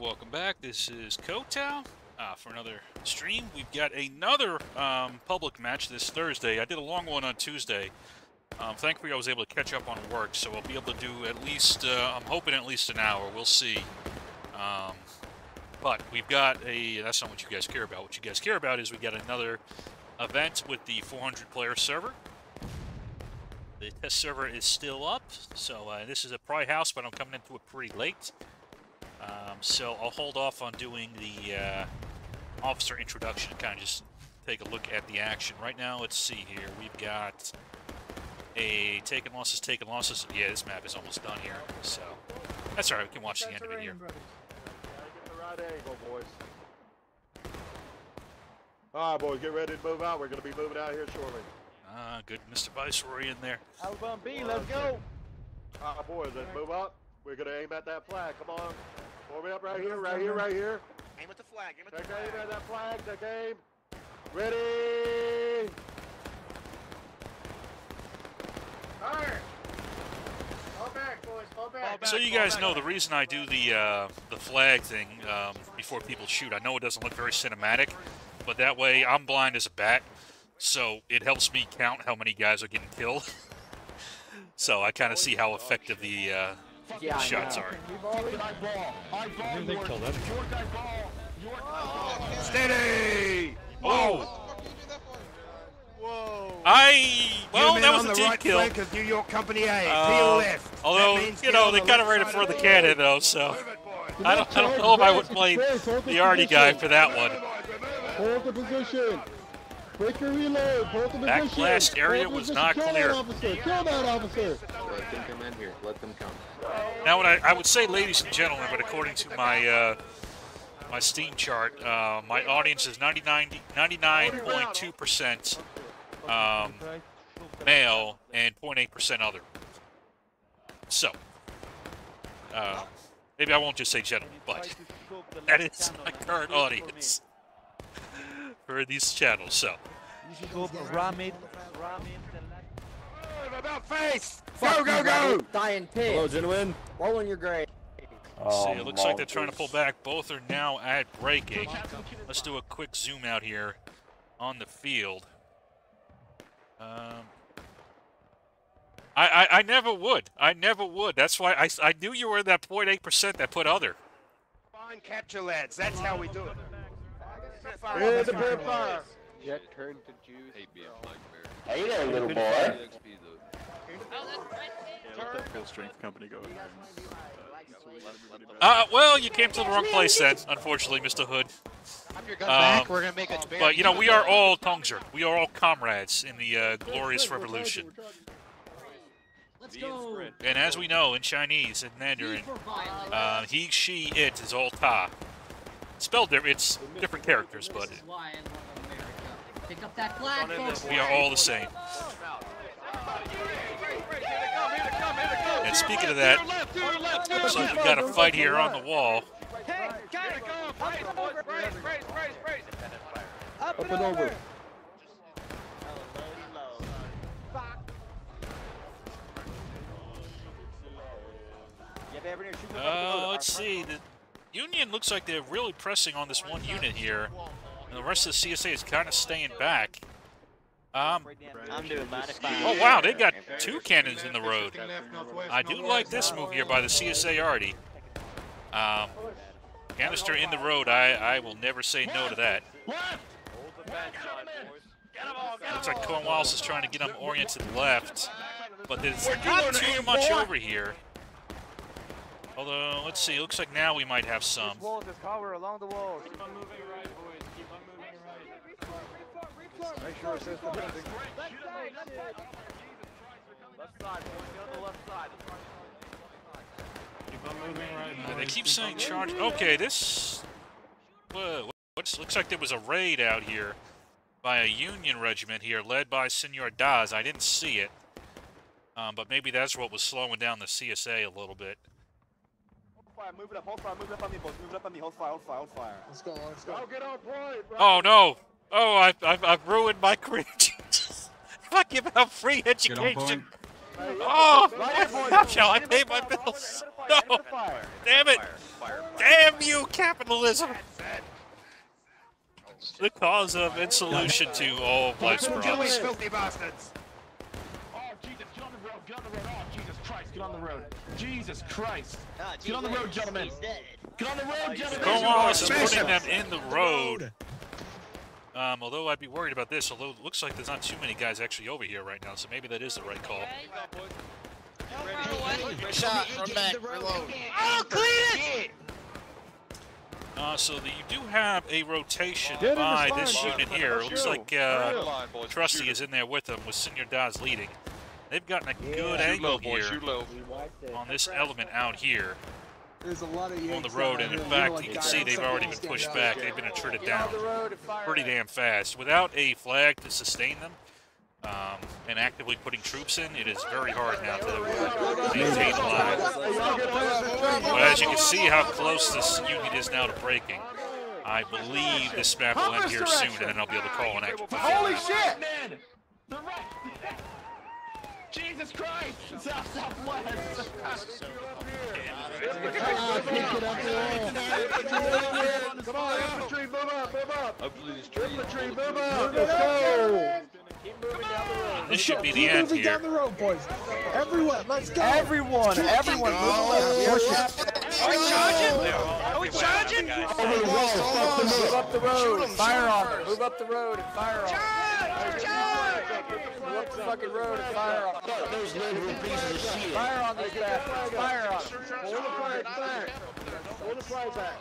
welcome back. This is Kotow uh, for another stream. We've got another um, public match this Thursday. I did a long one on Tuesday. Um, thankfully, I was able to catch up on work, so I'll be able to do at least, uh, I'm hoping at least an hour. We'll see. Um, but we've got a, that's not what you guys care about. What you guys care about is we got another event with the 400 player server. The test server is still up, so uh, this is a Pry House, but I'm coming into it pretty late. Um, so I'll hold off on doing the uh, officer introduction and kind of just take a look at the action. Right now, let's see here. We've got a taken losses, taken losses. Yeah, this map is almost done here, so that's all right. We can watch the end of it here. Right angle, boys. All right, boys, get ready to move out. We're going to be moving out here shortly. Ah, good Mr. Viceroy in there. Alabama B, let's go. All right, boys, let's move up. We're going to aim at that flag. Come on. Form me up right here, right here, right here. Aim at the flag, aim at Take the aim flag. at that flag. Take aim. Ready. Fire! Fall back, boys, fall back. Fall back. So you guys know the reason I do the uh, the flag thing um, before people shoot. I know it doesn't look very cinematic, but that way I'm blind as a bat, so it helps me count how many guys are getting killed. so I kind of see how effective the uh, Yeah, I shots know. are. Steady. Oh, Whoa. I well that was a the team right kill. flank of New York Company A. Uh, left. although you know they got it right in front of of the the cannon though, so Move it, boys. I don't, I don't know if I would blame the Artie guy for that one. Hold the position. Break your reload. Hold the That position. last area was position. not Kill. That officer. Kill that officer. Let them come in here. Let them come. Now, what I, I would say, ladies and gentlemen, but according to my uh, my Steam chart, uh, my audience is 99.2 percent um, male and 0.8 percent other. So, uh, maybe I won't just say gentlemen, but that is my current audience for these channels. So, about face. Go, go, go. Dying pig. Hello, gentlemen. Roll in your grave. see, it looks like they're trying to pull back. Both are now at breaking. Let's do a quick zoom out here on the field. Um, I, I, I never would. I never would. That's why I, I knew you were in that 0.8% that put other. Fine capture, lads. That's how we do it. Here's the pair fire. Jet turned to Jews. Hey, being blackberry. Hey there, little boy. Uh, well, you came to the wrong place then, unfortunately, Mr. Hood. Um, We're gonna make a but, you know, we are all Tongzhi. We are all comrades in the uh, glorious revolution. And as we know in Chinese and Mandarin, uh, he, she, it is all Ta. Spelled different. It's different characters, but why I love America. Pick up that flag, folks. we are all the same. And speaking of that, looks like we got a fight here on the wall. Up and over. Uh, let's see. The Union looks like they're really pressing on this one unit here, and the rest of the CSA is kind of staying back. Um, I'm doing modified. oh wow, they got two cannons in the road. I do like this move here by the CSA Artie. Um, canister in the road. I I will never say no to that. Looks like Cornwallis is trying to get them oriented left, but there's not too much over here. Although, let's see. Looks like now we might have some. Walls cover along the walls. Make sure it says the building. Left side, boys. Get on the left side. Uh, they keep saying charge. Okay, this. Whoa, what's looks like there was a raid out here by a Union regiment here, led by Senor Daz. I didn't see it, um, but maybe that's what was slowing down the CSA a little bit. Fire, move it up, hold fire, move it up on me, boys. Move it up on me, hold fire, hold fire, hold fire. Let's go. Let's go. Go get on point, bro. Oh no! Oh, I've I've, I've ruined my career. if I give out free education. Oh, how shall I pay my bills? No! Damn it! Damn you, capitalism. The cause of and solution to all of life's problems. filthy bastards. Oh, Jesus, get on the road, get on the road. Oh, Jesus Christ, get on the road. Jesus Christ. Get on the road, gentlemen. Get on the road, gentlemen. Cornwallis is putting them in the road. Um, although I'd be worried about this, although it looks like there's not too many guys actually over here right now, so maybe that is the right call. Shot, run back, reload. Uh, so the, you do have a rotation Get by this spine, unit here. It looks like uh. Trusty is in there with them, with Senor Daz leading. They've gotten a good Shoot angle low, here low. on this element out here There's a lot of on the road, and in here. fact, We're you can see they've already been pushed back. They've been attrited down pretty damn fast. Without a flag to sustain them, um, and actively putting troops in, it is very hard now to uh, maintain the line. But as you can see how close this unit is now to breaking, I believe this map will end here soon, and then I'll be able to call an actual Holy shit! Man! The right! Jesus Christ! South Southwest! Kick it up the. Come on, infantry, move up, move up. Hopefully this tree. Infantry, move up. Let's go. This should be the Keep end moving here. down the road, boys. Everyone, let's go. Everyone, everyone, move Are we charging? Are we charging? Over the wall. Stop the Move move. up the road, Shoot 'em, fire shoot 'em on them. first. Move up the road and fire on them. Move up the fucking road and fire on them. Those liberal pieces of shit. Fire on these bastards. Fire on them. Hold the flag back. Hold the flag back.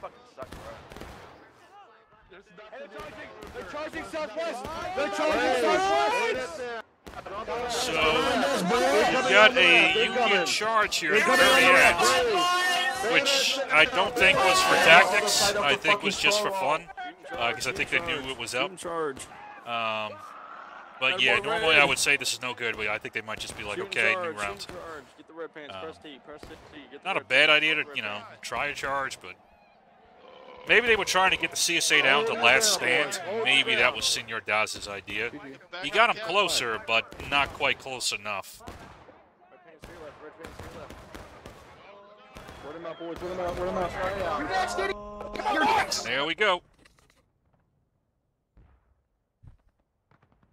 fucking suck, bro. They're charging southwest. They're charging southwest. So you've got a Union charge here at the very end, which I don't think was for tactics. I think was just for fun, because I think they knew it was up. Um, but yeah, normally I would say this is no good, but I think they might just be like, okay, new round. Get the red pants. Um, Press T. Press T. Get the Not a bad idea to, you know, try a charge, but maybe they were trying to get the CSA down to last stand. Maybe that was Senor Daz's idea. He got him closer, but not quite close enough. There we go.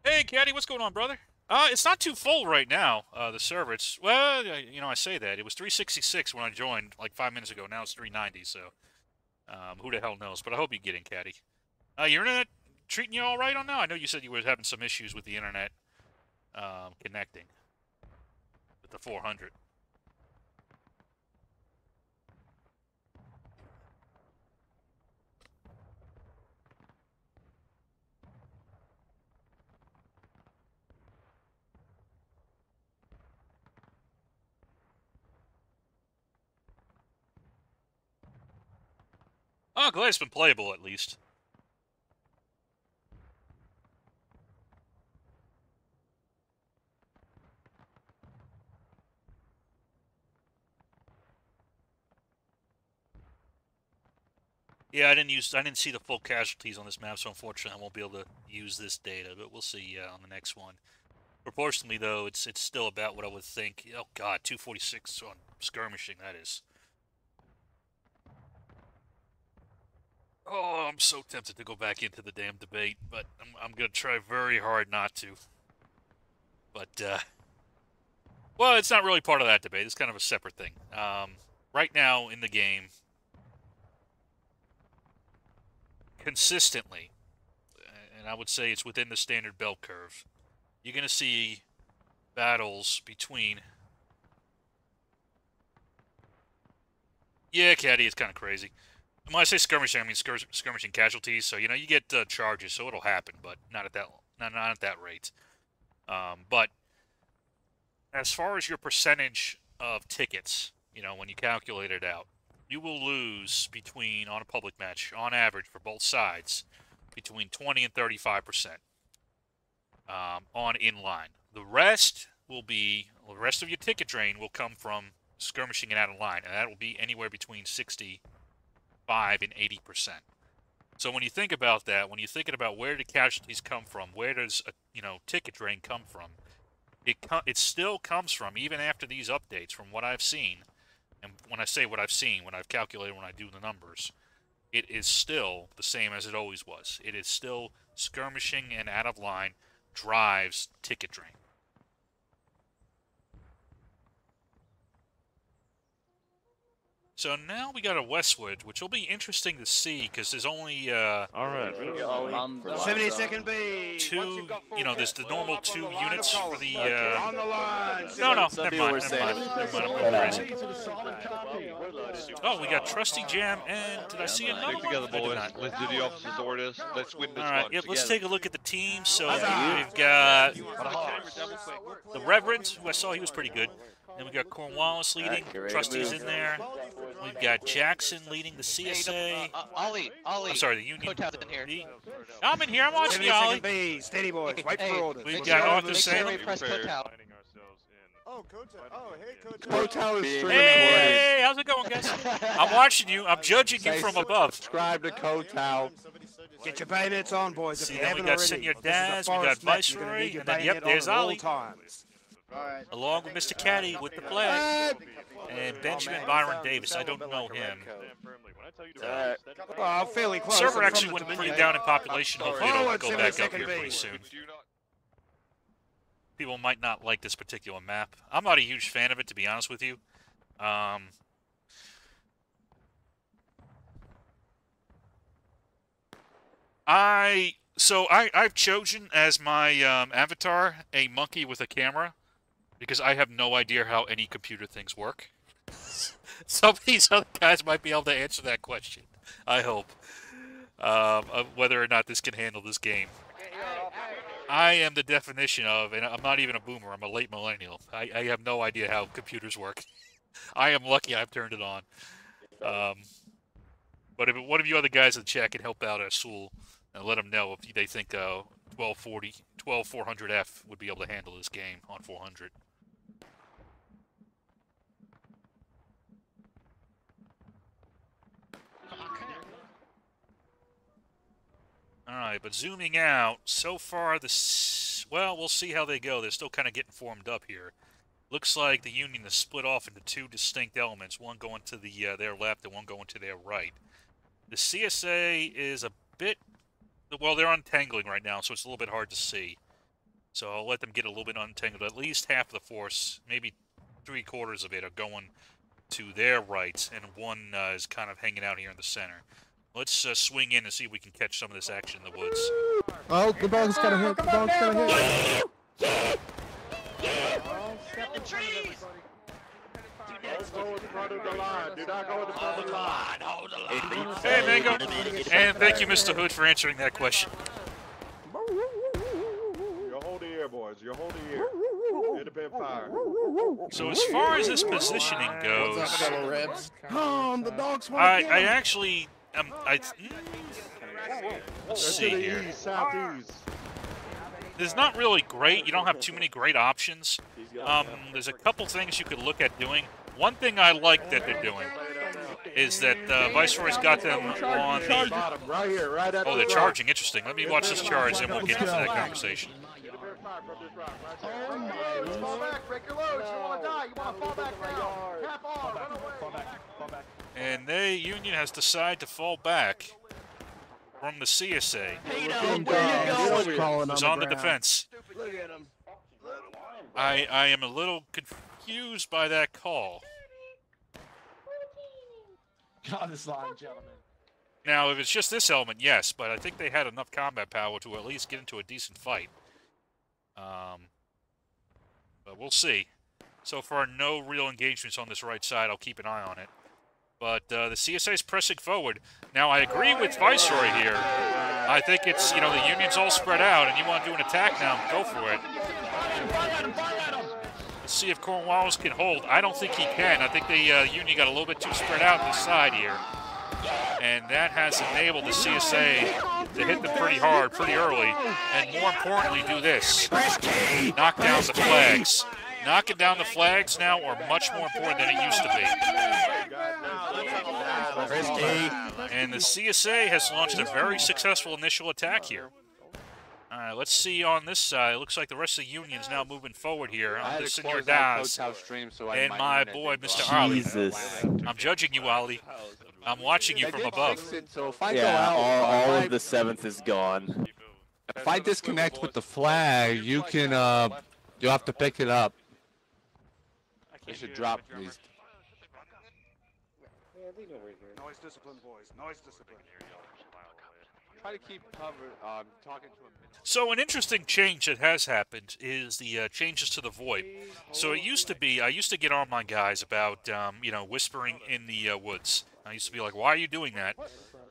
Hey, Caddy, what's going on, brother? Uh, it's not too full right now, uh, the server. It's, well, uh, you know, I say that. It was 366 when I joined, like five minutes ago. Now it's 390, so um, who the hell knows? But I hope you get in, Caddy. Uh, your internet treating you all right on now? I know you said you were having some issues with the internet um, connecting with the 400. Oh, glad it's been playable at least. Yeah, I didn't use. I didn't see the full casualties on this map, so unfortunately, I won't be able to use this data. But we'll see uh, on the next one. Proportionally, though, it's it's still about what I would think. Oh God, 246 on skirmishing. That is. Oh, I'm so tempted to go back into the damn debate, but I'm, I'm going to try very hard not to. But, uh, well, it's not really part of that debate. It's kind of a separate thing. Um, right now in the game, consistently, and I would say it's within the standard bell curve, you're going to see battles between. Yeah, Caddy, it's kind of crazy. When I say skirmishing, I mean skir skirmishing casualties. So you know you get uh, charges, so it'll happen, but not at that not, not at that rate. Um, but as far as your percentage of tickets, you know when you calculate it out, you will lose between on a public match on average for both sides between 20 and 35 percent um, on inline. The rest will be well, the rest of your ticket drain will come from skirmishing it out of line, and that will be anywhere between 60 five and eighty percent. So when you think about that, when you're thinking about where do casualties come from, where does a you know ticket drain come from, it co- it still comes from even after these updates, from what I've seen, and when I say what I've seen, when I've calculated, when I do the numbers, it is still the same as it always was. It is still skirmishing and out of line drives ticket drain. So now we got a Westwood, which will be interesting to see because there's only uh, All right. Um, 70 second B. two, you know, there's the normal two units for the. Uh, On the line. no, no, Some never mind, never mind, never mind, I'm. Oh, we got Trusty Jam, and did I see another Stick one? together, boys. Let's do the officer's orders. Let's win this All right, one. yep, let's take a look at the team. So we've got the Reverend, who I saw he was pretty good. Then we got Cornwallis leading. Alright, get ready to Trusty's in there. We've got Jackson leading the CSA. Uh, Ollie, Ollie. I'm sorry, the Union. Coach in here. The- I'm in here. I'm watching you, Ollie. second B. Steady boys. Wait Hey, for orders. We've got sure- Arthur make Salem. we press Kotal. Oh, Coach. Oh, hey, Coach. Kotal is Being streaming. Hey, how's it going, guys? I'm watching you. I'm judging you from above. Subscribe to Kotal. Get your bayonets on, boys. If you then we haven't got already. Senor This is Daz, we got forest match. You're gonna Viceroy, and then, yep, there's Ollie. times. Along with Mr. Caddy with the flag. And Benjamin Byron Davis. I don't know him. Alright. Oh, I'm fairly close. Server actually went pretty down in population. Hopefully it'll go back up here pretty soon. People might not like this particular map. I'm not a huge fan of it, to be honest with you. Um, I so I I've chosen as my um, avatar a monkey with a camera because I have no idea how any computer things work. Some of these other guys might be able to answer that question. I hope. Um, whether or not this can handle this game. I am the definition of, and I'm not even a boomer. I'm a late millennial. I, I have no idea how computers work. I am lucky I've turned it on. Um, but if one of you other guys in the chat can help out Sewell and let them know if they think uh, 1240, 12400F would be able to handle this game on 400. All right, but zooming out, so far the well, we'll see how they go. They're still kind of getting formed up here. Looks like the Union is split off into two distinct elements, one going to the uh, their left and one going to their right. The CSA is a bit well, they're untangling right now, so it's a little bit hard to see. So I'll let them get a little bit untangled. At least half of the force, maybe three quarters of it, are going to their right, and one uh, is kind of hanging out here in the center. Let's uh, swing in and see if we can catch some of this action in the woods. Oh, the dog's got a hit. The dog's got a hit. The trees! Don't go in front the line. Do not go in front of the line. Hey, Mango! And thank you, Mr. Hood, for answering that question. You hold the air, boys. You hold the air. So as far as this positioning goes, Um, the dogs I, I actually, um, I, mm, let's see here. east, southeast. Not really great. You don't have too many great options. Um, there's a couple things you could look at doing. One thing I like that they're doing is that uh, Viceroy's got them on the. Bottom, right here, right at Oh, they're charging. Interesting. Let me watch this charge, and we'll get into that conversation. Independent fire from this rock, right there. Fall back, break your loads. You want to die. You want to fall back down. Cap on, run away. And they Union has decided to fall back from the CSA. crawling Who's on on the defense. Look at him. I I am a little confused by that call. Get on this line, gentlemen. Now, if it's just this element, yes, but I think they had enough combat power to at least get into a decent fight. Um, but we'll see. So far, no real engagements on this right side. I'll keep an eye on it. But uh, the CSA is pressing forward. Now, I agree with Viceroy here. I think it's, you know, the Union's all spread out, and you want to do an attack now, go for it. Let's see if Cornwallis can hold. I don't think he can. I think the uh, Union got a little bit too spread out this side here. And that has enabled the CSA to hit them pretty hard, pretty early, and more importantly, do this. Knock down the flags. Knocking down the flags now are much more important than it used to be. And the CSA has launched a very successful initial attack here. All right, let's see on this side. It looks like the rest of the union's now moving forward here. I I'm had the to Senor close Daz stream, so I and might my boy, Mr. go out. Jesus. I'm judging you, Ollie. I'm watching you from above. fix it, so if I go Yeah, all, all of the seventh is gone. If I disconnect with the flag, you can uh, you'll have to pick it up. They should drop these. Noise discipline, boys. Noise discipline. Try to keep covered. Um, talking to him. So an interesting change that has happened is the uh, changes to the VoIP. So it used to be I used to get on my guys about um, you know whispering in the uh, woods. I used to be like, "Why are you doing that?"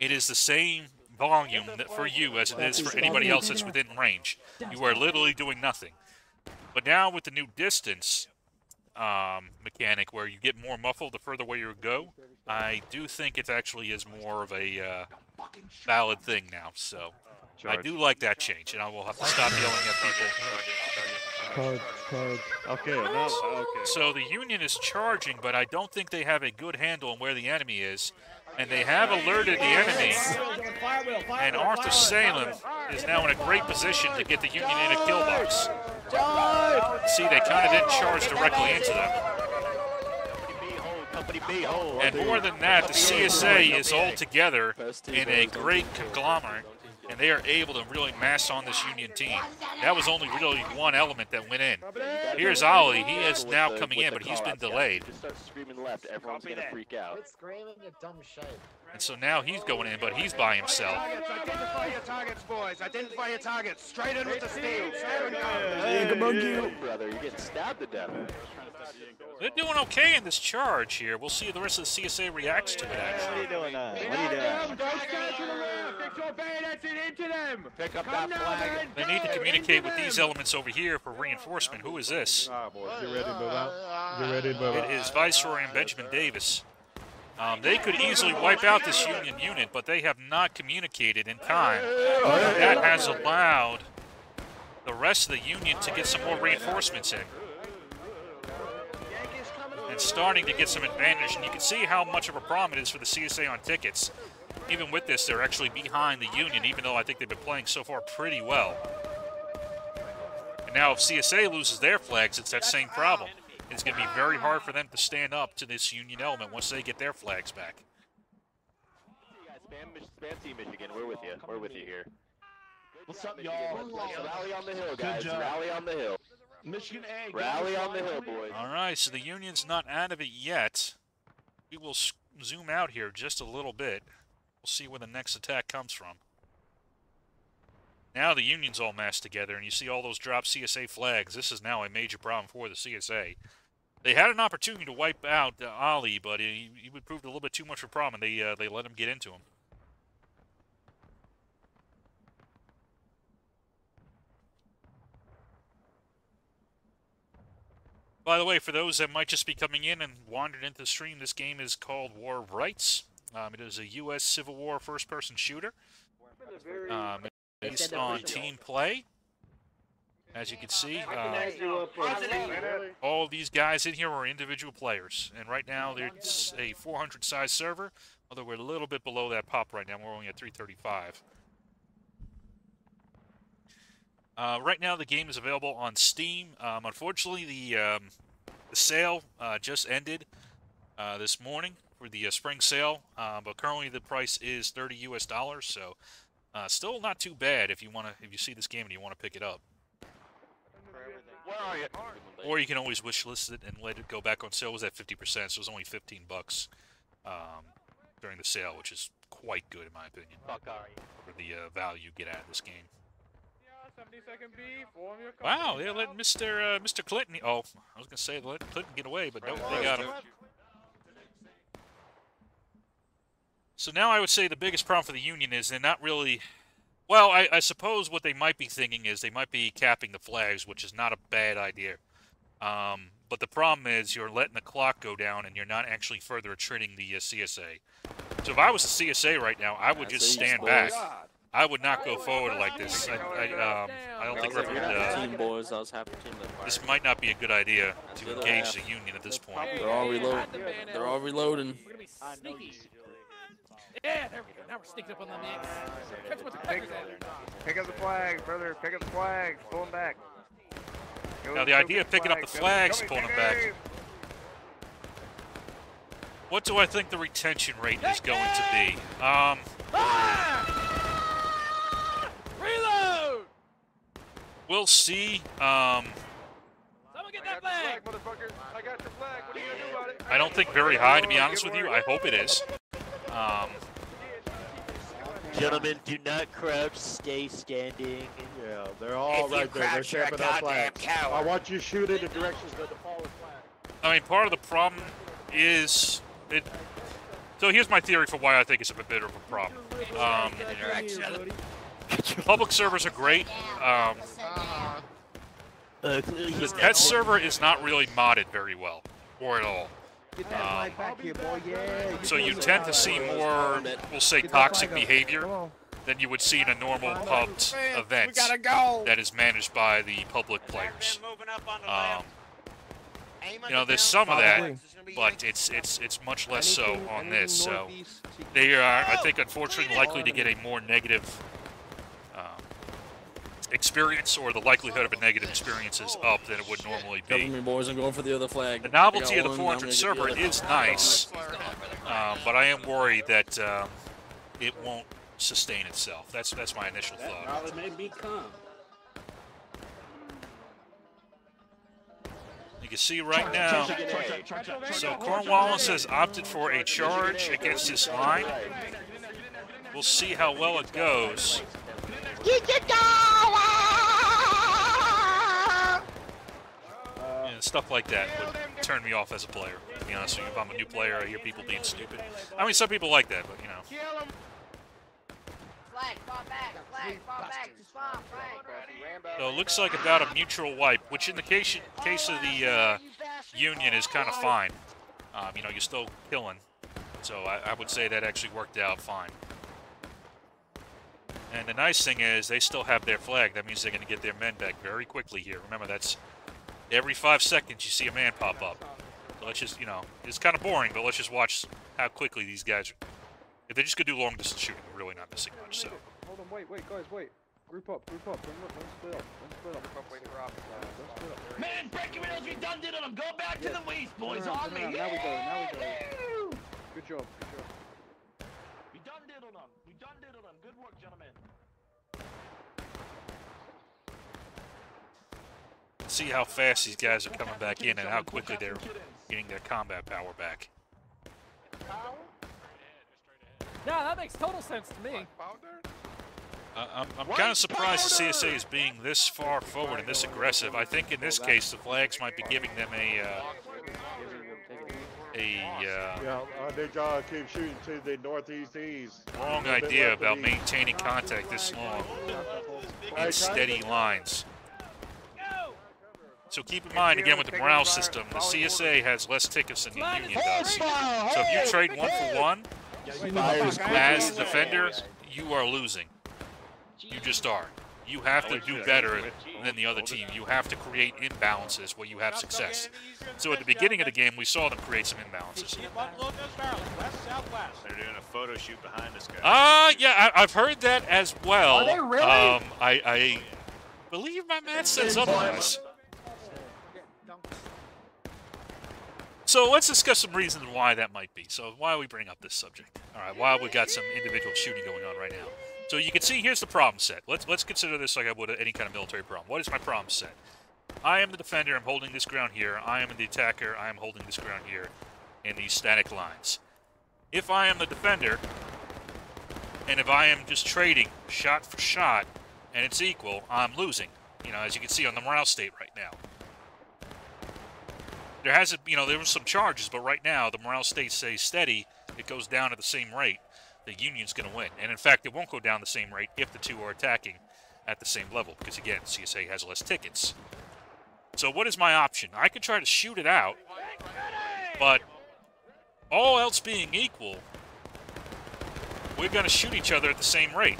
It is the same volume that for you as it is for anybody else that's within range. You are literally doing nothing. But now with the new distance um, mechanic, where you get more muffled the further away you go, I do think it actually is more of a uh, valid thing now. So. I do like that change, and I will have to stop yelling at people. Card, card. Okay, now, okay. So the Union is charging, but I don't think they have a good handle on where the enemy is. And they have alerted the enemy, and Arthur Salem is now in a great position to get the Union in a kill box. See, they kind of didn't charge directly into them. And more than that, the CSA is all together in a great conglomerate, and they are able to really mass on this Union team. That was only really one element that went in. Here's Ollie. He is now coming in, but he's been delayed. Just start screaming left. Everyone's gonna freak out. screaming you dumb shit. And so now he's going in, but he's by himself. Identify your targets, boys. Identify your targets. Straight in with the steel. Straight in Hey, come on, you. Brother, you're getting stabbed to death. They're doing okay in this charge here. We'll see if the rest of the CSA reacts to it, actually. doing? Uh, what are you doing? Don't stand to the rear. Fix your bayonets and into them. Pick up Come that flag. men. They need to communicate into with these elements over here for reinforcement. Who is this? Alright, boys, get ready to move out. Get ready to move out. is Viceroy and Benjamin Davis. Um, they could easily wipe out this Union unit, but they have not communicated in time. That has allowed the rest of the Union to get some more reinforcements in. And starting to get some advantage, and you can see how much of a problem it is for the CSA on tickets. Even with this, they're actually behind the Union, even though I think they've been playing so far pretty well. And now if CSA loses their flags, it's that same problem. It's going to be very hard for them to stand up to this Union element once they get their flags back. Spam, Mich- spam team Michigan, we're with you. We're with you here. What's up, y'all? Rally on the hill, guys. Rally on the hill. Michigan A. Rally on the hill, boys. All right, so the Union's not out of it yet. We will zoom out here just a little bit. We'll see where the next attack comes from. Now the Union's all massed together, and you see all those drop CSA flags. This is now a major problem for the CSA. They had an opportunity to wipe out uh, Ollie, but he, he would proved a little bit too much of a problem, and they, uh, they let him get into him. By the way, for those that might just be coming in and wandered into the stream, this game is called War of Rights. Um, it is a U.S. Civil War first-person shooter. Um, based on team play. As you can see, uh, all these guys in here are individual players. And right now, it's a 400 size server, although we're a little bit below that pop right now. We're only at 335. Uh, right now, the game is available on Steam. Um, unfortunately, the um, the sale uh, just ended uh, this morning for the uh, spring sale, uh, but currently the price is 30 U.S. dollars. So, uh, still not too bad if you want to if you see this game and you want to pick it up. You? Or you can always wishlist it and let it go back on sale. It was at 50%, so it was only 15 bucks um, during the sale, which is quite good in my opinion for the uh, value you get out of this game. Wow, they let Mr. Uh, Mr. Clinton. Oh, I was gonna say let Clinton get away, but nope, they got him. So now I would say the biggest problem for the union is they're not really. Well, I, I suppose what they might be thinking is they might be capping the flags, which is not a bad idea. Um, but the problem is you're letting the clock go down and you're not actually further attriting the uh, CSA. So if I was the CSA right now, I would just stand back. I would not go forward like this. I, I, um, I don't think Reverend, uh, team boys. I was half the team that this might not be a good idea to engage the union at this point. They're all reloading. They're all reloading. Yeah, there we go. Now we're sneaking up on the mix. Catch him with the peckers at. Pick up the flags, brother. Pick up the flags. Pull them back. Go- Now, the idea get of picking up the flags, Go- pulling them back. What do I think the retention rate is going to be? Um, Reload! we'll see. Um, Someone get I that flag! flag, motherfucker. I got your flag. What are you gonna do about it? I don't think very high, to be honest with you. I hope it is. Um, Gentlemen, do not crouch. Stay standing. Yeah, they're all If right there. They're crouch, you're a camping our goddamn flags. coward. I want you to shoot in the directions of the fallen flag. I mean, part of the problem is it. So here's my theory for why I think it's a bit of a problem. Um, public servers are great. Um, Uh, the he's test server is not really modded very well, or at all. Get that Um, flag back here, boy. Yeah. So you tend to see more, we'll say, toxic behavior than you would see in a normal pubbed event that is managed by the public players. Um, you know, there's some of that, but it's it's it's much less so on this. So they are, I think, unfortunately, likely to get a more negative experience, or the likelihood of a negative experience is up than it would normally be. boys, I'm going for the other flag. The novelty of the 400 server is nice, um, but I am worried that um, it won't sustain itself. That's that's my initial thought. Me. You can see right now. So Cornwallis has opted for a charge against his line. We'll see how well it goes. And stuff like that would turn me off as a player. To be honest with you, if I'm a new player, I hear people being stupid. I mean, some people like that, but you know. So it looks like about a mutual wipe, which in the case case of the uh, Union is kind of fine. Um, you know, you're still killing. So I, I would say that actually worked out fine. And the nice thing is they still have their flag. That means they're going to get their men back very quickly here. Remember, that's every five seconds you see a man pop up. So let's just, you know, it's kind of boring, but let's just watch how quickly these guys. If they just could do long distance shooting, we're really not missing much. So. Hold on, wait, wait, guys, wait. Group up, group up. Don't, don't split up. Don't split up. Don't split up. Man, break your windows, we done did on them. Go back to the waist, boys, Turn around, on me. Now we go, now we go. Good job, good job. We done did on them. We done did on them. Good work, gentlemen. See how fast these guys are coming back in and how quickly they're getting their combat power back. Yeah, that makes total sense to me. Uh, I'm, I'm kind of surprised the CSA is being this far forward and this aggressive. I think in this case the flags might be giving them a uh, a uh, Yeah, uh, their job keep shooting to the northeast east. wrong A little bit idea about maintaining contact this long in steady lines. So keep in mind again with the morale system, the CSA has less tickets than the Union does. So if you trade one for one as a defender, you are losing. You just are. You have to do better than the other team. You have to create imbalances where you have success. So at the beginning of the game, we saw them create some imbalances. They're doing a photo shoot behind us, guys. Ah, yeah, I, I've heard that as well. Are they really? Um, I, I believe my man says otherwise. So let's discuss some reasons why that might be. So why we bring up this subject? All right, why we got some individual shooting going on right now. So you can see here's the problem set. Let's let's consider this like I would any kind of military problem. What is my problem set? I am the defender. I'm holding this ground here. I am the attacker. I am holding this ground here in these static lines. If I am the defender, and if I am just trading shot for shot, and it's equal, I'm losing. You know, as you can see on the morale state right now. There hasn't, you know, there were some charges, but right now the morale state stays steady. It goes down at the same rate. The Union's going to win, and in fact, it won't go down the same rate if the two are attacking at the same level, because again, CSA has less tickets. So what is my option? I could try to shoot it out, but all else being equal, we're going to shoot each other at the same rate.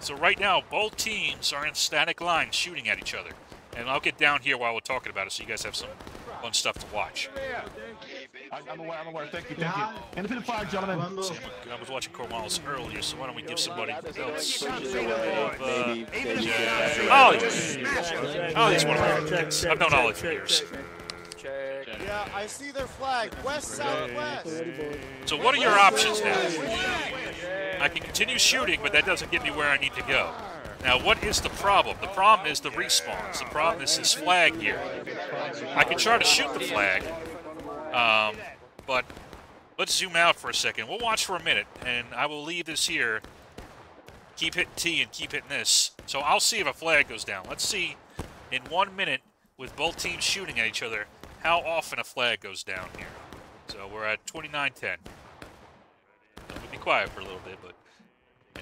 So right now, both teams are in static lines shooting at each other. And I'll get down here while we're talking about it so you guys have some fun stuff to watch. I, I'm aware, I'm aware. Thank you, thank you. Independent fire, gentlemen. See, I'm- was watching Cornwallis earlier, so why don't we give somebody else a Maybe bit of, uh, Even if you yeah. can't Ollie! just smash. Ollie's one of my favorites. I've known Ollie for years. Yeah, I see their flag. West, southwest. So what are your options now? I can continue shooting, but that doesn't get me where I need to go. Now, what is the problem? The problem is the respawns. The problem is this flag here. I can try to shoot the flag, um, but let's zoom out for a second. We'll watch for a minute, and I will leave this here. Keep hitting T and keep hitting this. So I'll see if a flag goes down. Let's see in one minute, with both teams shooting at each other, how often a flag goes down here. So we're at 29-10. We'll be quiet for a little bit, but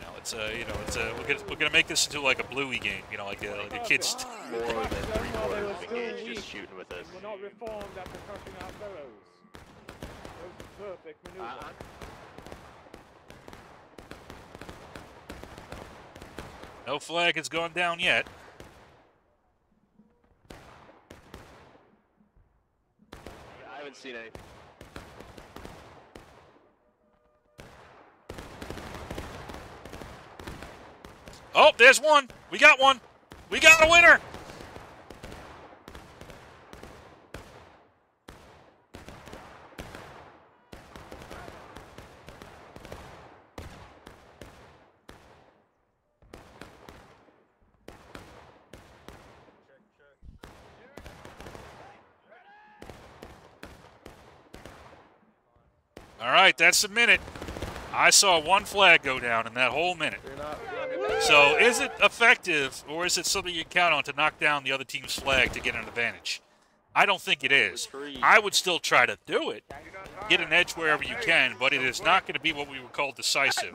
know, it's uh, you know, it's uh, we're gonna we're gonna make this into like a bluey game, you know, like a, like a kids. More than three quarters of the game just shooting with us. We're not reformed after crushing our burrows. Those are perfect maneuver. No flag has gone down yet. I haven't seen any. There's one. We got one. We got a winner. All right, that's a minute. I saw one flag go down in that whole minute. So is it effective, or is it something you count on to knock down the other team's flag to get an advantage? I don't think it is. I would still try to do it. Get an edge wherever you can, but it is not going to be what we would call decisive.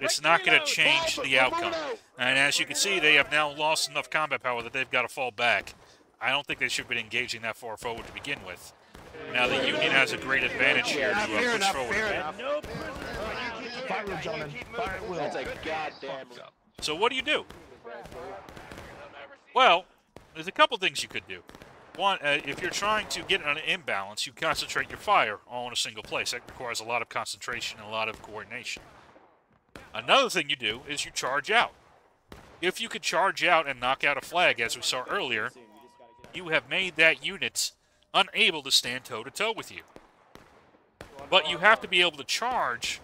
It's not going to change the outcome. And as you can see, they have now lost enough combat power that they've got to fall back. I don't think they should have been engaging that far forward to begin with. Now the Union has a great advantage here to uh, push forward. Fair enough. Fire at will, gentlemen. Fire at will. That's a goddamn. So what do you do? Well, there's a couple things you could do. One, uh, if you're trying to get an imbalance, you concentrate your fire all in a single place. That requires a lot of concentration and a lot of coordination. Another thing you do is you charge out. If you could charge out and knock out a flag, as we saw earlier, you have made that unit unable to stand toe-to-toe with you. But you have to be able to charge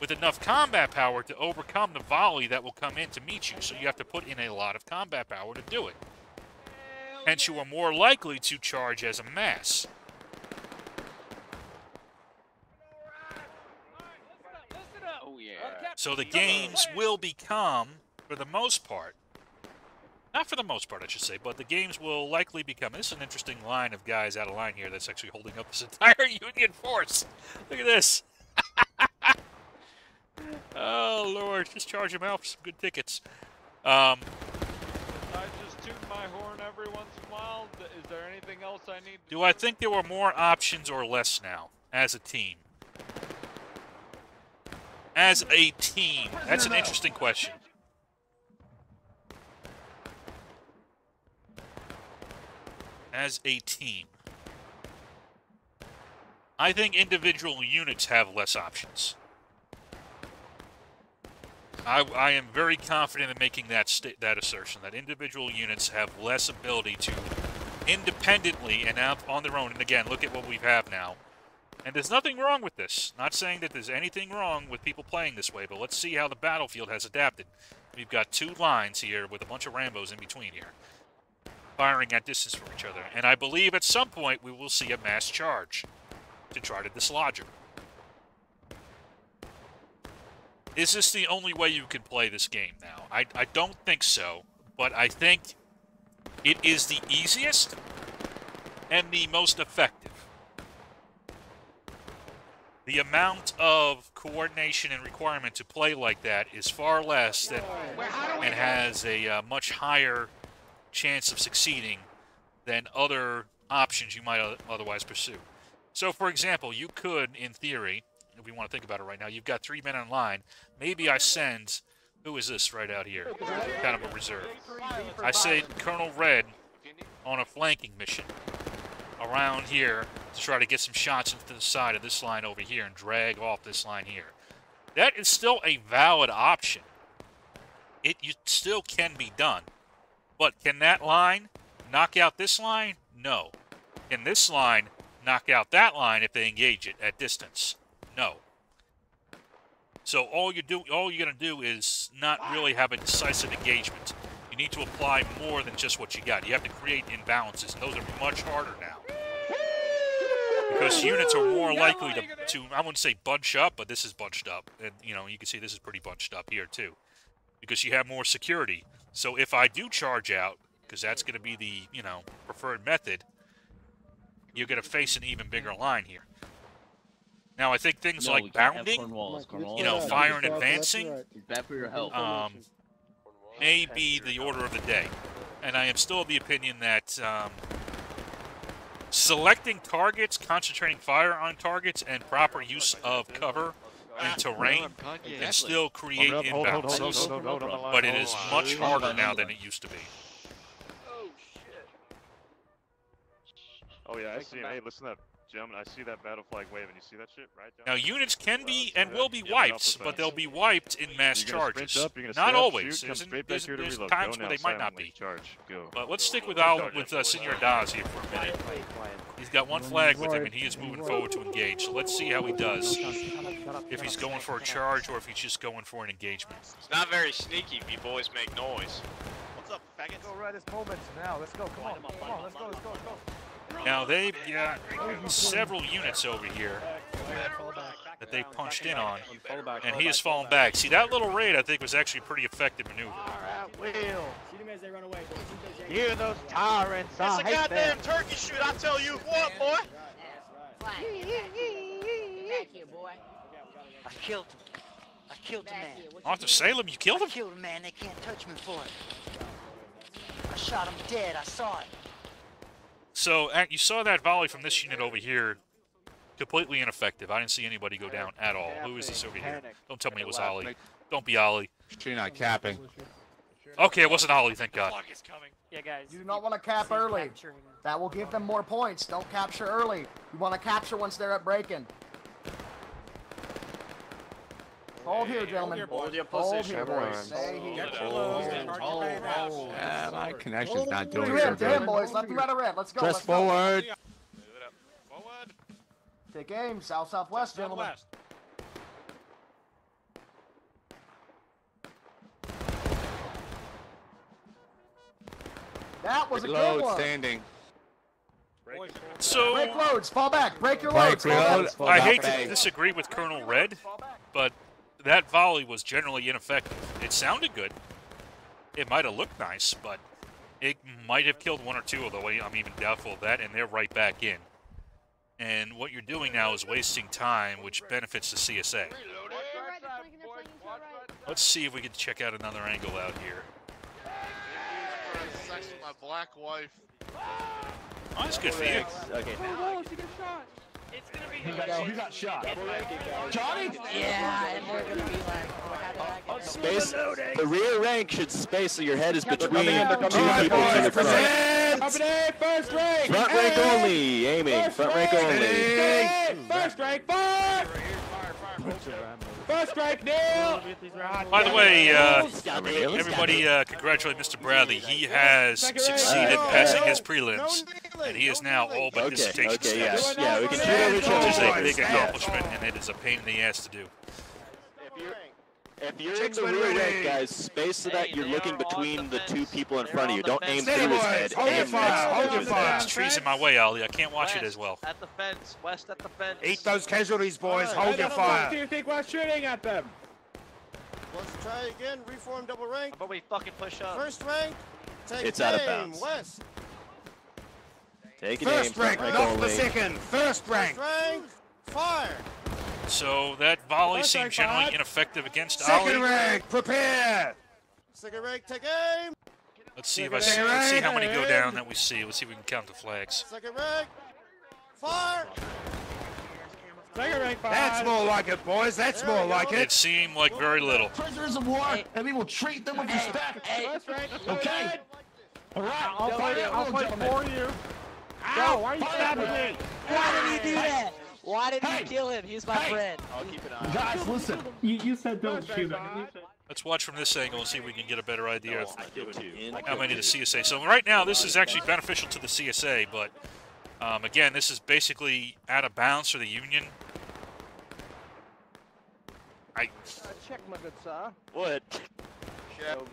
with enough combat power to overcome the volley that will come in to meet you. So you have to put in a lot of combat power to do it. Hence, you are more likely to charge as a mass. Oh. So the games will become, for the most part, not for the most part, I should say, but the games will likely become. This is an interesting line of guys out of line here that's actually holding up this entire Union force. Look at this. oh, Lord. Just charge them out for some good tickets. Um, I just tune my horn every once in a while. Is there anything else I need to do I think there were more options or less now as a team? As a team? That's an interesting question. As a team. I think individual units have less options. I, I am very confident in making that that assertion that individual units have less ability to independently and out on their own. And again, look at what we have now. And there's nothing wrong with this. Not saying that there's anything wrong with people playing this way, but let's see how the battlefield has adapted. We've got two lines here with a bunch of Rambos in between here, firing at distance from each other. And I believe at some point we will see a mass charge to try to dislodge them. Is this the only way you can play this game now? I, I don't think so, but I think it is the easiest and the most effective. The amount of coordination and requirement to play like that is far less than, and has a uh, much higher chance of succeeding than other options you might otherwise pursue. So, for example, you could, in theory, if we want to think about it right now, you've got three men in line. Maybe I send, who is this right out here? Kind of a reserve. I say Colonel Red on a flanking mission. around here to try to get some shots into the side of this line over here and drag off this line here. That is still a valid option. It you still can be done. But can that line knock out this line? No. Can this line knock out that line if they engage it at distance? So all you do, all you're gonna do is not really have a decisive engagement. You need to apply more than just what you got. You have to create imbalances, and those are much harder now. Because units are more likely to, to, I wouldn't say bunch up, but this is bunched up. And, you know, you can see this is pretty bunched up here, too. Because you have more security. So if I do charge out, because that's going to be the, you know, preferred method, you're going to face an even bigger line here. Now, I think things No, like can't bounding, Cornwallis, Cornwallis. you know, Yeah, fire and left, left, advancing, right. Bad for your health. um, may be the order of the day. And I am still of the opinion that um, selecting targets, concentrating fire on targets, and proper use of cover and terrain can still create up, imbalances. But it is much harder now than it used to be. Oh yeah, I see. him. Hey, listen to that, gentlemen. I see that battle flag waving. You see that shit, right? Now, units can be and will be wiped, alpha but they'll be wiped in mass You're charges. up, you're Not up, always. shoot, There's, straight there's, there's times where they might not be. Charge. Go. But let's stick with Al, with uh, Senor Daz here for a minute. He's got one flag with him, and he is moving forward to engage. So let's see how he does. If he's going for a charge or if he's just going for an engagement. It's not very sneaky if you boys make noise. What's up, faggots? Go right this moment now. Let's go. Come on. Come on. Let's go. Let's go. Let's go. Now they've got several units over here that they punched in on, and he has fallen back. See, that little raid I think was actually a pretty effective maneuver. Will. Shoot him as they run away. boys. Those You those tyrants. It's a goddamn turkey shoot, I tell you what, boy. Back here, boy. I killed him. I killed a man. Arthur Salem, you killed him? I killed a man. They can't touch me for it. I shot him dead. I saw it. So uh, you saw that volley from this unit over here, completely ineffective. I didn't see anybody go down at all. Who is this over here? Don't tell me it was Ollie. Don't be Ollie. You're not capping. Okay, it wasn't Ollie, thank God. Yeah, guys. You do not want to cap early. That will give them more points. Don't capture early. You want to capture once they're at breaking. Hold here, gentlemen. Hold your position. here, boys. on. Stay here. Get close. Charge your. Yeah, my connection's not doing Red, so red, damn, good. boys. Left to right of red. Let's go. Press let's go. forward. Forward. Take aim. South, southwest, gentlemen. That was a good Load one. standing. So Break loads. Fall back. Break your Break loads. fall back. load. I hate to disagree with Colonel Red, but that volley was generally ineffective. It sounded good. It might have looked nice, but it might have killed one or two, although I'm even doubtful of that, and they're right back in. And what you're doing now is wasting time, which benefits the CSA. Let's see if we can check out another angle out here. Sex with my black wife. Oh, that's good for you. Okay. He got, he got shot. Johnny? Yeah, and we're gonna be like, oh, how did I Space. The rear rank should space so your head is between coming in, they're two coming in. people to the front. Company, first rank. Front rank only. Aiming. Front rank only. First rank, fire! First rank, Neil! By the way, uh, everybody uh, congratulate Mr. Bradley. He has succeeded passing his prelims, and he is now all but Okay, dissertation okay, yeah. status. Yeah, we can shoot over each Which is a big accomplishment, and it is a pain in the ass to do. If you're, if you're in the rear rank, guys, space so that you're looking between the two people in front of you. Don't aim Steady, through his head. Hold your Aim fire. Hold your his fire. head. Tree's in my way, Ali. I can't watch it as well. At the fence, west at the fence. Eat those casualties, boys. Hey, Hold no, your no, fire. Do you think we're shooting at them? Let's try again. Reform double rank. But we fucking push up. First rank. Take It's out of aim. bounds. West. Take it aim. First rank, Front not rank the second. First rank. First rank. Fire. So that volley First seemed generally five. ineffective against Second Ali. rank. Prepare. Second rank. Take aim. Let's see if I see, let's see how many go down that we see. Let's see if we can count the flags. Second rank. Fire. Second rank, fire. That's more like it, boys. That's more like It it. seemed like very little. Prisoners of war, and we will treat them with respect. First rank, okay. All right, I'll fight it. I'll fight for you. Ow! Why are you stabbing me? Why did he do that? Why did Hey! he kill him? He was my Hey! friend. I'll keep an eye on Guys, listen. You, you said don't shoot him. Let's watch from this angle and see if we can get a better idea of I killed two. how many the CSA. So right now, this is actually beneficial to the CSA, but um, again, this is basically out of bounds for the Union. I, Check, my good sir. What?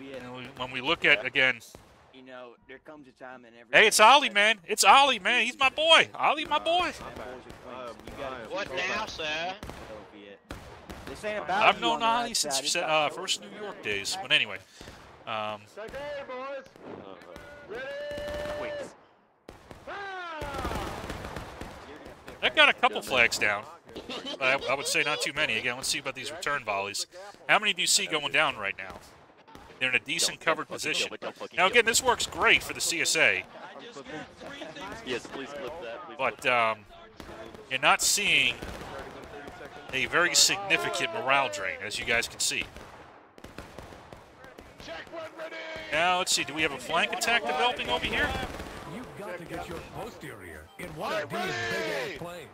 you know, when we look at again, You know, there comes a time in every. hey, it's Ollie, man. It's Ollie, man. He's my boy. Ollie, my boy. What now, sir? This ain't about I've known on the Ollie right since side, uh, first New York days. But anyway, um, Take aim, boys. Wait. that got a couple flags down. I, I would say not too many. Again, let's see about these return volleys. How many do you see going down right now? They're in a decent covered position. Now, again, this works great for the CSA, Yes, please clip that. Please but um, you're not seeing a very significant morale drain, as you guys can see. Now, let's see. Do we have a flank attack developing over here? You've got to get your posterior in one of these big-ass planes.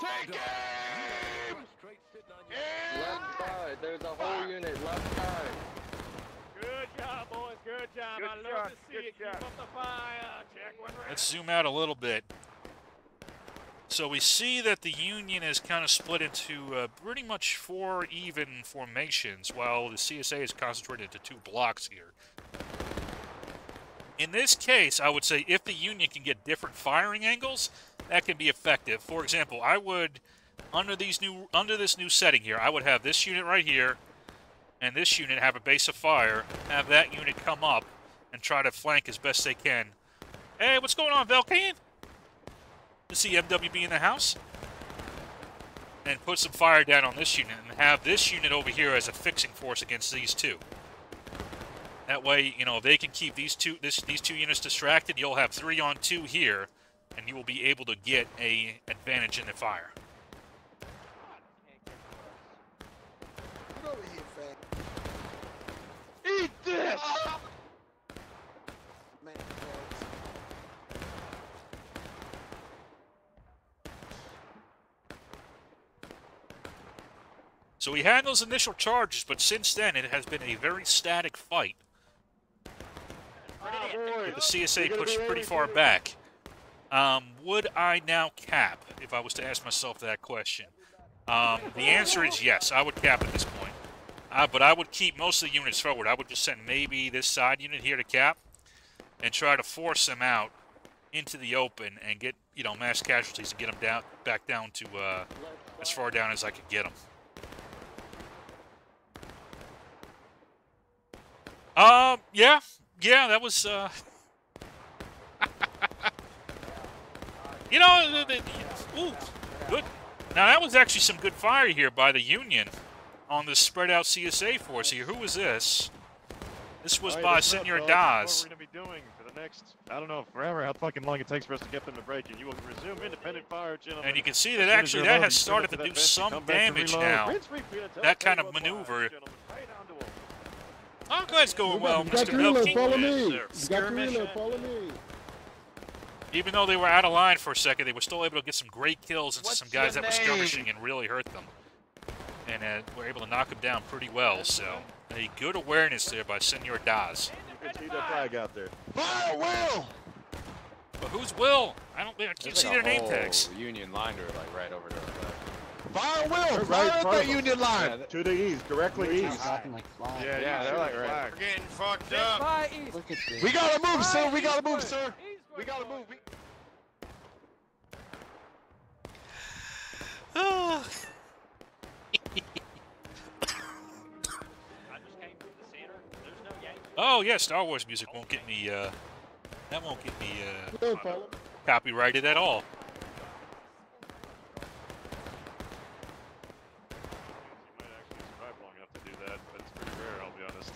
Take aim! Left side. There's a whole unit left side. Good job, boys. Good job. Good I love shot, to see good it. Keep up the fire. Check one ready. Let's zoom out a little bit. So we see that the Union is kind of split into uh, pretty much four even formations, while the CSA is concentrated into two blocks here. In this case, I would say if the Union can get different firing angles, that can be effective. For example, I would under these new under this new setting here, I would have this unit right here, and this unit have a base of fire. Have that unit come up and try to flank as best they can. Hey, what's going on, Velcan? To see MWB in the house, and put some fire down on this unit, and have this unit over here as a fixing force against these two. That way, you know, if they can keep these two this these two units distracted, you'll have three on two here, and you will be able to get a advantage in the fire. Eat this! Man, fags. So we had those initial charges, but since then it has been a very static fight. The CSA pushed pretty far back. Um, would I now cap if I was to ask myself that question? Um, the answer is yes. I would cap at this point. Uh, but I would keep most of the units forward. I would just send maybe this side unit here to cap and try to force them out into the open and get, you know, mass casualties and get them down, back down to uh, as far down as I could get them. Um, yeah, yeah, that was, uh, you know, the, the, ooh, good. Now that was actually some good fire here by the Union on this spread out CSA force here. Who was this? This was by right, up, Senor. Daz. What we're going to be doing for the next, I don't know, forever, how fucking long it takes for us to get them to break in. You will resume independent fire, gentlemen. And you can see that actually that has started to do that vent, you some come back to damage now. That kind of maneuver. gentlemen. Right down to them. Oh, glad it's going well, You got Mr. the reload, Milky. follow me. Yes, You sir. got the reload, follow me. Even though they were out of line for a second, they were still able to get some great kills into What's some guys your that were skirmishing and really hurt them. And uh, were able to knock them down pretty well. So a good awareness there by Senor Daz. You can see that flag out there. Oh, Will! But who's Will? I don't. I can't see their name tags. Union liner, like right over there. Fire, Will! They're Fire right in at front that. Union line! To the east, directly east. Dropping like. Yeah, Yeah, they're like the right- flag. We're getting fucked up. Look at this. We gotta move, sir! We gotta move, sir! We gotta move. We... oh yeah, Star Wars music won't get me. Uh, that won't get me uh, Reload, copyrighted at all. You might actually survive long enough to do that, but it's pretty rare, I'll be honest.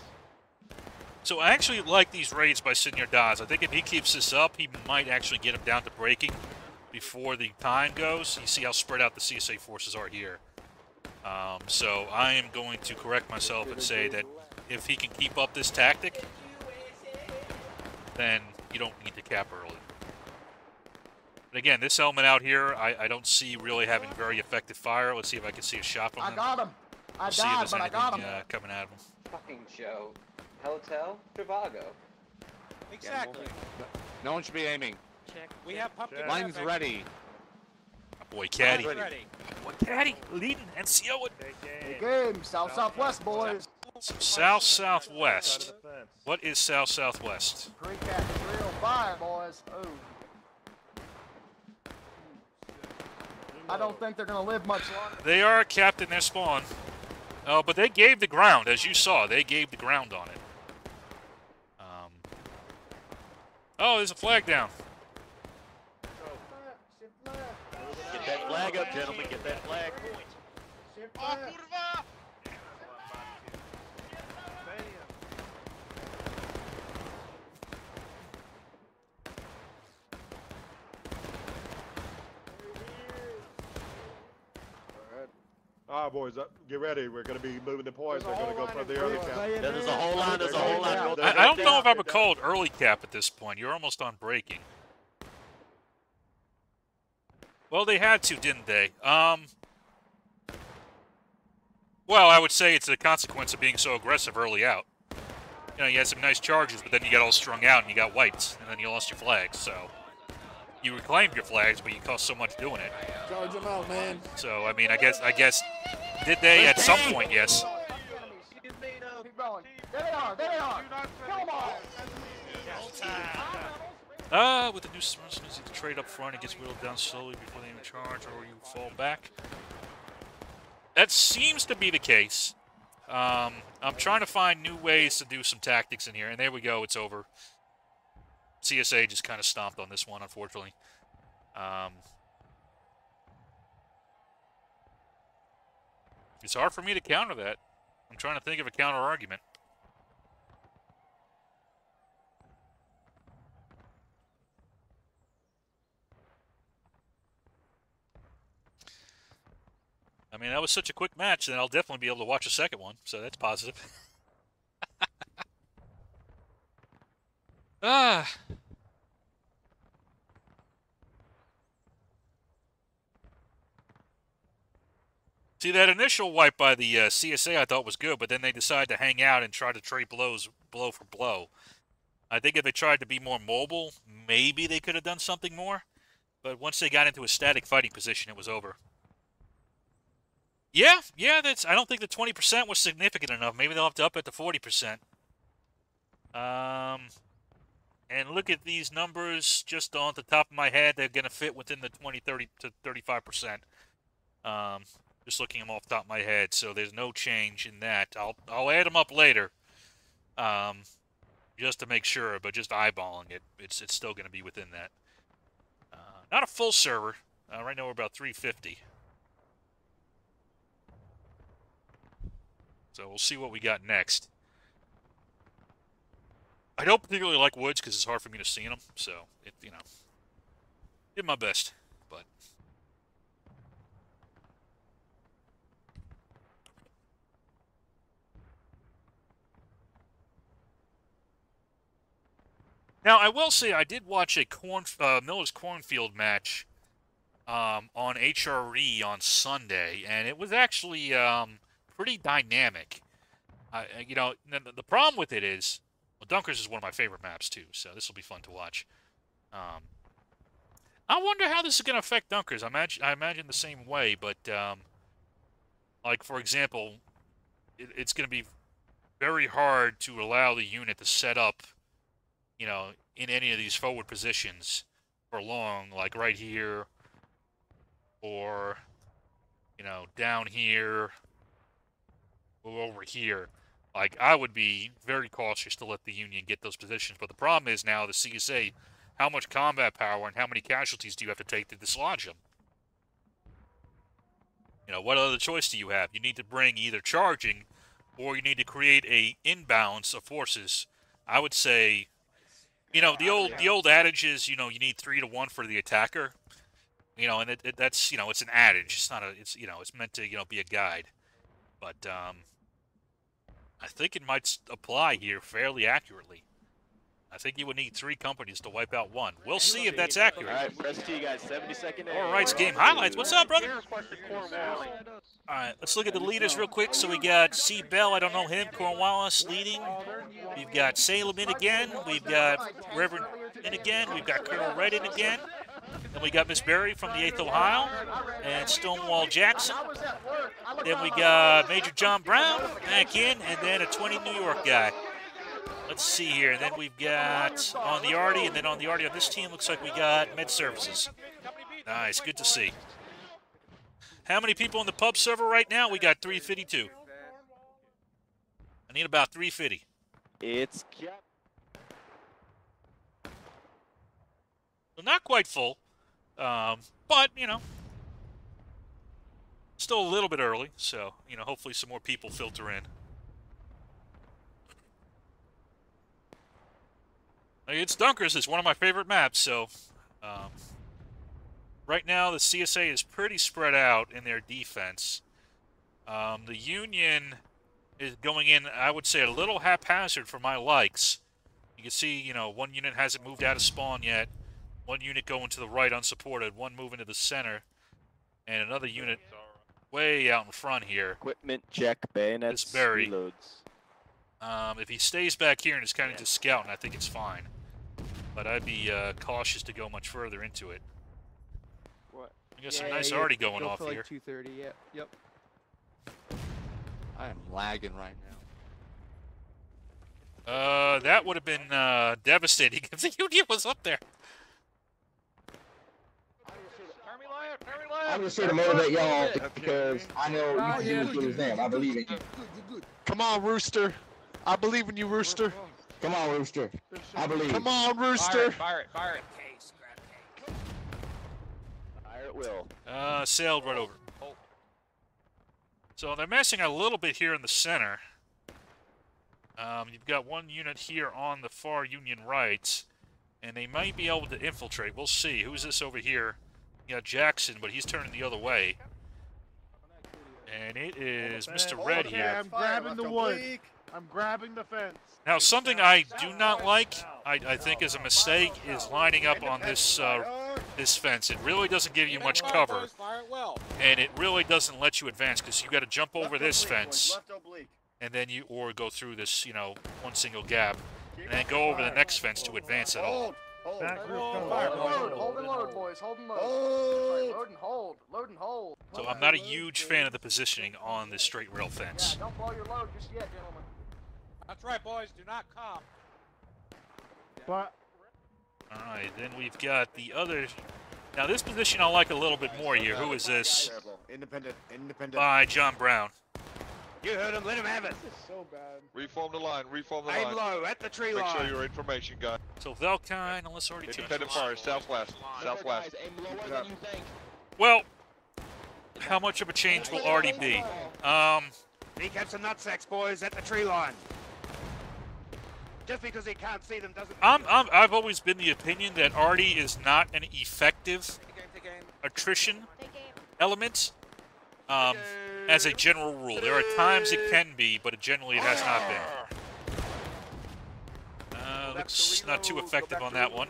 So I actually like these raids by Senor Daz. I think if he keeps this up, he might actually get him down to breaking before the time goes. You see how spread out the CSA forces are here. Um, so I am going to correct myself and say that if he can keep up this tactic, then you don't need to cap early. But again, this element out here, I, I don't see really having very effective fire. Let's see if I can see a shot from I them. got him. I We'll see died, there's but I got him. Uh, coming at them. Fucking show. Hotel Trivago. Exactly. No one should be aiming. Check. We have pumpkin. Line's traffic. ready. Boy, Caddy. Line's ready. Boy, Caddy leading NCO it. Good game. South Southwest, boys. South Southwest. What is South Southwest? Great cat. Real oh fire, boys. Oh. I don't think they're gonna live much longer. They are capped in their spawn. Oh, but they gave the ground, as you saw. They gave the ground on it. Um. Oh, there's a flag down. Get that flag up, gentlemen. Get that flag. Ah, All right, boys, uh, get ready. We're going to be moving the points. They're going to go for the early count. There's a whole line. There's a whole line. I, I don't know if I would call it early cap at this point. You're almost on breaking. Well, they had to, didn't they? Um. Well, I would say it's a consequence of being so aggressive early out. You know, you had some nice charges, but then you got all strung out and you got wiped, and then you lost your flags. So you reclaimed your flags, but you cost so much doing it. Charge them out, man. So I mean, I guess I guess did they at some point? Yes. Keep going. There they are. There they are. Kill them all. Ah, with the new suspension, you either trade up front, it gets whittled down slowly before they even charge, or you fall back. That seems to be the case. Um, I'm trying to find new ways to do some tactics in here, and there we go. It's over. CSA just kind of stomped on this one, unfortunately. Um, it's hard for me to counter that. I'm trying to think of a counter argument. I mean, that was such a quick match that I'll definitely be able to watch a second one, so that's positive. ah. See, that initial wipe by the uh, CSA I thought was good, but then they decided to hang out and try to trade blows, blow for blow. I think if they tried to be more mobile, maybe they could have done something more. But once they got into a static fighting position, it was over. Yeah, yeah, that's. I don't think the 20% was significant enough. Maybe they'll have to up it to 40%. Um, and look at these numbers just on the top of my head. They're going to fit within the 20, 30 to 35%. Um, just looking them off the top of my head. So there's no change in that. I'll I'll add them up later. Um, just to make sure, but just eyeballing it, it's it's still going to be within that. Uh, not a full server. Uh, right now we're about 350. So we'll see what we got next. I don't particularly like woods because it's hard for me to see them. So, it, you know, did my best, but Now, I will say I did watch a corn uh, Miller's Cornfield match um, on HRE on Sunday, and it was actually um, pretty dynamic. Uh, you know, the, the problem with it is, well, Dunkers is one of my favorite maps too, so this will be fun to watch. Um, I wonder how this is going to affect Dunkers. I imagine, I imagine the same way, but um, like for example, it, it's going to be very hard to allow the unit to set up you know, in any of these forward positions for long, like right here, or, you know, down here, or over here. Like, I would be very cautious to let the Union get those positions. But the problem is now the CSA, how much combat power and how many casualties do you have to take to dislodge them? You know, what other choice do you have? You need to bring either charging, or you need to create a imbalance of forces. I would say you know the old the old adage is you know you need three to one for the attacker you know and it, it, that's you know it's an adage it's not a it's you know it's meant to you know be a guide but um i think it might apply here fairly accurately I think you would need three companies to wipe out one. We'll see if that's accurate. All right, press T, guys. 70 second. All right, game highlights. What's up, brother? All right, let's look at the leaders real quick. So we got C. Bell, I don't know him, Cornwallis leading. We've got Salem in again. We've got Reverend in again. We've got Colonel Red in again. Then we got Miss Berry from the 8th Ohio and Stonewall Jackson. Then we got Major John Brown back in, and then a 20 New York guy. Let's see here. Then we've got on the Artie, and then on the Artie on this team, looks like we got Med Services. Nice, good to see. How many people in the pub server right now? We got 352. I need about 350. It's So not quite full, um, but you know, still a little bit early. So you know, hopefully some more people filter in. It's Dunkers. It's one of my favorite maps. So um, right now the CSA is pretty spread out in their defense. Um, the Union is going in, I would say, a little haphazard for my likes. You can see, you know, one unit hasn't moved out of spawn yet. One unit going to the right unsupported, one moving to the center, and another unit way out in front here. Equipment check, bayonets, It's Barry. reloads. Um, if he stays back here and is kind of just scouting, I think it's fine. But I'd be uh, cautious to go much further into it. What? I got some nice already going off for like here. 230, yeah. Yep. I am lagging right now. Uh, that would have been uh, devastating if the Union was up there. I'm just here to motivate y'all because I know you can do as good as them. I believe in you. Come on, Rooster. I believe in you, Rooster. Come on, Rooster. I believe. Come on, Rooster. Fire it, fire it. Fire at will. Uh, sailed right over. So they're messing a little bit here in the center. Um, you've got one unit here on the far Union right, and they might be able to infiltrate. We'll see. Who's this over here? You got Jackson, but he's turning the other way. And it is Mr. Red Okay, here. I'm grabbing the wood. I'm grabbing the fence. Now, something I do not like, I, I think is a mistake, is lining up on this uh, this fence. It really doesn't give you much cover, and it really doesn't let you advance because you got to jump over this fence, and then you or go through this, you know, one single gap, and then go over the next fence to advance at all. That group Hold and load, hold and load, boys. Hold and load. That's Load and hold. Load and hold. So I'm not a huge fan of the positioning on this straight rail fence. Don't blow your load just yet, gentlemen. That's right, boys. Do not come. But All right, then we've got the other. Now this position I like a little bit more here. Who is this? Independent, independent. By John Brown. You heard him, let him have it. This is so bad. Reform the line, reform the line. Aim line. low, at the tree Make line. sure your information, guy. So Velkine, unless already changed. Independent fire, southwest, southwest. Well, how much of a change will already be? Um, Kneecaps and nutsacks, boys, at the tree line. Just because he can't see them doesn't I'm, I'm, I've always been the opinion that Artie is not an effective attrition element um, as a general rule. There are times it can be, but generally it has not been. Uh, looks not too effective on that one.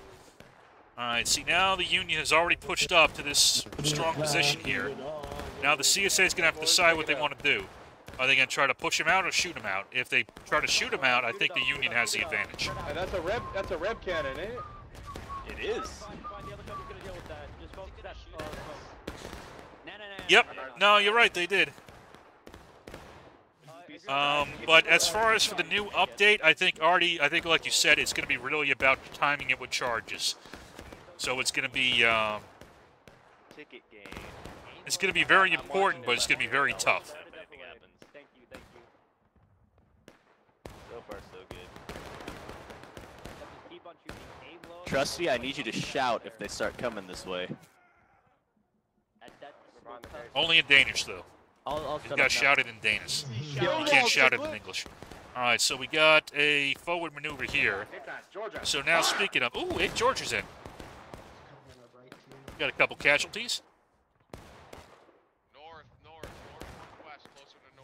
All right, see now the Union has already pushed up to this strong position here. Now the CSA is going to have to decide what they want to do. Are they going to try to push him out or shoot him out? If they try to shoot him out, I think the Union has the advantage. And that's a reb. That's a reb cannon, ain't it? It is. Yep. No, you're right. They did. Um, but as far as for the new update, I think Artie, I think like you said, it's going to be really about timing it with charges. So it's going to be, um, Ticket game. it's going to be very important, but it's going to be very tough. So far, so good. Trusty, I need you to shout if they start coming this way. Only in Danish, though. I'll, I'll You shut got up now. shouted in Danish. You can't shout it in English. All right, so we got a forward maneuver here. So now speaking of, ooh, hey, George is in. Got a couple casualties.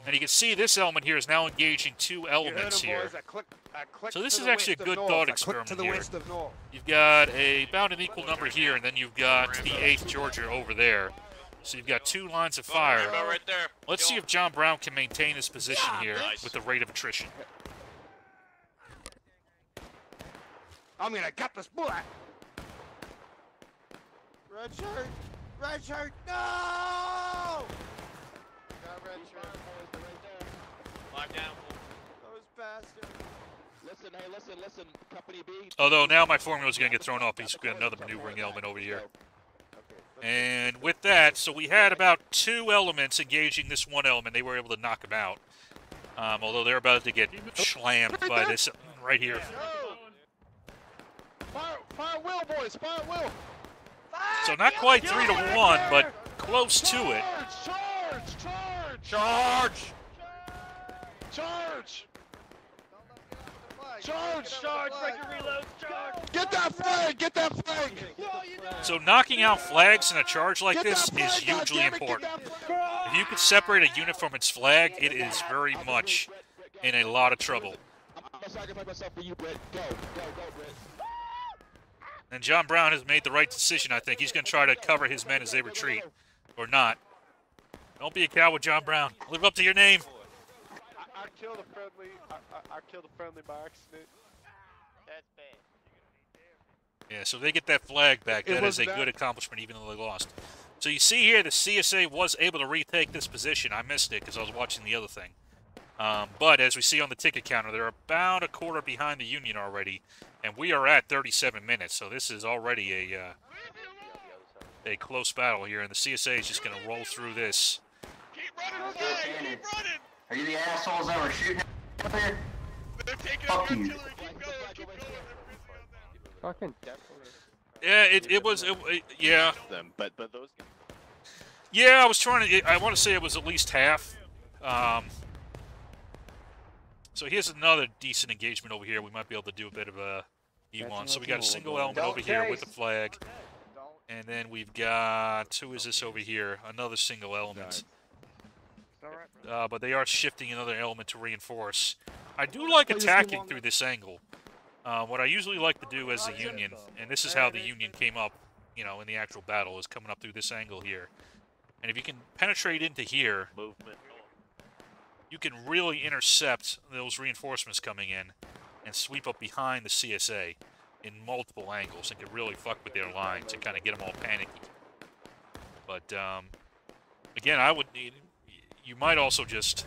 And you can see this element here is now engaging two elements here. boys. I click, I click So this is actually a good thought experiment to the here. west of north. You've got a about an equal number here, and then you've got the 8th Georgia over there. So you've got two lines of fire. right there. Let's see if John Brown can maintain his position here Nice. with the rate of attrition. I'm gonna cut this bullet. Red shirt! Red shirt! No! Got red shirt. Five down. Those bastards. Listen, hey, listen, listen, Company B. Although now my formula is going to get thrown off. He's got another maneuvering element over here. And with that, so we had about two elements engaging this one element. They were able to knock him out. Um, although they're about to get slammed by this right here. Fire, fire Will, boys, fire Will. So not quite three to one, but close to it. Charge, charge, Charge! charge. Charge, charge, break your reload, charge. Get that flag! Get that flag! So knocking out flags in a charge like this is hugely important. If you can separate a unit from its flag, it is very much in a lot of trouble. I'm gonna sacrifice myself for you, Britt. Go, go, go, Britt. And John Brown has made the right decision, I think. He's going to try to cover his men as they retreat. Or not. Don't be a coward, John Brown. Live up to your name. I, I killed a friendly. I, I, I killed a friendly by accident. That's bad. Yeah, so they get that flag back. It That was is a that- good accomplishment, even though they lost. So you see here, the CSA was able to retake this position. I missed it because I was watching the other thing. Um, but as we see on the ticket counter, they're about a quarter behind the Union already, and we are at 37 minutes. So this is already a uh, a close battle here, and the CSA is just going to roll through this. Keep running! Keep running! Are you the assholes that were shooting up here? They're taking Fuck you. Yeah, it, it was. It, it- yeah, Them, but but those. yeah. I was trying to. I want to say it was at least half. Um, so here's another decent engagement over here. We might be able to do a bit of a E1. So we got a single element over here with the flag. And then we've got, who is this over here? Another single element. Uh, but they are shifting another element to reinforce. I do like attacking through this angle. Uh, what I usually like to do as a Union, and this is how the Union came up, you know, in the actual battle, is coming up through this angle here. And if you can penetrate into here, Movement. you can really intercept those reinforcements coming in and sweep up behind the CSA in multiple angles and can really fuck with their lines and kind of get them all panicky. But um, again, I would need. You might also just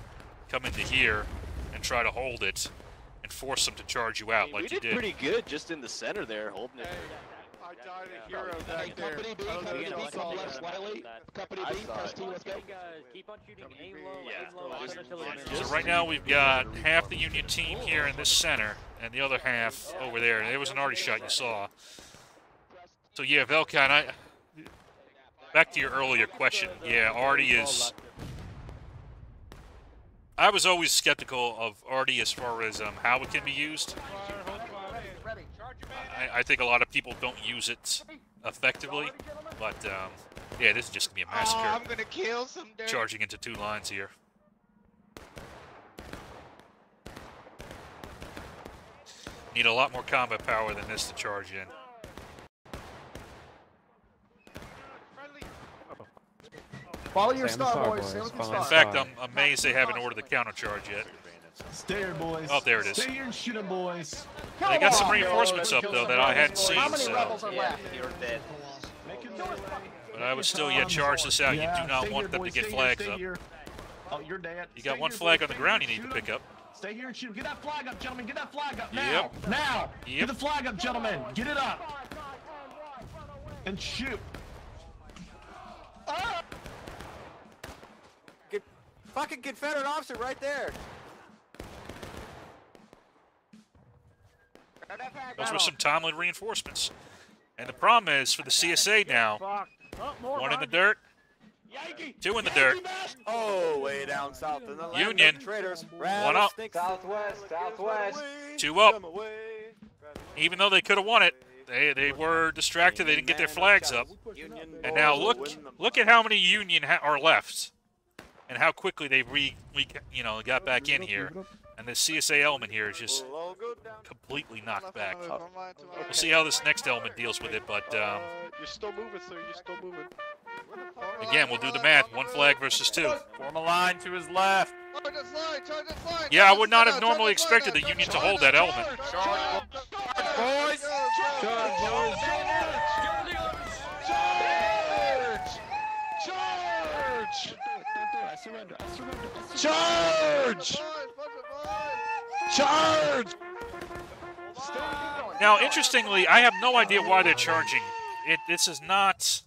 come into here and try to hold it and force them to charge you out we like did, you did. pretty good just in the center there, holding it. I died a hero Hey, back there. Company B, I don't Company B, y'all come saw left slightly. Company B, press T, let's go. Keep on shooting. Aim low. Aim low. Send artillery. So right now we've got half the Union team here in this center, and the other half over there. There was an arty shot you saw. So yeah, Velkan, I back to your earlier question. Yeah, arty is. I was always skeptical of Artie as far as um, how it can be used. I, I think a lot of people don't use it effectively, but um, yeah, this is just gonna be a Oh, I'm massacre. gonna kill some. Charging into two lines here. Need a lot more combat power than this to charge in. Follow your Stay star, star, boys. boys. With star. In fact, I'm amazed they haven't ordered the counter charge yet. Stay here, boys. Oh, there it is. Stay here and shoot 'em, boys. They got some reinforcements up though that I hadn't seen, How many so. rebels are left? You're dead. But I would still, yet charge this out. You do not want here, them to get Stay flags here, up. stay here. Oh, you're dead. You got Stay one here, flag boys. on the ground you need and to pick up. Stay here and shoot. Get that flag up, gentlemen. Get that flag up now. Yep. Now. Yep. Get the flag up, gentlemen. Get it up. And shoot. Good fucking Confederate officer right there. Those were some timely reinforcements. And the problem is for the CSA now, one in the dirt, two in the dirt, Oh, way down south in the land Union. of traitors. One up. Southwest, southwest. two up. Even though they could have won it, they they were distracted. They didn't get their flags up. And now look look at how many Union ha- are left. And how quickly they re, re you know got back in here. And the CSA element here is just completely knocked back. We'll see how this next element deals with it, but um, You're still moving, sir. You're still moving. again, we'll do the math. One flag versus two. Form a line to his left. Yeah, I would not have normally expected the Union to hold that element. Boys! Charge! I surrender. I surrender. Charge! Charge! Now, interestingly, I have no idea why they're charging. It this is not.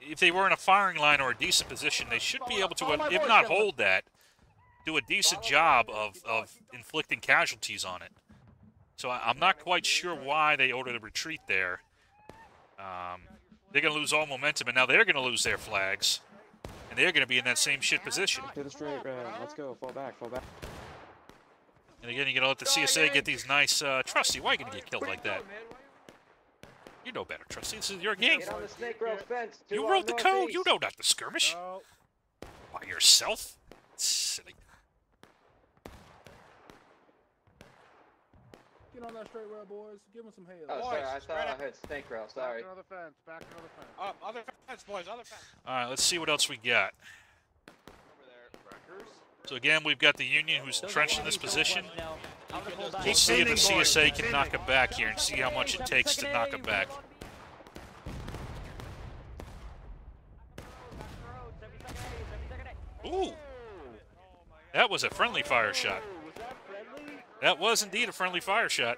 If they were in a firing line or a decent position, they should be able to, if not hold that, do a decent job of, of inflicting casualties on it. So I, I'm not quite sure why they ordered a retreat there. Um, they're going to lose all momentum, and now they're going to lose their flags, and they're going to be in that same shit position. Hit a straight round. Let's go. Fall back. Fall back. And again, you're going to let the CSA get these nice... Uh, Trusty, why are you going to get killed like that? You know better, Trusty. This is your game. Get on the snake rail fence. You our wrote the code. You know not to skirmish. By yourself? Silly. On that straight rail, boys. Give him some hell. Oh, sorry. I thought I heard snake rail. Sorry. Back another fence. Back another fence. Up, other fence, boys, other fence. All right, let's see what else we got. So again, we've got the Union who's entrenched in this position. We'll see if the CSA can knock him back here and see how much it takes to knock him back. Ooh. That was a friendly fire shot. That was indeed a friendly fire shot.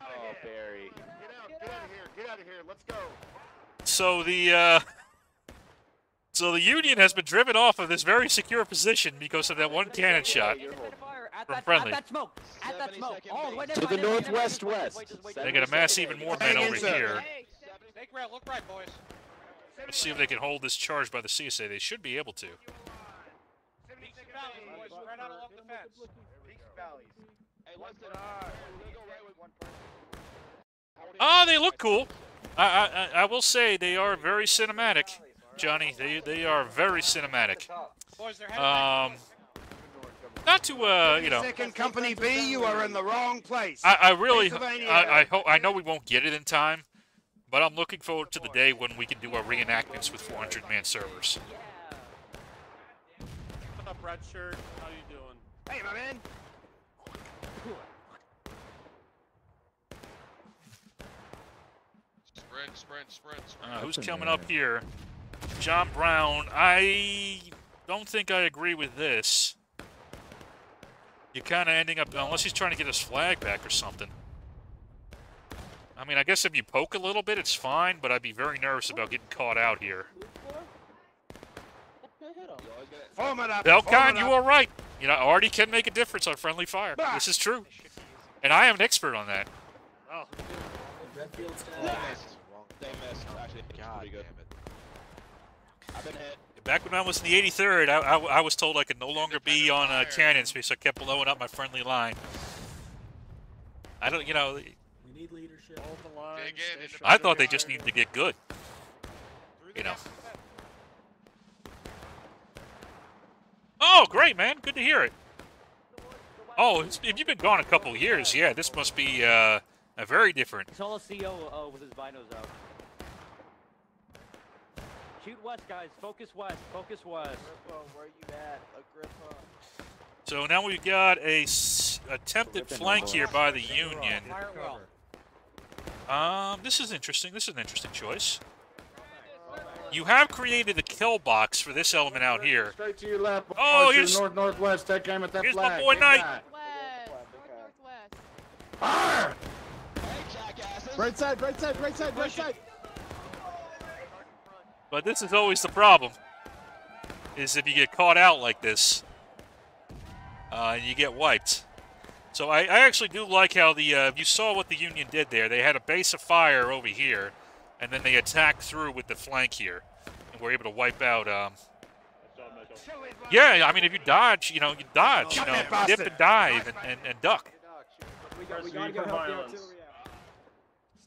Oh, Barry. Get out of here. Get out of here. Let's go. So the uh, so the Union has been driven off of this very secure position because of that one cannon shot from friendly. At that smoke. At that smoke. All the way down To the northwest west. They got to mass even more men over here. Hey, snake rail, look right, boys. Let's see if they can hold this charge by the CSA. They should be able to. Peaks Valley, boys, spread out along the fence. Peaks valleys. Hey, let's Oh, they look cool. I, I I- I will say they are very cinematic, Johnny. They they are very cinematic. Boys, they're headed back. Um, not to uh, you know. Second Company B, you are in the wrong place. I, I really, I, I hope, I know we won't get it in time, but I'm looking forward to the day when we can do our reenactments with 400 man servers. What's up, red shirt? How you doing? Hey, my man. Sprint, sprint, sprint, sprint. Uh, who's coming up here? John Brown. I don't think I agree with this. You're kind of ending up, unless he's trying to get his flag back or something. I mean, I guess if you poke a little bit, it's fine, but I'd be very nervous about getting caught out here. Form it up. form Belkon, it you up. are right. You know, already can make a difference on friendly fire. This is true. And I am an expert on that. Oh. They missed. They missed. Actually, God pretty good. I've been hit. Back when I was in the 83rd, I, I, I was told I could no longer be on uh, cannons because I kept blowing up my friendly line. I don't, you know, We need leadership. Hold the line. Dig in, stay in the I thought they just needed to get good. You know. Oh, great, man. Good to hear it. Oh, it's, if you've been gone a couple of years, yeah, this must be uh, a very different. Solo CO uh, with his binos out. Shoot west, guys. Focus west. Focus west. Agrippa, where you at? Agrippa. So now we've got a s- attempted flank here by the Union. Um, this is interesting. This is an interesting choice. You have created a kill box for this element out here. Straight to your left. Oh, to here's- north northwest. Take aim at that here's my boy Knight. guy. West. Right side. Right side. Right side. Right side. But this is always the problem. Is if you get caught out like this, uh, and you get wiped. So I, I actually do like how the uh, you saw what the Union did there. They had a base of fire over here, and then they attacked through with the flank here, and were able to wipe out. Um, yeah, I mean if you dodge, you know you dodge, you know, dip and dive and, and, and duck. We got, we gotta go help the artillery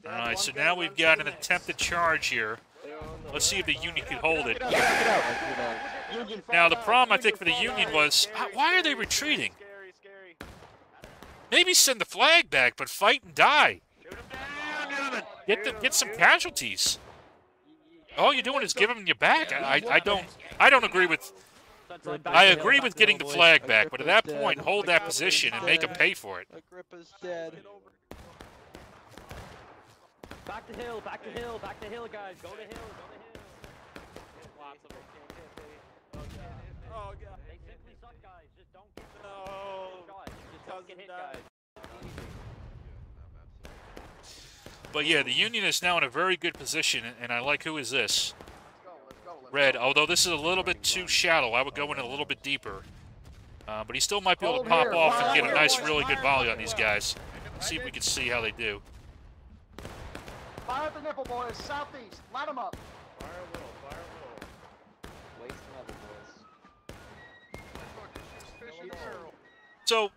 out. All right, so now we've got an attempted charge here. Let's see if the Union can hold it. Get out, get out. Now, the problem I think for the Union was, uh, why are they retreating? Maybe send the flag back, but fight and die. Get the, get some casualties. All you're doing is giving them your back. I, I, I don't I don't agree with. I agree with getting the flag back, but at that point, hold that position and make them pay for it. Agrippa's dead. Back to hill, back to hill, back to hill, guys. Go to hill, go to hill. Lots of them. Oh, God. They simply suck, guys. Just don't get no. guys. Just don't get hit, guys. But yeah, the Union is now in a very good position, and I like who is this? Red. Although this is a little bit too shallow, I would go in a little bit deeper. Uh, but he still might be able to pop off and get a nice, really good volley on these guys. See if we can see how they do. Fire at the nipple, boys. Southeast. Line them up. Fire a little, fire a little. Waste another, boys. So,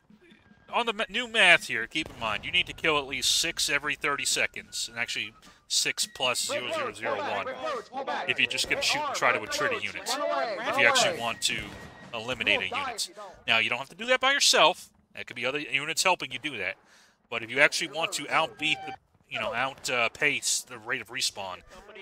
on the new math here, keep in mind, you need to kill at least six every 30 seconds, and actually six plus 0001 if you're just going to shoot and try to attrit a unit, if you actually want to eliminate a unit. Now, you don't have to do that by yourself. That could be other units helping you do that. But if you actually want to outbeat the, you know, outpace the rate of respawn,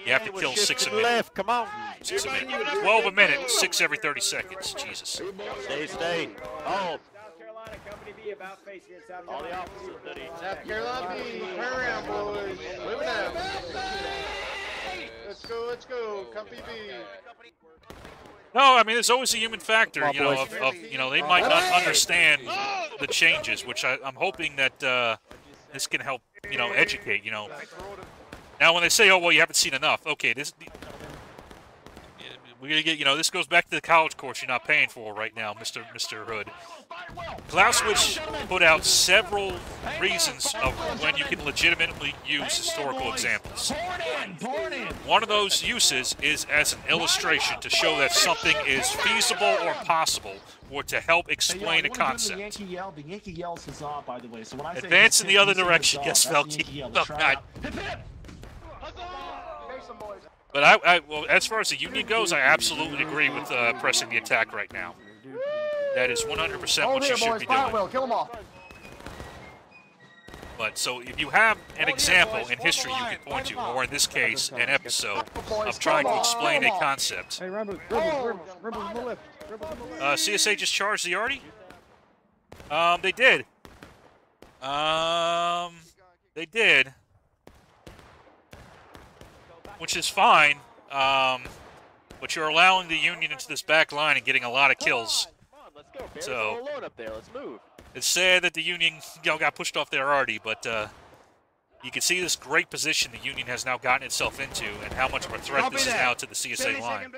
you have to kill six a minute. Left, come on. Six a minute. 12 a minute, six every 30 seconds. Jesus. Stay, stay. Oh, South Carolina, Company B about face here, South all the Carolina. officers. South Carolina B, turn around, boys. Moving out. Let's go, let's go. Company B. No, I mean, there's always a human factor, you know, of, of you know, they might not understand the changes, which I, I'm hoping that uh, this can help, you know, educate, you know. Now, when they say, oh, well, you haven't seen enough, okay, this, we're gonna get, you know, this goes back to the college course you're not paying for right now, Mr. Mr. Hood. Clausewitz put out several reasons of when you can legitimately use historical examples. One of those uses is as an illustration to show that something is feasible or possible, or to help explain a concept. The Yankee yell, the Yankee yells huzzah, by the way. So when I say Advance in the other direction. Yes, That's Velky. Oh, God. Hip, hip. But I, I, well, as far as the Union goes, I absolutely agree with uh, pressing the attack right now. That is 100% Hold what you here, should boys. be doing. will. Kill them all. But so if you have an example in history you can point to, or in this case, an episode of trying to explain a concept. Hey, the left. Rebels on the left. Uh, CSA just charged the Artie? Um, they did. Um, they did. Which is fine. Um, but you're allowing the Union into this back line and getting a lot of kills. Let's go. Bears So- all alone up there. Let's move. It's sad that the Union you know, got pushed off there already, but uh, you can see this great position the Union has now gotten itself into and how much of a threat this is now to the CSA line.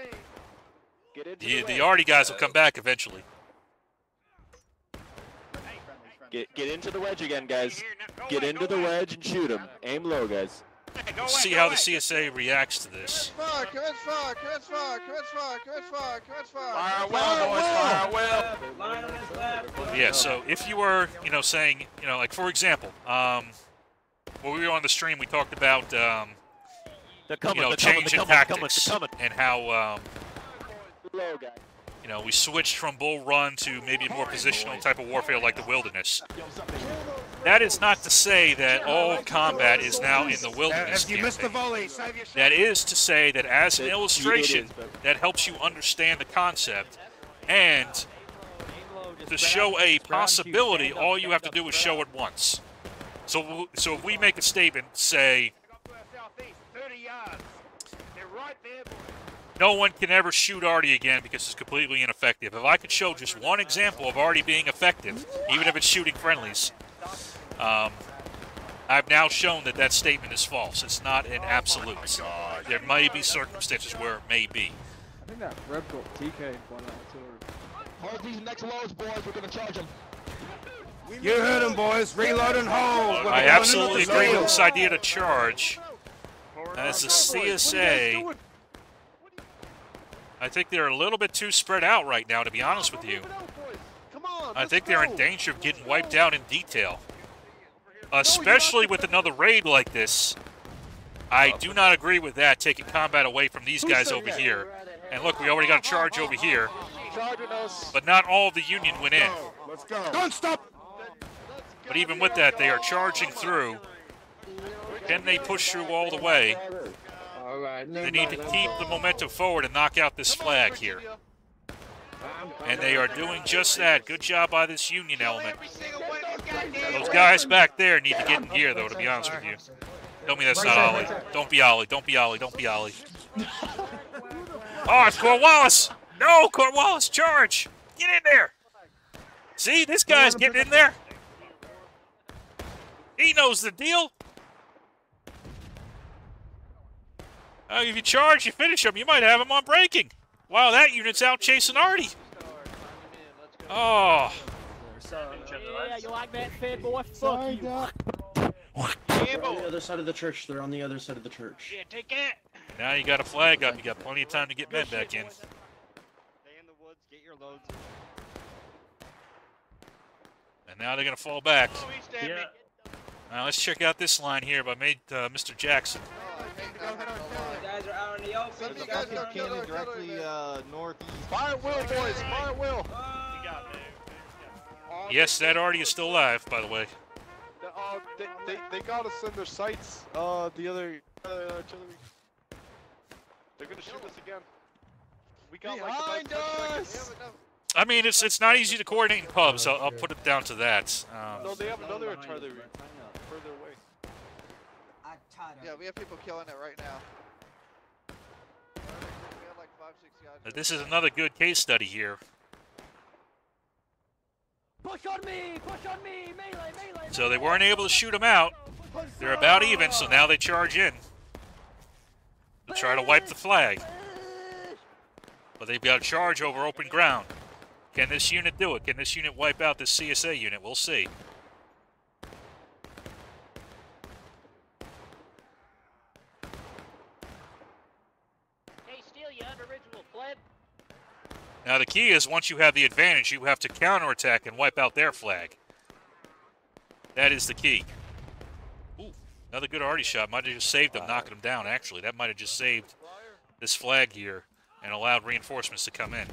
Get into The, the, the Artie guys will come back eventually. Get get into the wedge again, guys. Get into the wedge and shoot them. Aim low, guys. We'll see how the CSA reacts to this. Fire, fire, fire, well, boys. Yeah, so if you were, you know, saying, you know, like for example, um, when we were on the stream, we talked about, um, They're coming. you know, they're coming. change They're coming. Coming. tactics coming. and how, um, Low, guys. you know, we switched from bull run to maybe a more positional type of warfare like the wilderness. That is not to say that all combat is now in the wilderness. If you missed the campaign. volley, save your shot. That is to say that as an It- it illustration that helps you understand the concept and to show a possibility, all you have to do is show it once. So, so if we make a statement, say, no one can ever shoot Artie again because it's completely ineffective. If I could show just one example of Artie being effective, even if it's shooting friendlies, um, I've now shown that that statement is false. It's not an absolute. There may be circumstances where it may be. I think that Reb got TK by that artillery. Hold these next lows, boys. We're gonna charge them. You heard them, boys. Reload and hold. I absolutely agree with this idea to charge. As the CSA, I think they're a little bit too spread out right now, to be honest with you. I think they're in danger of getting wiped out in detail. Especially with another raid like this. I do not agree with that, taking combat away from these guys over here. And look, we already got a charge over here. But not all of the Union went in. Let's go. Don't stop. But even with that, they are charging through. Can they push through all the way? Alright, They need to keep the momentum forward and knock out this flag here. And they are doing just that. Good job by this Union element. Those guys back there need to get in gear, though, to be honest with you. Tell me that's not Ollie. Don't be Ollie. Don't be Ollie. Don't be Ollie. Oh, it's Cornwallis! No, Cornwallis, charge! Get in there! See, this guy's getting in there. He knows the deal. Uh, if you charge, you finish him. You might have him on breaking. Wow, that unit's out chasing Artie. Oh. Yeah, you like that, fed boy? Fuck you. They're on the other side of the church. They're on the other side of the church. Yeah, take it. Now you got a flag up. You got plenty of time to get men back in. Stay in the woods, get your loads. And now they're going to fall back. Yeah. Now let's check out this line here by mate, uh, Mr. Jackson. Guys are out in the open. There's a fucking cannon directly uh, northeast. Fire will, boys. Fire will. Yes, that Artie is still alive, by the way. Uh, they, they, they got us in their sights. Uh, the other uh, artillery. They're gonna shoot us again. We got Behind about 10 us! I mean, it's it's not easy to coordinate in pubs. I'll, I'll put it down to that. Um, No, they have another artillery further away. Yeah, we have people killing it right now. We like five, this is another good case study here. Push on me! Push on me! Melee! Melee! So they weren't able to shoot him out. They're about even, so now they charge in to try to wipe the flag. But they've got a charge over open ground. Can this unit do it? Can this unit wipe out this CSA unit? We'll see. Hey, steal you under original pleb. Now the key is once you have the advantage, you have to counterattack and wipe out their flag. That is the key. Ooh, another good arty shot. Might have just saved them, knocking them down, actually. That might have just saved this flag here and allowed reinforcements to come in.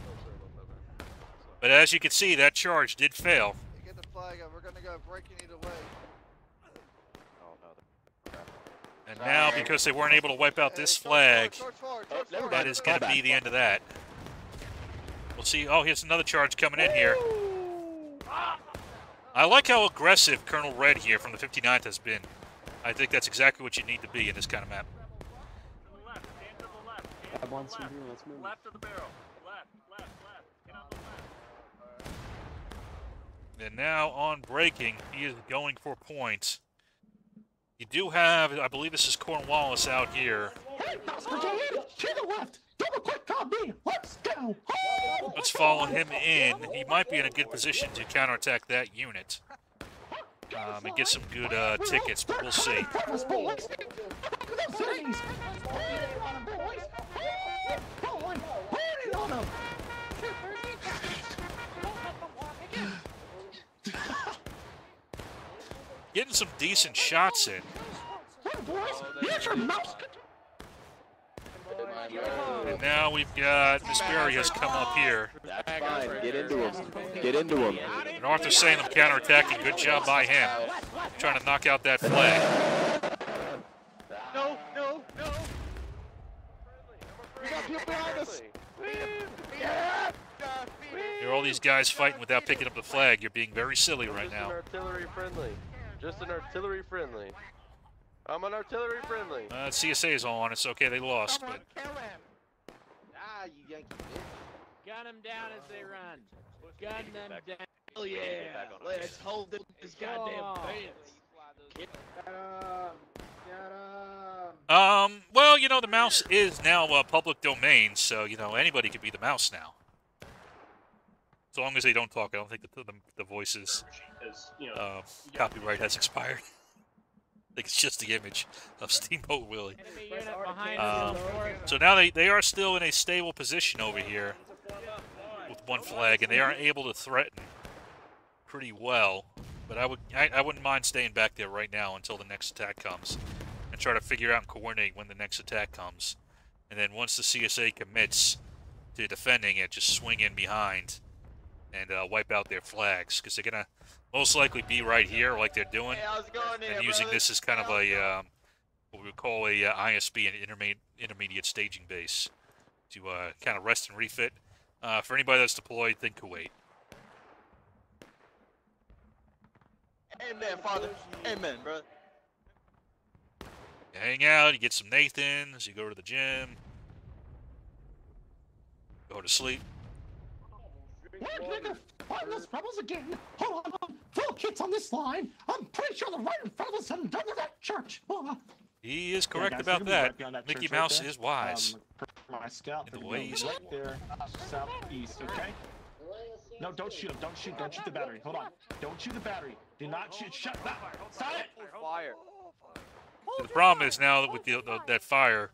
But as you can see, that charge did fail. You get the flag up. We're gonna go breaking either way. And now, because they weren't able to wipe out this flag, Charge forward, charge forward. that is going to be the end of that. We'll see. Oh, here's another charge coming in here. I like how aggressive Colonel Red here from the 59th has been. I think that's exactly what you need to be in this kind of map. I want some here. Let's move. Left of the barrel. Left, left, left. Get on the left. And now on breaking, he is going for points. You do have, I believe this is Cornwallis out here. Hey, Mouse Brigade! To the left! Double quick me! Let's go! Let's follow him in. He might be in a good position to counterattack that unit. Um, and get some good uh, tickets, but we'll see. Getting some decent shots in. Hey, boys! Here's your mouse! And now we've got Misperi has come up here. That's fine. Get into him. Get into him. And Arthur Salem counterattacking. Good job by him. Trying to knock out that flag. No, no, no. We got people behind us. There are all these guys fighting without picking up the flag. You're being very silly right Just now. an artillery friendly. Just an artillery friendly. I'm an artillery friendly. Uh, CSA is on. It's okay. They lost, but Ah, you Yankee bitch. Gun them down as they run. Gun them down. Hell yeah. Let's hold this, this goddamn on. fence. Get him. Get him. Um, well, you know, the mouse is now uh, public domain, so, you know, anybody could be the mouse now. As long as they don't talk, I don't think the, the, the voices, uh, copyright has expired. It's just the image of Steamboat Willie. Enemy unit behind Um, so now they, they are still in a stable position over here with one flag, and they are able to threaten pretty well. But I would I, I wouldn't mind staying back there right now until the next attack comes, and try to figure out and coordinate when the next attack comes. And then once the CSA commits, to defending it just swing in behind and uh, wipe out their flags because they're gonna most likely be right here like they're doing and using this as kind of a um, what we would call a uh, ISB, an intermediate intermediate staging base, to uh, kind of rest and refit. Uh, for anybody that's deployed, think Kuwait. Amen, Father. Amen, bro. You hang out, you get some Nathans, you go to the gym, go to sleep. We're gonna find those rebels again. Hold on, um, full kits on this line. I'm pretty sure they're right in front of us and under that church. He is correct guys, about they're gonna be that. right that Mickey church right Mouse there. is wise. Um, my scout, In the they're gonna ways. right there, southeast. Okay. No, don't shoot him. Don't shoot. Don't shoot the battery. Hold on. Don't shoot the battery. Do not shoot. Shut that. Stop it. Fire. the problem is now that with the, the, that fire,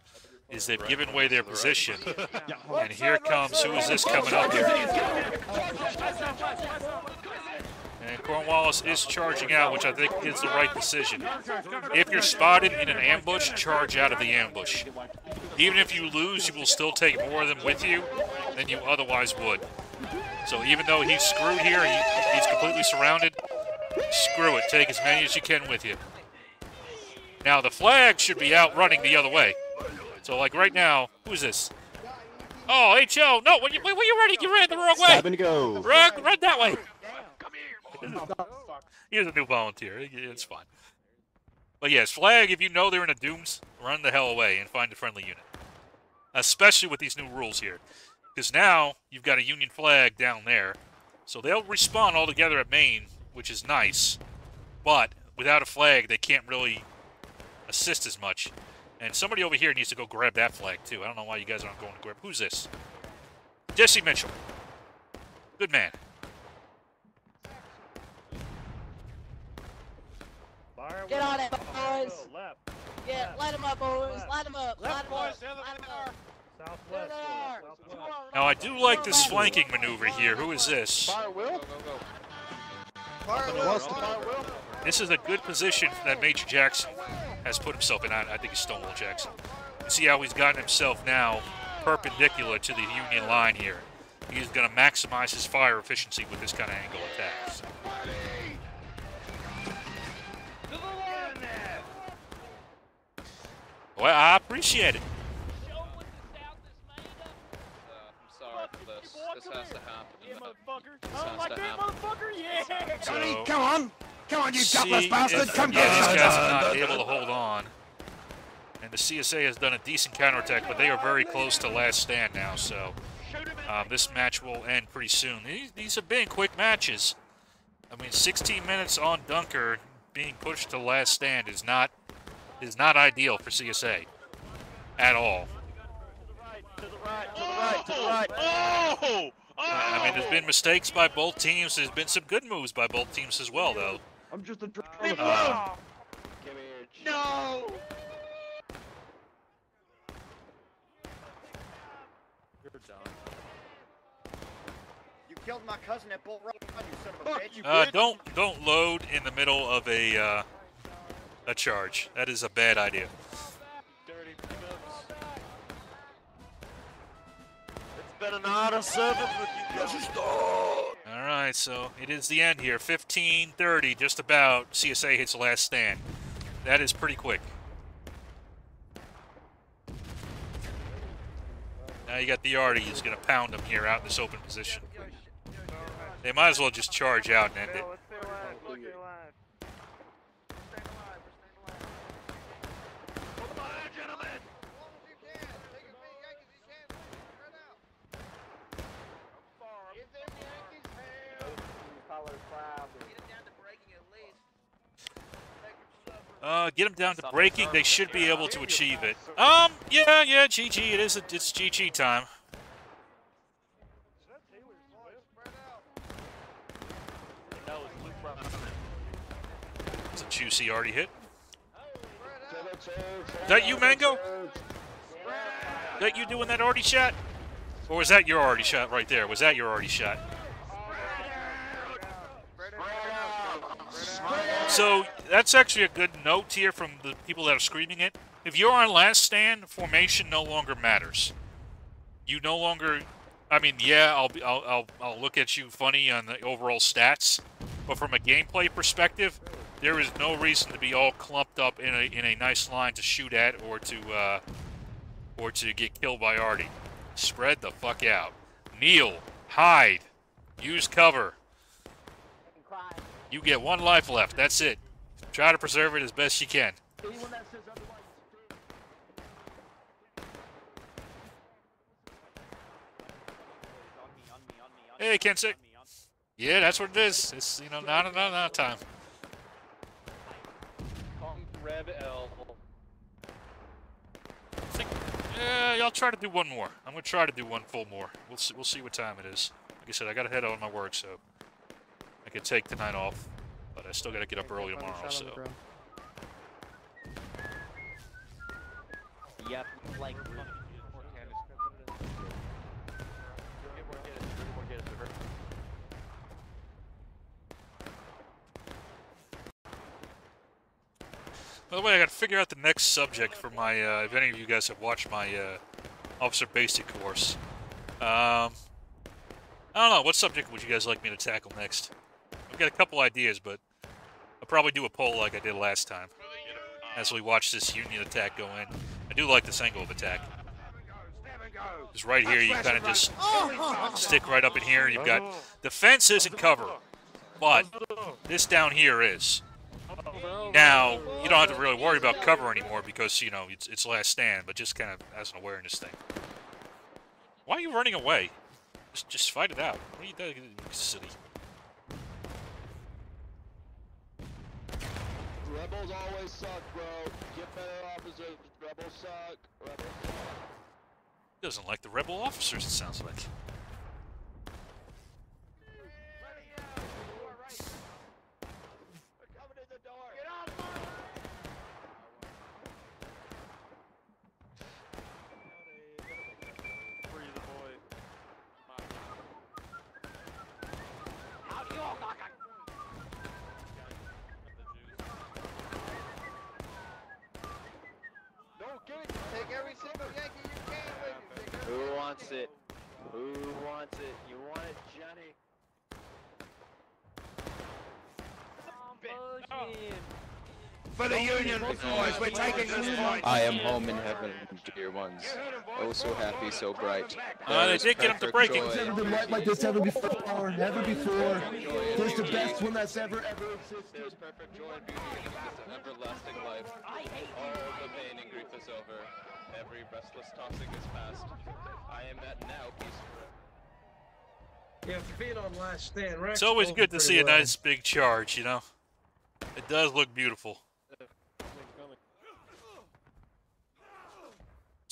is they've given away their position, and here comes who is this coming up here? And Cornwallis is charging out, which I think is the right decision. If you're spotted in an ambush, charge out of the ambush. Even if you lose, you will still take more of them with you than you otherwise would. So even though he's screwed here, he, he's completely surrounded, screw it, take as many as you can with you. Now the flag should be out running the other way. So like right now, who's this? Oh, HO, no, when you, when you running, you ran the wrong way. Stop and go. Run, run that way. Here's a new volunteer. It's fine. But yes, flag, if you know they're in a dooms, run the hell away and find a friendly unit. Especially with these new rules here. Because now you've got a Union flag down there. So they'll respawn all together at Maine, which is nice. But without a flag, they can't really assist as much. And somebody over here needs to go grab that flag, too. I don't know why you guys aren't going to grab... Who's this? Jesse Mitchell. Good man. Get on it, boys. Yeah, light them up, boys. Light them up. Light them up. Light 'em up. There they are. Now, I do like this flanking maneuver here. Who is this? Fire Will. Fire Will. fire Will? This is a good position for that Major Jackson has put himself in. I, I think he's Stonewall Jackson. You see how he's gotten himself now perpendicular to the Union line here. He's going to maximize his fire efficiency with this kind of angle attacks. Well, I appreciate it. Uh, I'm sorry for this. This has to happen. Yeah, motherfucker. This Oh, has my to good happen. motherfucker, yeah. So, Come on. Come on, you see gutless bastard. if- Come yeah, these guys are not able to hold on. And the CSA has done a decent counterattack, but they are very close to last stand now, so um, this match will end pretty soon. These, these have been quick matches. I mean, 16 minutes on Dunker being pushed to last stand is not is not ideal for CSA at all. Oh! I mean, there's been mistakes by both teams. There's been some good moves by both teams as well, though. I'm just a Uh, No! You killed my cousin at Bull Run, you son of a bitch. Uh, don't don't load in the middle of a uh, a charge. That is a bad idea. Been an honor serving with you guys. All right, so it is the end here. 15:30, just about. CSA hits the last stand. That is pretty quick. Now you got the Artie who's going to pound them here out in this open position. They might as well just charge out and end it. Uh, get them down to breaking. They should be able to achieve it. Um, yeah, yeah, GG. It is. A, it's GG time. It's a juicy Artie hit. Is that you, Mango? That you doing that Artie shot? Or was that your Artie shot right there? Was that your Artie shot? So that's actually a good note here from the people that are screaming it. If you're on last stand, formation no longer matters. You no longer I mean, yeah, I'll be, I'll, I'll, I'll look at you funny on the overall stats, but from a gameplay perspective, there is no reason to be all clumped up in a in a nice line to shoot at or to uh, or to get killed by Artie. Spread the fuck out. Kneel, hide, use cover. You get one life left. That's it. Try to preserve it as best you can. Hey, Kensick. Yeah, that's what it is. It's, you know, not enough not time. Yeah, y'all try to do one more. I'm gonna try to do one full more. We'll see, we'll see what time it is. Like I said, I gotta head on my work, so could take tonight off, but I still gotta get up early tomorrow. So Yep, like. By the way, I gotta figure out the next subject for my. Uh, if any of you guys have watched my uh, officer basic course, um, I don't know. What subject would you guys like me to tackle next? I've got a couple ideas, but I'll probably do a poll like I did last time. As we watch this Union attack go in, I do like this angle of attack. Because right here, you kind of just stick right up in here. You've got the fence isn't cover, but this down here is. Now you don't have to really worry about cover anymore because you know it's it's last stand, but just kind of as an awareness thing. Why are you running away? Just just fight it out. What are you doing, silly? Rebels always suck, bro. Get better officers. Rebels suck. Rebels suck. Doesn't like the rebel officers. It sounds like. No, get it. Take every single Yankee you can with you. Take every Who wants it? Who wants it? You want it, Johnny? For the Union, boys, we're taking this point. I am home in heaven, dear ones. Oh, so happy, so bright. Uh, they There is did get him to breaking. joy. It's never been like, like this ever before. Never before. There's the best one that's ever, ever existed. There's perfect joy and beauty in this everlasting life. All the pain and grief is over. Every restless tossing is past. I am at now peace. Yeah, being on last stand, Rex. It's always good to pretty see a nice big charge, you know? It does look beautiful.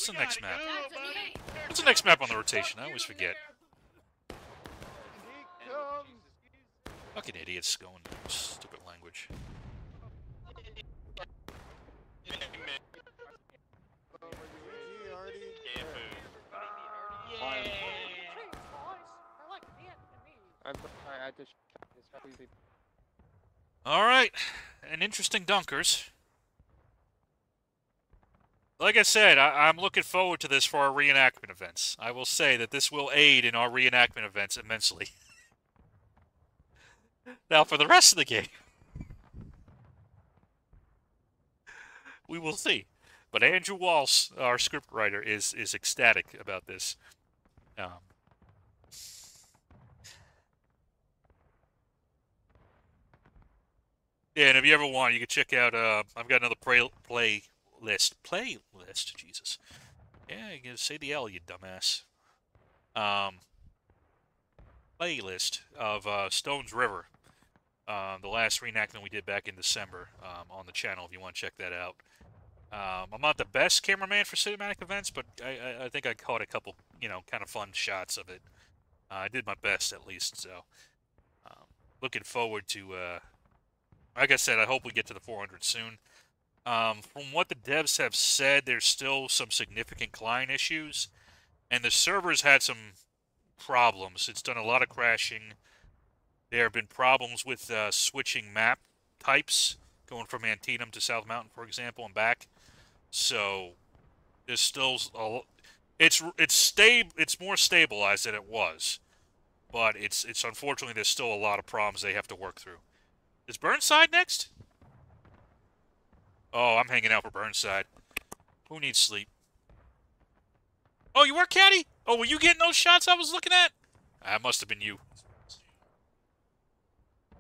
What's the next map? What's the next map on the rotation? I always forget. Fucking idiots going stupid language. I, I, I just it's crazy. All right, an interesting dunkers. Like I said, I, I'm looking forward to this for our reenactment events. I will say that this will aid in our reenactment events immensely. now, for the rest of the game, we will see. But Andrew Walsh, our scriptwriter, is is ecstatic about this. Um, Yeah, and if you ever want, you can check out. Uh, I've got another play playlist. Playlist, Jesus. Yeah, say the L, you dumbass. Um, playlist of uh, Stones River, uh, the last reenactment we did back in December um, on the channel. If you want to check that out. Um, I'm not the best cameraman for cinematic events, but I, I, I think I caught a couple, you know, kind of fun shots of it. Uh, I did my best at least, so um, looking forward to. Uh, like I said, I hope we get to the 400 soon. Um, from what the devs have said, there's still some significant client issues, and the server's had some problems. It's done a lot of crashing. There have been problems with uh, switching map types, going from Antietam to South Mountain, for example, and back. So there's still a, It's it's stable. It's more stabilized than it was, but it's it's unfortunately there's still a lot of problems they have to work through. Is Burnside next? Oh, I'm hanging out for Burnside. Who needs sleep? Oh, you were Caddy? Oh, were you getting those shots I was looking at? Ah, that must have been you.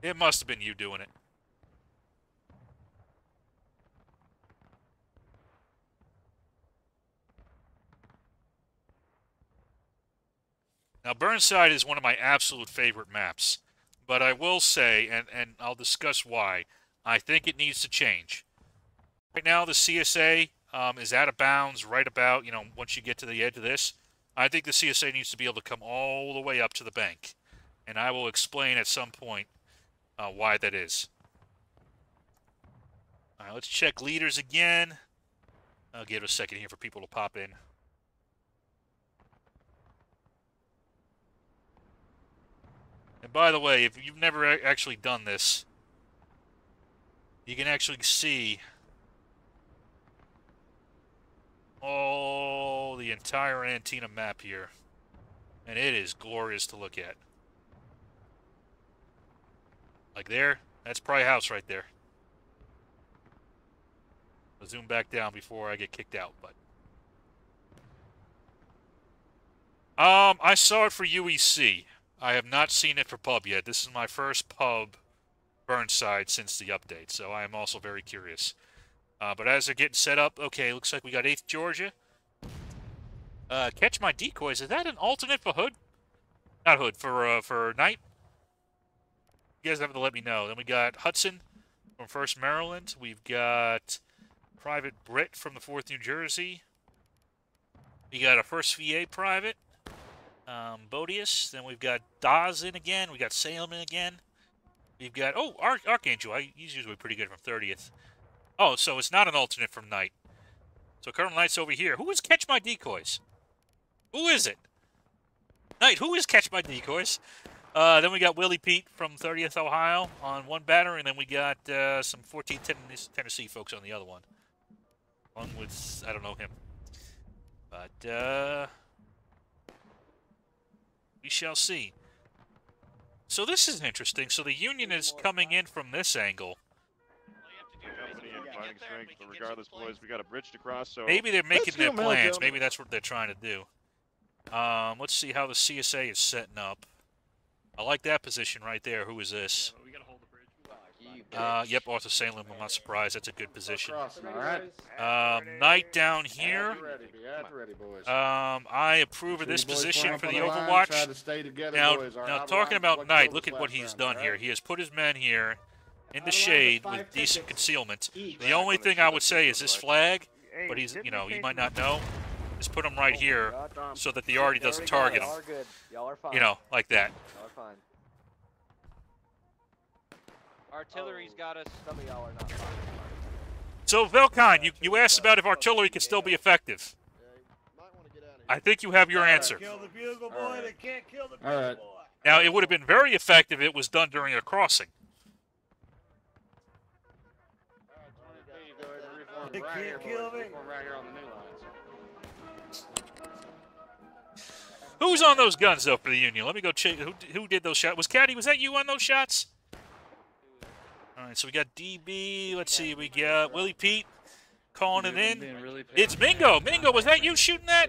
It must have been you doing it. Now, Burnside is one of my absolute favorite maps. But I will say, and, and I'll discuss why, I think it needs to change. Right now, the CSA um, is out of bounds right about, you know, once you get to the edge of this. I think the CSA needs to be able to come all the way up to the bank. And I will explain at some point uh, why that is. All right, let's check leaders again. I'll give it a second here for people to pop in. And by the way, if you've never actually done this, you can actually see all the entire Antietam map here. And it is glorious to look at. Like there, that's Pry House right there. I'll zoom back down before I get kicked out, but... Um, I saw it for UEC. I have not seen it for pub yet. This is my first pub Burnside since the update, so I am also very curious. Uh, but as they're getting set up, okay, looks like we got 8th Georgia. Uh, catch my decoys. Is that an alternate for Hood? Not Hood, for, uh, for Knight? You guys have to let me know. Then we got Hudson from 1st Maryland. We've got Private Britt from the 4th New Jersey. We got a 1st VA Private um, Bodius. Then we've got Dawes in again. We got Salem in again. We've got oh Arch Archangel. I, he's usually pretty good from 30th. Oh, so it's not an alternate from Knight. So Colonel Knight's over here. Who is Catch My Decoys? Who is it? Knight, who is Catch My Decoys? Uh, then we got Willie Pete from 30th Ohio on one batter, and then we got uh, some 14th Tennessee folks on the other one. One with, I don't know him. But, uh, we shall see. So this is interesting. So the Union is coming in from this angle. Strength, but regardless, boys, we got a bridge to cross. So maybe they're making their plans. Maybe that's what they're trying to do. Um, let's see how the CSA is setting up. I like that position right there. Who is this? Uh, yep, Arthur Salem. I'm not surprised. That's a good position. Um, Knight down here. Um, I approve of this position for the Overwatch. Now, now talking about Knight, look at what he's done here. He has put his men here in the shade with decent concealment. The only thing I would say is this flag, but he's, you know, you might not know, Just put him right here so that the Artie doesn't target him. You know, like that. Artillery's got us. Some of y'all are not So, Velkon, you, you asked about if artillery can still be effective. I think you have your answer. All right. Now, it would have been very effective if it was done during a crossing. They can't kill me. Who's on those guns, though, for the Union? Let me go check. Who, who did those shots? Was Caddy, was that you on those shots? All right, so we got DB. Let's see. We got Willie Pete calling it in. It's Mingo. Mingo, was that you shooting that?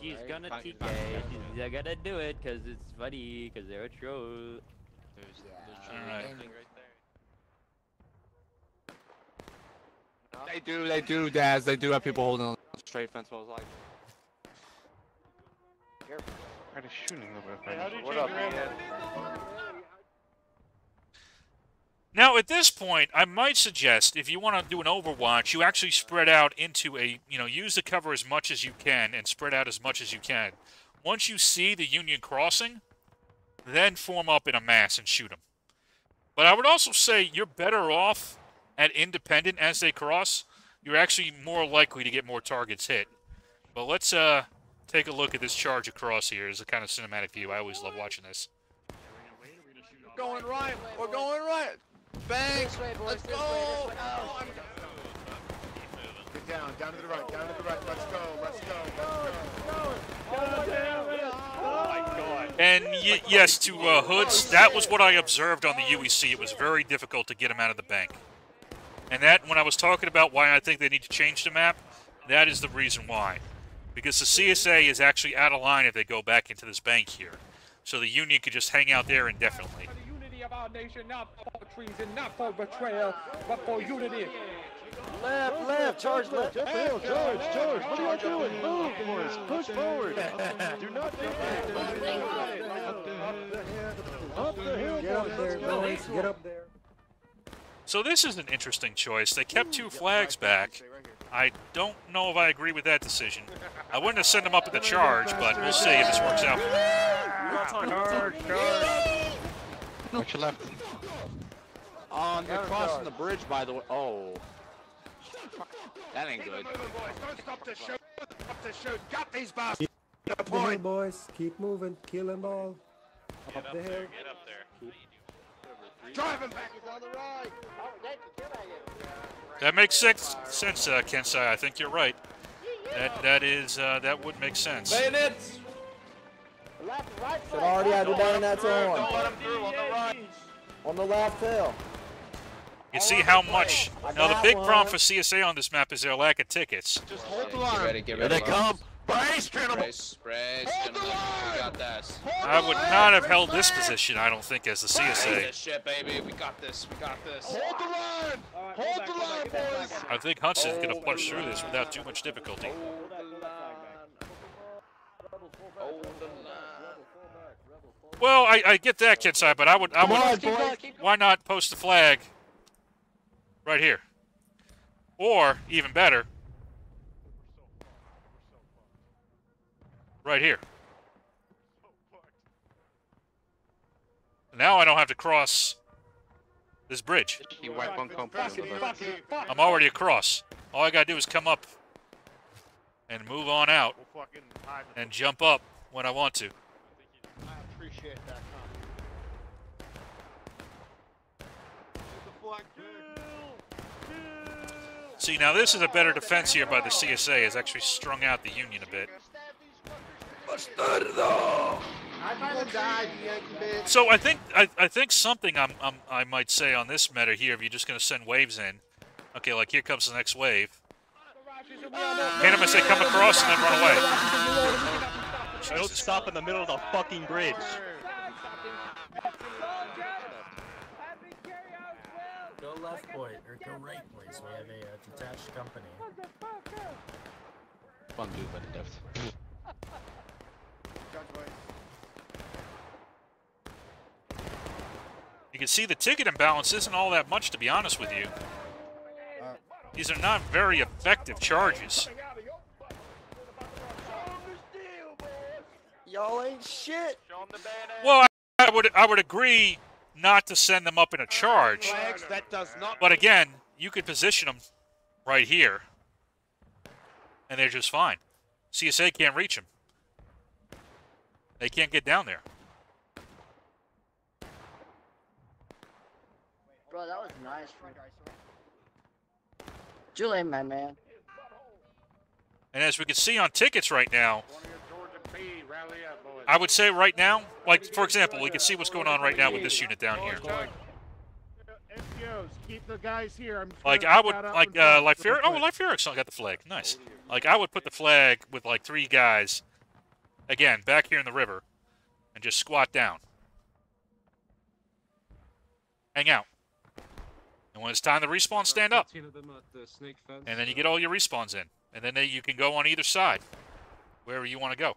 She's gonna TK. She's gonna do it because it's funny because they're a troll. All right. They do, they do, Daz. They do have people holding on the straight fence. What was like. Kind of shooting over Hey, how do you What change up, man? Now, at this point, I might suggest if you want to do an Overwatch, you actually spread out into a, you know, use the cover as much as you can and spread out as much as you can. Once you see the Union crossing, then form up in a mass and shoot them. But I would also say you're better off at independent as they cross. You're actually more likely to get more targets hit. But let's uh take a look at this charge across here. It's a kind of cinematic view. I always love watching this. Going right. We're going right. Bang. Let's go. Good down, down to the right, down to the right. Let's go, let's go, let's go. Oh. And y- yes, to uh, Hoods, that was what I observed on the UEC. It was very difficult to get him out of the bank. And that, when I was talking about why I think they need to change the map, that is the reason why. Because the CSA is actually out of line if they go back into this bank here. So the Union could just hang out there indefinitely. For The unity of our nation, not for treason, not for betrayal, but for unity. Left, left, charge left. Jump the hill, charge, charge. What are you doing? Move, boys. Push forward. Do not jump Up the hill, Get up boys. there, Let's go. boys. Get up there. So this is an interesting choice. They kept two flags back. I don't know if I agree with that decision. I wouldn't have sent them up at the charge, but we'll see if this works out. Watch your left. Oh, and they're crossing the bridge, by the way. Oh. That ain't good. Don't stop the shoot. Stop the shoot. Got these bastards. Up the hill, boys. Keep moving. Kill them all. Up the hill. Get up there. Drive him back. on the right. Oh, that, get back. That makes sense, sense uh, Kensai. I think you're right. That that is uh, that would make sense. Bayonets! Left, right Should already have the bayonets Don't on. let him through on the right. On the left hill. You see how much. Now the big problem for CSA on this map is their lack of tickets. Just hold the line. Here they come. Brace, gentlemen. Brace, brace, gentlemen. We got this. I would not have held this position. I don't think as the Brace CSA. this shit, baby. We got this. We got this. Hold the line. Hold the line, boys. I think Hudson's going to oh, push through this without too much difficulty. Well, I, I get that, Kensai, but I would I would on, boys. why not post the flag right here? Or, even better, right here. Now I don't have to cross this bridge. You wipe on compass. I'm already across. All I gotta do is come up and move on out We'll fucking hide the and jump up when I want to. I appreciate that See, now this is a better defense here by the CSA. Has actually strung out the Union a bit. I'd rather die, you Yankee bitch. So I think I, I think something I'm, I'm I might say on this meta here. If you're just gonna send waves in, okay, like here comes the next wave. And I'm him as they come across and then run away. Don't stop in the middle of the fucking bridge. Go left, boy, or go right, boys. We have a uh, detached company. One dude by the depth. You can see the ticket imbalance isn't all that much, to be honest with you. These are not very effective charges. Y'all ain't shit. Well, I, I would I would agree not to send them up in a charge, flags. That does not. but again, you could position them right here, and they're just fine. CSA can't reach them. They can't get down there. Bro, that was nice. Julian, my man. And as we can see on tickets right now, Georgia P. Rally up, boys. I would say right now, like for example, we can see what's going on right now with this unit down here. NCOs, keep the guys here. I'm just Like gonna I would, like and uh, talk like real Oh, quick. like Fury's got the flag. Nice. Like I would put the flag with like three guys, again back here in the river, and just squat down, hang out, and when it's time to respawn, stand up, and then you get all your respawns in, and then they, you can go on either side, wherever you want to go.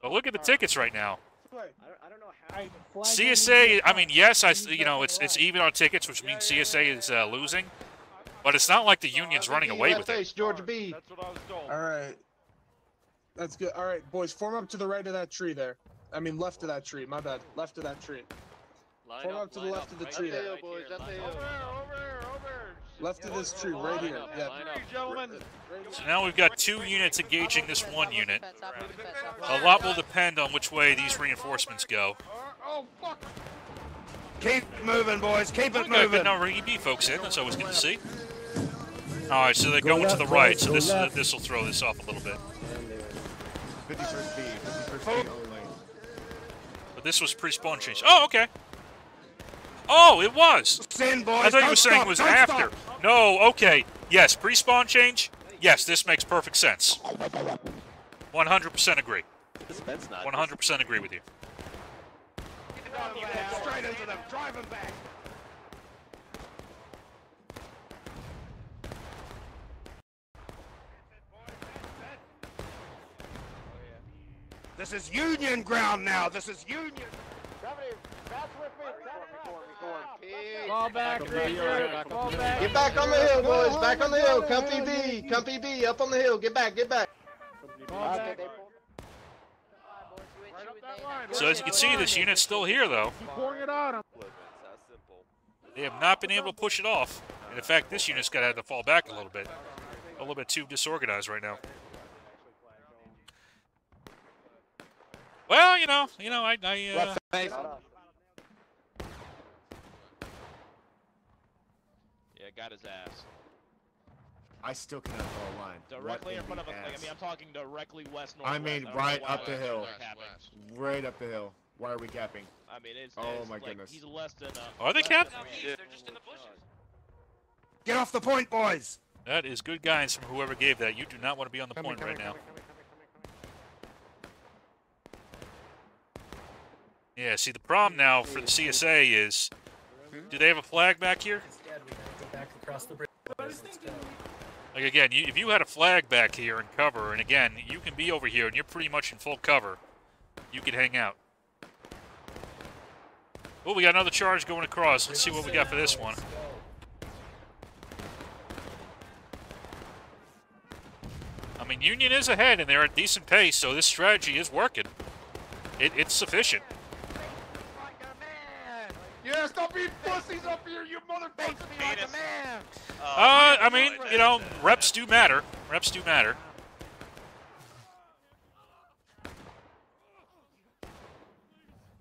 But look at the tickets right now. CSA, I mean, yes, I, you know, it's it's even on tickets, which means CSA is uh, losing, but it's not like the union's running away with it. face, Georgia B. That's what I was told. All right. That's good. All right, boys, form up to the right of that tree there. I mean, left of that tree. My bad. Left of that tree. Line Form up, up to the left up, of the right tree here, there. right here, line Over up. over there, over there. Left of this tree, right here. Yeah. Line. Gentlemen. So now we've got two units engaging this one unit. A lot will depend on which way these reinforcements go. Oh, fuck. Keep moving, boys. Keep it We've got a good moving. number of EB folks in. That's always good to see. All right, so they're going to the right, so this this will throw this off a little bit. 51st B, 51st B only. But this was pre-spawn change. Oh, okay. Oh, it was. Sin, boys. I thought you were saying it was after. stop. No, okay. Yes, pre-spawn change. Yes, this makes perfect sense. 100% agree. This Ben's not. 100% agree with you. Straight into them. Drive them back. This is Union ground now. This is Union. Fall back, Fall back. Get back on the hill, boys. Back on the hill. Comfy B. Comfy B. Up on the hill. Get back. Get back. So as you can see, this unit's still here, though. Keep pouring it on him. They have not been able to push it off. And in fact, this unit's got to have to fall back a little bit. A little bit too disorganized right now. Well, you know, you know, I, I uh, Yeah, got his ass. I still cannot draw a line. Directly What in front of the us. Like, I mean, I'm talking directly west north. I northwest. mean, don't right why up the hill. capping. Right up the hill. Why are we capping? I mean, it's. Oh it's my like, goodness. He's less than. Uh, Are they less capped? than- They're just in the bushes. Get off the point, boys. that is good guidance from whoever gave that. You do not want to be on the point right now. Yeah, see, the problem now for the CSA is, do they have a flag back here? Instead, we gotta go back across the bridge. boys. Let's go. Like again, you, if you had a flag back here and cover, and again, you can be over here and you're pretty much in full cover, you could hang out. Oh, we got another charge going across. Let's see what we got for this one. I mean, Union is ahead and they're at decent pace, so this strategy is working. It, it's sufficient. Yes, don't be pussies up here, you motherfuckers. Like a man. Uh, I mean, you know, reps do matter. Reps do matter.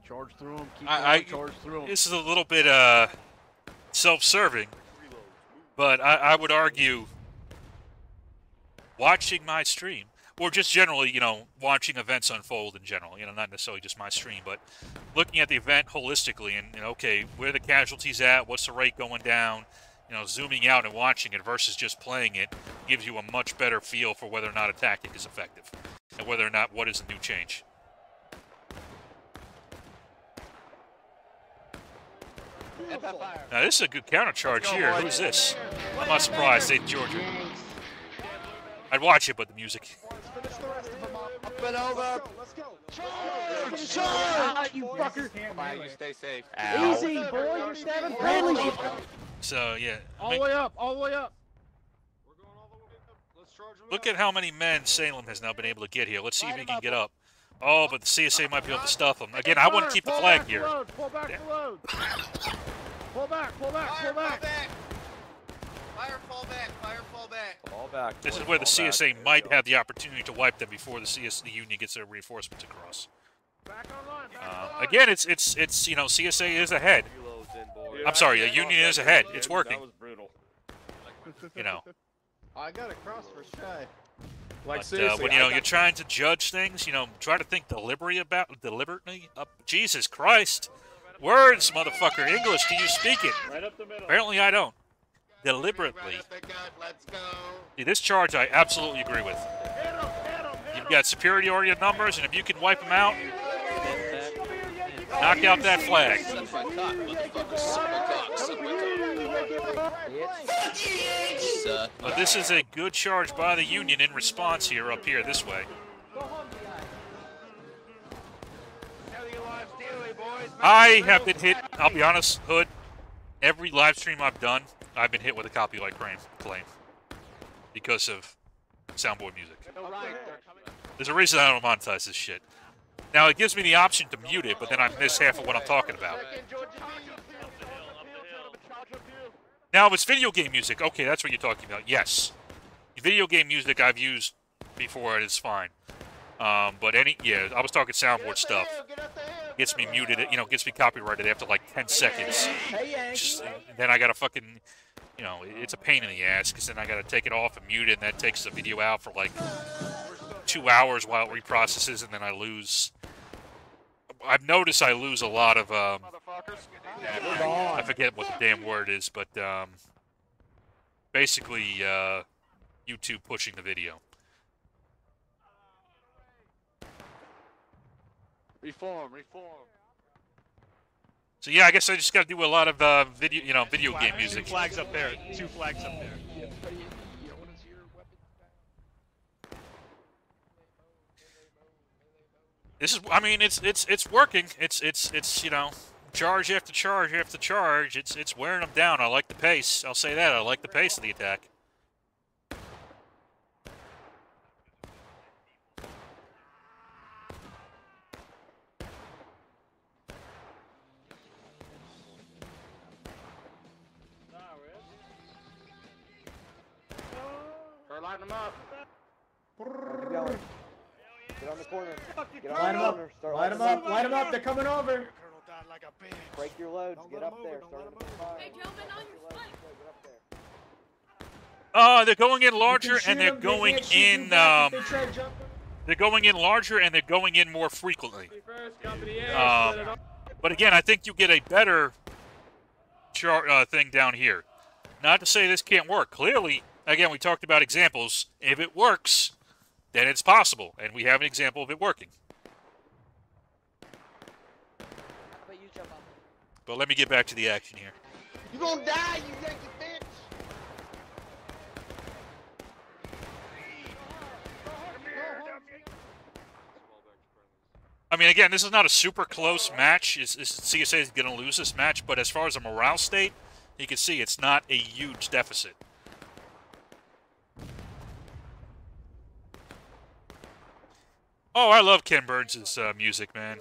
Charge through him. Keep I, I charge through him. this is a little bit uh, self-serving, but I, I would argue watching my stream, or just generally, you know, watching events unfold in general. You know, not necessarily just my stream, but looking at the event holistically and, and okay, where the casualties at, what's the rate going down. You know, zooming out and watching it versus just playing it gives you a much better feel for whether or not a tactic is effective, and whether or not what is a new change. Now this is a good counter charge here. Who's this? I'm not surprised. They Georgia. I'd watch it, but the music. Up and over. Let's go. Ah, you fucker. Bye, you stay safe. Easy, boy. You're stabbing friendly. So yeah, All the way up. All the way up. look at how many men Salem has now been able to get here. Let's see if he can get up. Oh, but the CSA might be able to stuff him. Again, I want to keep the flag here. Pull back the load. Pull back. Pull back. Pull back. Fire, fall back. Fire, fall back. Fall back. This is where the fall back. CSA might have the opportunity to wipe them before the CS the Union gets their reinforcements across. Back online. Back Uh, online. again, it's it's it's you know CSA is ahead. Reloads. I'm sorry, the Union is ahead. It's working. That was brutal. You know. I got a cross for shy. Like But, uh, when you I know you're trying to judge things, you know, try to think deliberately about deliberately. Up, Jesus Christ, words, motherfucker. English? Do you speak it? Right up the middle. Apparently, I don't. Deliberately. See, this charge I absolutely agree with. You've got superiority numbers, and if you can wipe them out, knock out that flag. Suck my cock, motherfucker. Suck my cock. Suck my cock. It's, uh, But this is a good charge by the Union in response here, up here, this way. I have been hit, I'll be honest, Hood, every live stream I've done, I've been hit with a copyright claim, because of soundboard music. There's a reason I don't monetize this shit. Now, it gives me the option to mute it, but then I miss half of what I'm talking about. Now, it's video game music, okay, that's what you're talking about. Yes. Video game music I've used before, it is fine. Um, but any, yeah, I was talking soundboard stuff. Gets me muted, you know, gets me copyrighted after like 10 seconds. Just- then I gotta fucking you know, it's a pain in the ass because then I got to take it off and mute it, and that takes the video out for like two hours while it reprocesses, and then I lose. I've noticed I lose a lot of. Um, I forget what the damn word is, but um, basically uh, YouTube pushing the video. Reform, reform. So yeah, I guess I just got to do a lot of uh, video, you know, video game music. Two flags up there. Two flags up there. This is, I mean, it's it's it's working. It's it's it's you know, charge after charge after charge. It's it's wearing them down. I like the pace. I'll say that. I like the pace of the attack. Start lighting them up. Keep going. Get on the corner. Get on Line the 'em up. corner. Start Light lighting 'em up. Light 'em up. They're coming over. Break your loads. Get up there. Start with the fire. Hey, gentlemen, on your foot. Get up there. Uh, they're going in larger and they're 'em, they going can't shoot you in. back Um, if they try to jump 'em. they're going in larger and they're going in more frequently. Company Um, set it up. but again, I think you get a better chart uh, thing down here. Not to say this can't work. Clearly, again, we talked about examples. If it works, then it's possible, and we have an example of it working. But you jump up. But let me get back to the action here. You gonna die, you yankee bitch! I mean, again, this is not a super close match. It's, it's, CSA is going to lose this match, but as far as a morale state, you can see it's not a huge deficit. Oh, I love Ken Burns' uh, music, man.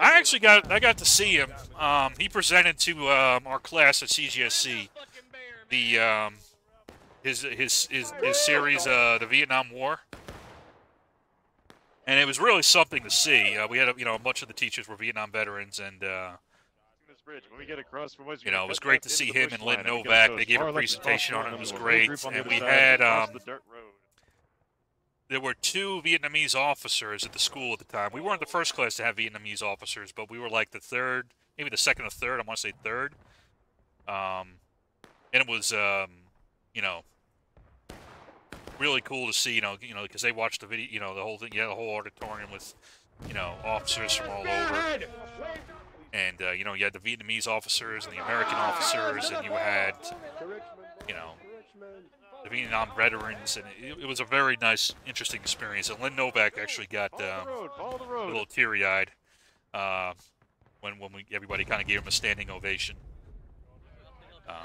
I actually got I got to see him. Um, he presented to um, our class at CGSC the um, his his his his series, uh, the Vietnam War, and it was really something to see. Uh, we had a, you know a bunch of the teachers were Vietnam veterans, and uh, you know it was great to see him and Lynn Novick. They gave a presentation on it. It was great, and we had um. There were two Vietnamese officers at the school at the time. We weren't the first class to have Vietnamese officers, but we were like the third, maybe the second or third. I want to say third. Um, and it was, um, you know, really cool to see. You know, you know, because they watched the video. You know, the whole thing. Yeah, the whole auditorium with, you know, officers from all over. And uh, you know, you had the Vietnamese officers and the American officers, and you had, you know, the Vietnam veterans, and it, it was a very nice, interesting experience. And Lynn Novick actually got um, a little teary-eyed uh, when when we everybody kind of gave him a standing ovation. Um,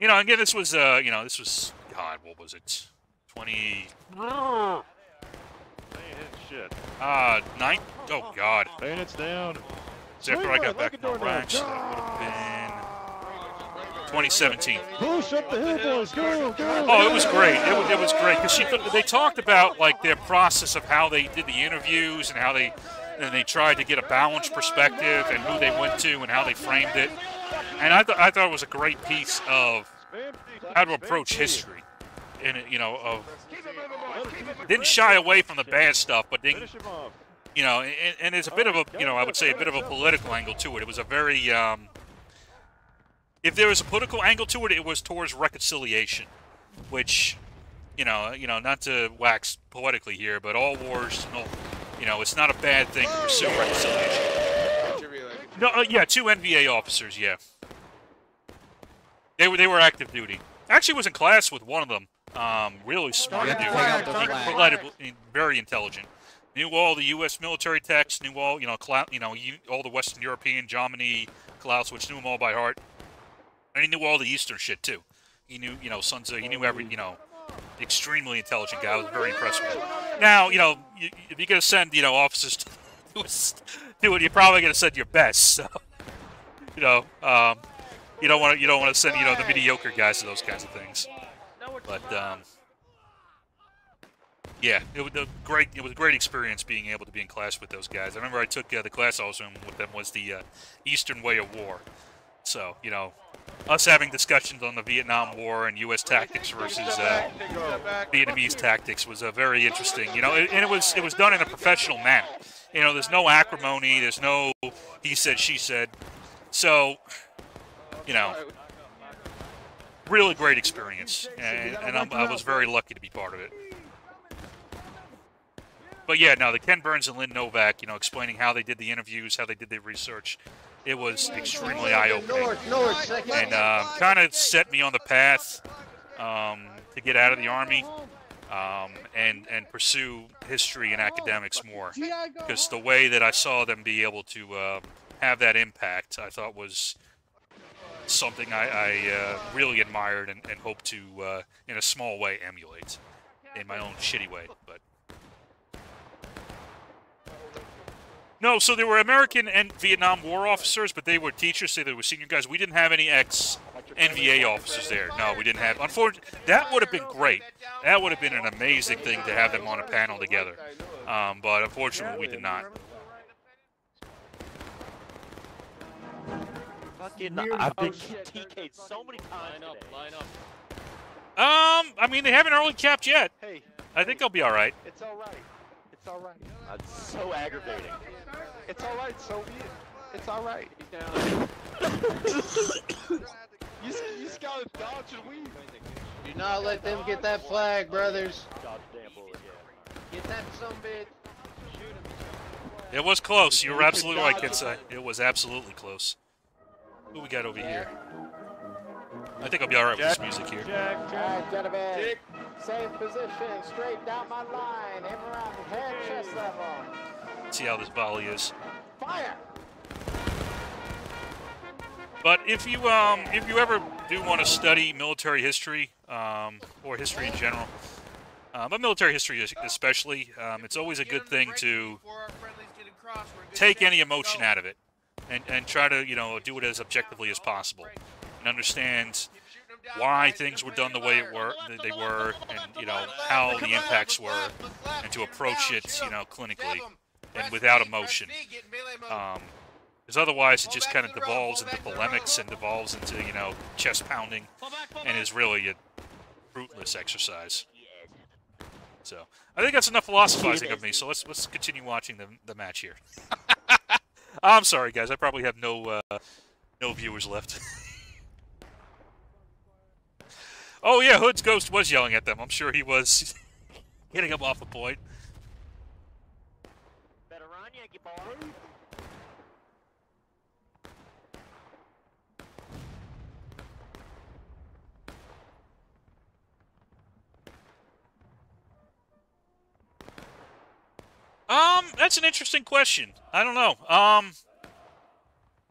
you know, again, this was uh, you know, this was God, what was it, twenty? Shit. Uh, nine? Oh God. Bayonets down. So after I got back in the ranks, that would have been 2017. Push up the hill, boys. Go, go. Oh, it was great. It was, it was great because they talked about like their process of how they did the interviews and how they and they tried to get a balanced perspective and who they went to and how they framed it. And I, th- I thought it was a great piece of how to approach history, and you know of didn't shy away from the bad stuff, but didn't you know, and, and there's a bit of a, you know, I would say a bit of a political angle to it. It was a very, um, if there was a political angle to it, it was towards reconciliation, which, you know, you know, not to wax poetically here, but all wars, no, you know, it's not a bad thing to pursue reconciliation. No, uh, yeah, two NVA officers, yeah. They were they were active duty. Actually, was in class with one of them. Um, really smart You dude, have to take out the flag. Incredibly- very intelligent. Knew all the U.S. military texts. Knew all you know, you know, all the Western European, Jomini, Clausewitz. Knew them all by heart. And he knew all the Eastern shit too. He knew, you know, Sun Tzu. He knew every, you know, extremely intelligent guy. I was very impressed with him. Now, you know, you, if you're gonna send, you know, officers to do it, you're probably gonna send your best. So, you know, um, you don't want to, you don't want to send, you know, the mediocre guys to those kinds of things. But um, yeah, it was a great. It was a great experience being able to be in class with those guys. I remember I took uh, the class I was in with them was the uh, Eastern Way of War. So you know, us having discussions on the Vietnam War and U.S. tactics versus uh, Vietnamese tactics was uh, very interesting. You know, and it was it was done in a professional manner. You know, there's no acrimony, there's no he said, she said. So, you know, really great experience, and, and I was very lucky to be part of it. But yeah, now the Ken Burns and Lynn Novick, you know, explaining how they did the interviews, how they did the research, it was extremely eye-opening, and um, kind of set me on the path um, to get out of the army um, and and pursue history and academics more. Because the way that I saw them be able to uh, have that impact, I thought was something I, I uh, really admired and, and hope to, uh, in a small way, emulate in my own shitty way. But no, so there were American and Vietnam War officers, but they were teachers, so they were senior guys. We didn't have any ex NVA officers there. No, we didn't have. Unfortunately, that would have been great. That would have been an amazing thing to have them on a panel together. Um, but unfortunately, we did not. Fucking, I've been TK'd so many times Line up, line up. Um, I mean, they haven't early capped yet. Hey, I think they'll be all right. it's all right. It's all right. That's so aggravating. It's all right, Soviet. It's all right. He's down. You, you just gotta dodge and weave. Do not let them get that flag, brothers. Dodge damn bullet, yeah. Get that some bitch. It was close. You were absolutely right, Kensai. It was absolutely close. Who we got over here? I think I'll be all right with this music here. Jack, Jack, Alright, gentlemen. Same position, straight down my line. Aim around head, chest level. See how this volley is. Fire! But if you um if you ever do want to study military history um, or history in general, uh, but military history especially, um, it's always a good thing to take any emotion out of it and, and try to you know do it as objectively as possible and understand why things were done the way it were they were and you know how the impacts were and to approach it you know clinically and without emotion. Um, because otherwise it just kind of devolves into polemics and devolves into, you know, chest pounding and is really a fruitless exercise. So I think that's enough philosophizing of me, so let's let's continue watching the, the match here. I'm sorry guys, I probably have no uh, no viewers left. oh yeah, Hood's ghost was yelling at them. I'm sure he was hitting them off a point. Better run, Yankee boy. Um, that's an interesting question. I don't know. Um,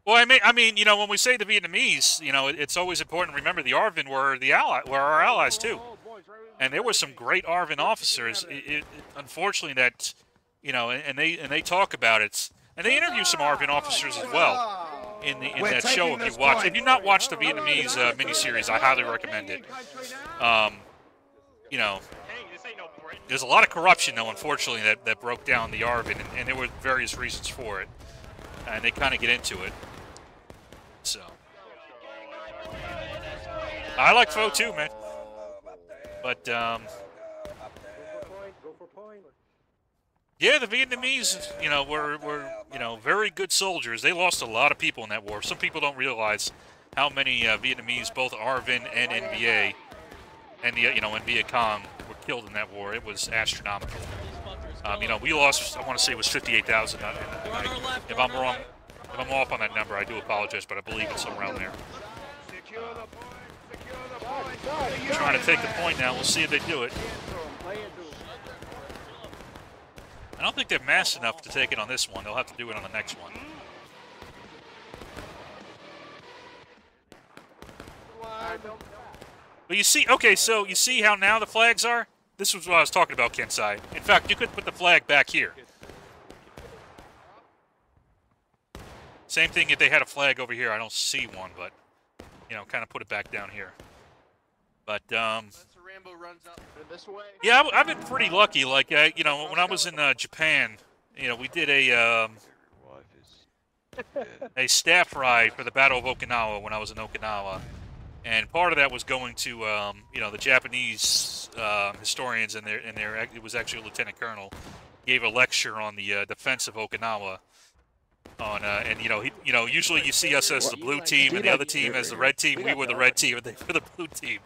well, I mean, I mean, you know, when we say the Vietnamese, you know, it's always important to remember the ARVN were the ally, were our allies too, and there were some great ARVN officers. It, it, unfortunately, that you know, and, they and they talk about it, and they interview some ARVN officers as well in the in We're that show. If you watch, point. if you've not watched the Vietnamese uh, miniseries, I highly recommend it. Um, you know, there's a lot of corruption, though, unfortunately, that, that broke down the ARVN, and, and there were various reasons for it. And they kind of get into it. So. I like Foe too, man. But, um. Yeah, the Vietnamese, you know, were, were, you know, very good soldiers. They lost a lot of people in that war. Some people don't realize how many uh, Vietnamese, both ARVN and NVA, and the, you know, and Viet Cong were killed in that war. It was astronomical. Um, you know, we lost, I want to say it was 58,000. I- I- If I'm wrong, if I'm off on that number, I do apologize, but I believe it's somewhere around there. Trying to take the point now. We'll see if they do it. I don't think they're massed enough to take it on this one. They'll have to do it on the next one. But you see, okay, so you see how now the flags are? This was what I was talking about, Kensai. In fact, you could put the flag back here. Same thing if they had a flag over here. I don't see one, but, you know, kind of put it back down here. But, um, Rambo runs up this way. yeah, I've, been pretty lucky. Like, uh, you know, when I was in uh, Japan, you know, we did a, um, a staff ride for the Battle of Okinawa when I was in Okinawa, and part of that was going to um, you know the Japanese uh, historians and their and their it was actually a lieutenant colonel gave a lecture on the uh, defense of Okinawa. On uh, and you know he, you know usually you see us as the blue team and the other team as the red team. We were the red team and they were the blue team.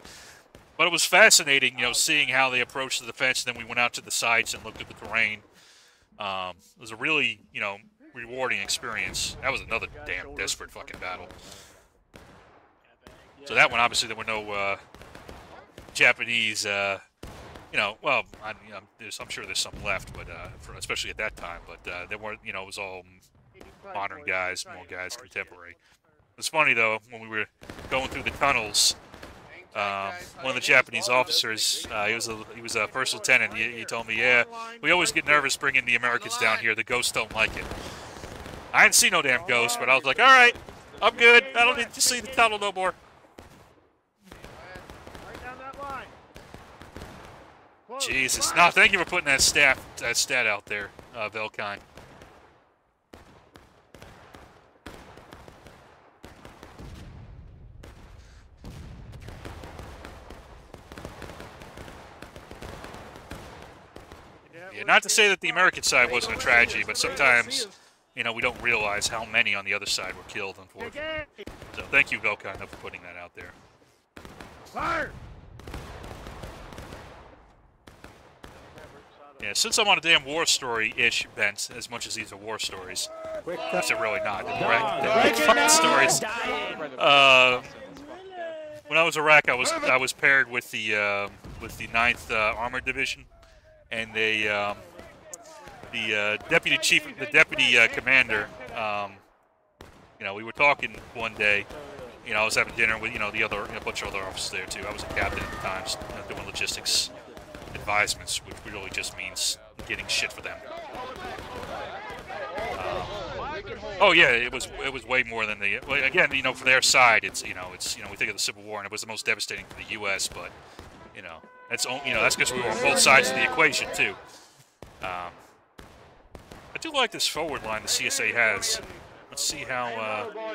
But it was fascinating, you know, seeing how they approached the defense. And then we went out to the sides and looked at the terrain. Um, it was a really, you know, rewarding experience. That was another damn desperate fucking battle. So that one, obviously, there were no uh, Japanese, uh, you know, well, I, you know, there's, I'm sure there's some left, but uh, for, especially at that time. But uh, there weren't, you know, it was all modern guys, more guys, contemporary. It's funny though when we were going through the tunnels. Um, one of the Japanese officers, uh, he was a he was a first lieutenant. He, he told me, "Yeah, we always get nervous bringing the Americans down here. The ghosts don't like it." I didn't see no damn ghost, but I was like, "All right, I'm good. I don't need to see the tunnel no more." Jesus, no, thank you for putting that stat that stat out there, uh, Velkine. Yeah, not to say that the American side wasn't a tragedy, but sometimes, you know, we don't realize how many on the other side were killed, unfortunately. So thank you, Velkine, for putting that out there. Fire! Yeah, since I'm on a damn war story-ish bent, as much as these are war stories, which they're really not. They're Iraq, they're fucking stories. Uh, when I was Iraq, I was I was paired with the uh, with the 9th uh, Armored Division, and they um, the uh, deputy chief, the deputy uh, commander. Um, you know, we were talking one day. You know, I was having dinner with you know the other you know, a bunch of other officers there too. I was a captain at the time, just, you know, doing logistics advisements, which really just means getting shit for them. Um, oh yeah, it was it was way more than the again you know for their side it's you know it's you know we think of the Civil War and it was the most devastating for the U.S. but you know that's you know that's because we were on both sides of the equation too. Um, I do like this forward line the CSA has. Let's see how uh,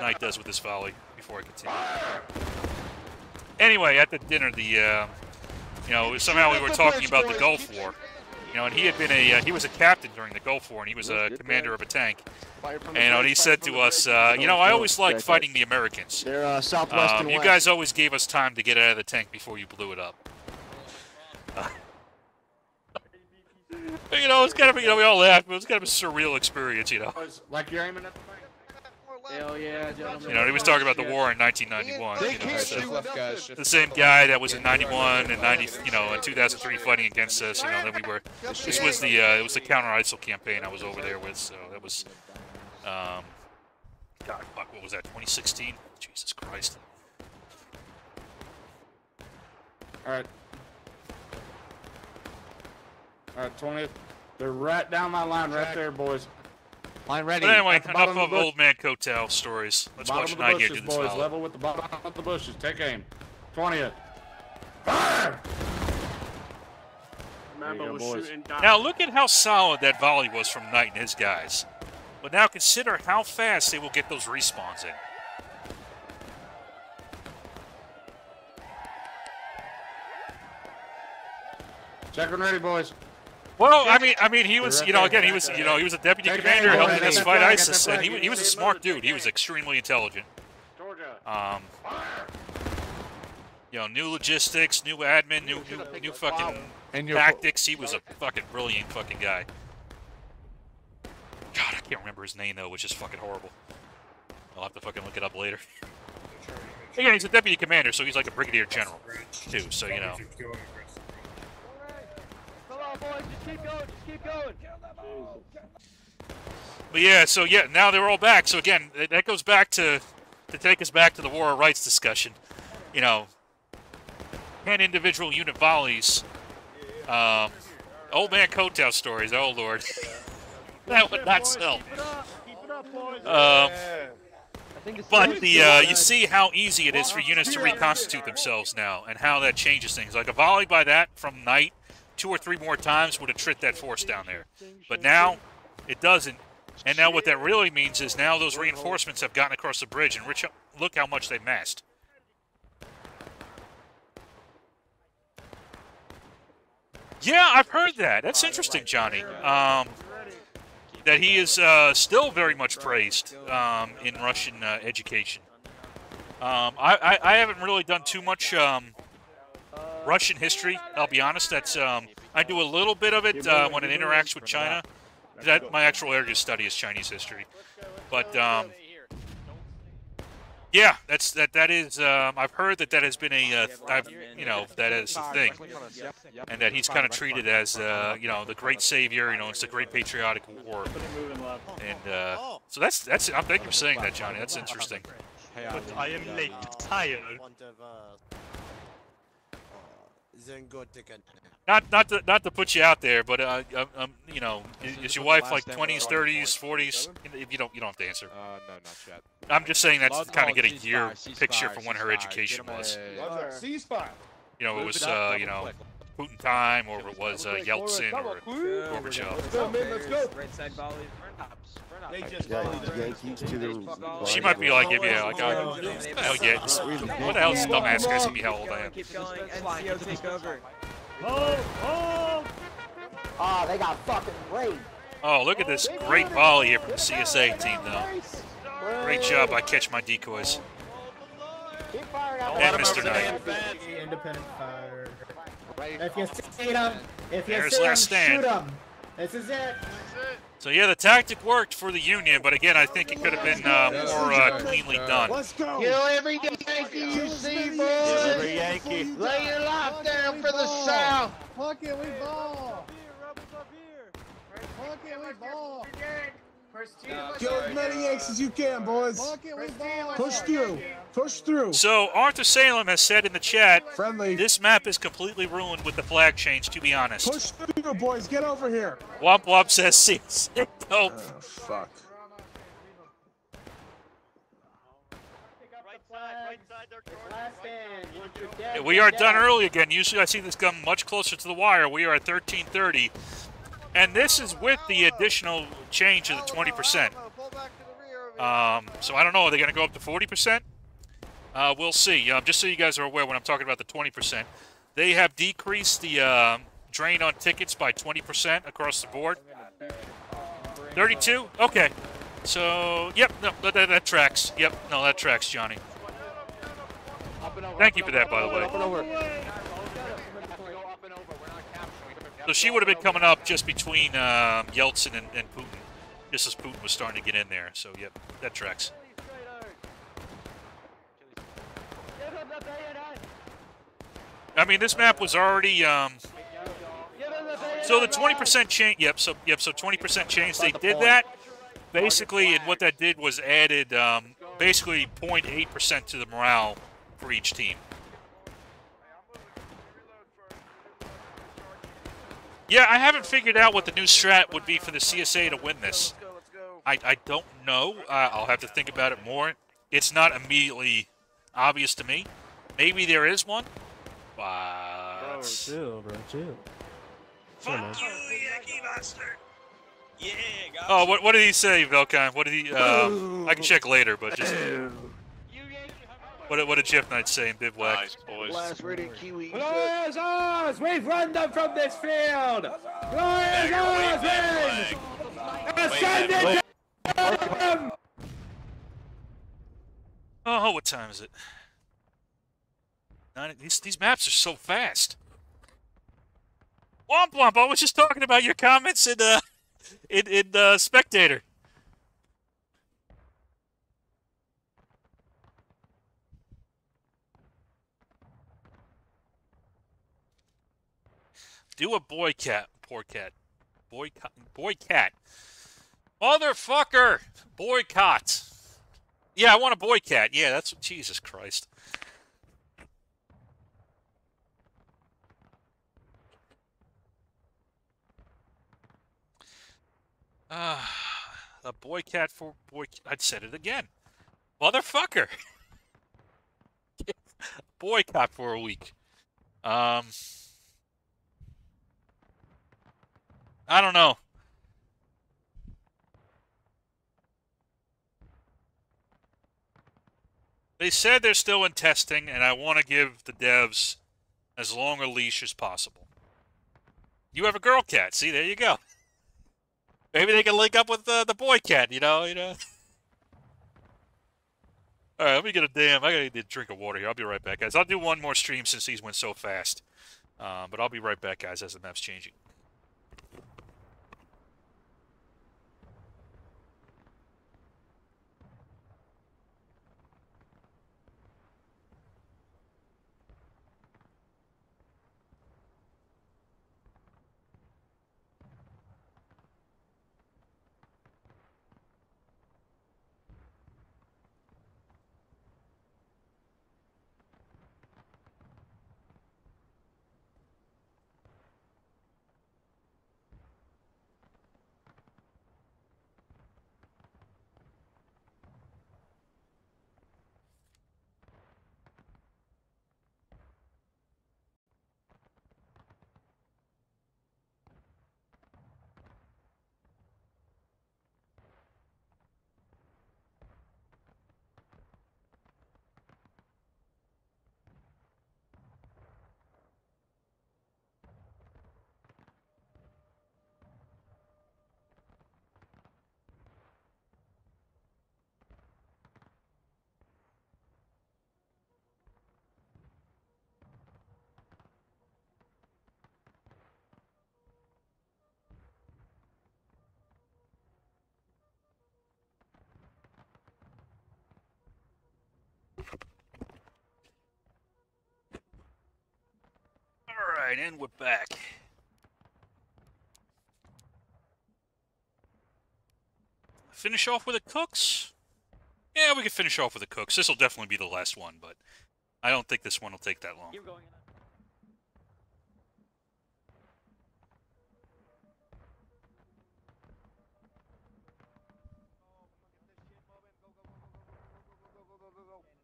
Knight does with this volley before I continue. Anyway, at the dinner, the uh, you know somehow we were talking about the Gulf War. You know, and he had been a uh, he was a captain during the Gulf War, and he was a commander of a tank. And you know, he said to us, uh, you know, I always liked fighting the Americans. They're uh, southwest Um, you guys always gave us time to get out of the tank before you blew it up. You know, it's kind of you know we all laughed, but it was kind of a surreal experience, you know. Like you're aiming at the Hell yeah, gentlemen. You know, he was talking about the war in 1991. They You know, so shoot left guys. Shift the same guy that was in 91 and 90, you know, in 2003 fighting against us. You know, that we were. This was the uh, it was the counter ISIL campaign I was over there with. So that was, um, God, fuck, what was that? 2016? Jesus Christ. All right. All right, 20th. They're right down my line right there, boys. Line ready. But anyway, enough of of old man Kotow stories. Let's bottom watch of the Knight here bushes, do this boys. volley. Level with the bottom of the bushes. Take aim. 20th. Fire! Remember, go, boys. Now look at how solid that volley was from Knight and his guys. But now consider how fast they will get those respawns in. Check and ready, boys. Well, I mean, I mean, he was, you know, again, he was, you know, he was a deputy commander helping us fight ISIS, and he, he was a smart dude. He was extremely intelligent. Um, you know, new logistics, new admin, new, new, new fucking tactics. He was a fucking brilliant fucking guy. God, I can't remember his name though, which is fucking horrible. I'll have to fucking look it up later. Again, he's a deputy commander, so he's like a brigadier general too. So you know. Come on, boys, just keep going, just keep going. But yeah, so yeah, now they're all back. So again, that that goes back to to take us back to the war of rights discussion. You know, can individual unit volleys, um, old man Kotow stories. Oh lord, that would not sell. Um, but the uh, you see how easy it is for units to reconstitute themselves now, and how that changes things. Like a volley by that from Knight, two or three more times would have tripped that force down there. But now, it doesn't. And now what that really means is now those reinforcements have gotten across the bridge, and rich, look how much they've massed. Yeah, I've heard that. That's interesting, Johnny. Um, that he is uh, still very much praised um, in Russian uh, education. Um, I, I, I, haven't really done too much um, Russian history. I'll be honest. That's um, I do a little bit of it uh, when it interacts with China. That my actual area of study is Chinese history, but um, yeah, that's that. That is. Um, I've heard that that has been a. Uh, I've, you know, that is a thing, and that he's kind of treated as, uh, you know, the great savior. You know, it's the great patriotic war, and uh, so that's that's. I'm thank you for saying that, Johnny. That's interesting. But I am late, tired. Not not to not to put you out there, but uh, um, um, you know, is, is your wife like 20s, 30s, 40s? If you don't, you don't have to answer. Uh, no, not yet. I'm just saying that's to kind of get a year picture from when her education was. Ceasefire. You know, it was uh, you know, Putin time, or it was uh, Yeltsin or Gorbachev. Let's go. Yankees to the. She might be like, yeah, like, uh, what the hell, yeah, what the hell, is dumbass guy asking me how old I am? Keep going. NCO take over. Oh, they got fucking raped. Oh, look at this great volley here from the CSA team, though. Great job I catch my decoys. Keep firing out And. Mr. Knight. Independent fire. If you see them, if you There's see them, last stand. shoot them. This is it. So yeah, the tactic worked for the Union, but again, I think it could have been uh, more uh, cleanly done. Let's go. Kill every Yankee you see, boys. Every Yankee. Lay your life down for the South. Fuck it, we ball. Fuck it, we ball. Kill as many Yanks as you can, boys. Fuck it, we ball. Push through. Push through. So Arthur Salem has said in the chat, Friendly. this map is completely ruined with the flag change. To be honest, Push through, boys. Get over here. Womp Womp says CSA. Nope. Oh, fuck. Yeah, We are done early again. Usually I see this gun much closer to the wire. We are at 1330. And this is with the additional change of the 20%. Um, so I don't know. Are they going to go up to 40%? Uh, we'll see. Uh, just so you guys are aware, when I'm talking about the 20%, they have decreased the uh, drain on tickets by 20% across the board. 32? Okay. So, yep, no, that, that, that tracks. Yep, no, that tracks, Johnny. Thank you for that, by the way. So she would have been coming up just between um, Yeltsin and, and Putin, just as Putin was starting to get in there. So, yep, that tracks. I mean, this map was already. Um, so the 20% change. Yep. So yep. So 20% change. They did that basically, and what that did was added um, basically 0.8% to the morale for each team. Yeah, I haven't figured out what the new strat would be for the CSA to win this. I, I don't know. Uh, I'll have to think about it more. It's not immediately obvious to me. Maybe there is one, but... chill, bro, chill. Fuck you, Yankee bastard! Yeah, Oh, what, what did he say, Velkan? What did he... Uh, I can check later, but just... What, what did Jeff Knight say in Bivouac? Nice, boys. Last rated Kiwi. Glorious ours! We've run them from this field! Glorious ours wins! Ascend it them! Oh, what time is it? Nine, these, these maps are so fast. Womp Womp, I was just talking about your comments in, uh, in, in uh, Spectator. Do a boycott. poor cat. Boycott, boy cat. Motherfucker! Boycott. Yeah, I want a boycott. Yeah, that's Jesus Christ. Ah, a boy cat for boy. I'd said it again. Motherfucker. Boycott for a week. Um, I don't know. They said they're still in testing, and I want to give the devs as long a leash as possible. You have a girl cat. See, there you go. Maybe they can link up with the boy cat. You know, you know. All right, let me get a damn. I gotta get a drink of water here. I'll be right back, guys. I'll do one more stream since these went so fast. Uh, but I'll be right back, guys, as the map's changing. All right, and we're back. Finish off with the Cooke's? Yeah, we can finish off with the Cooke's. This will definitely be the last one, but I don't think this one will take that long.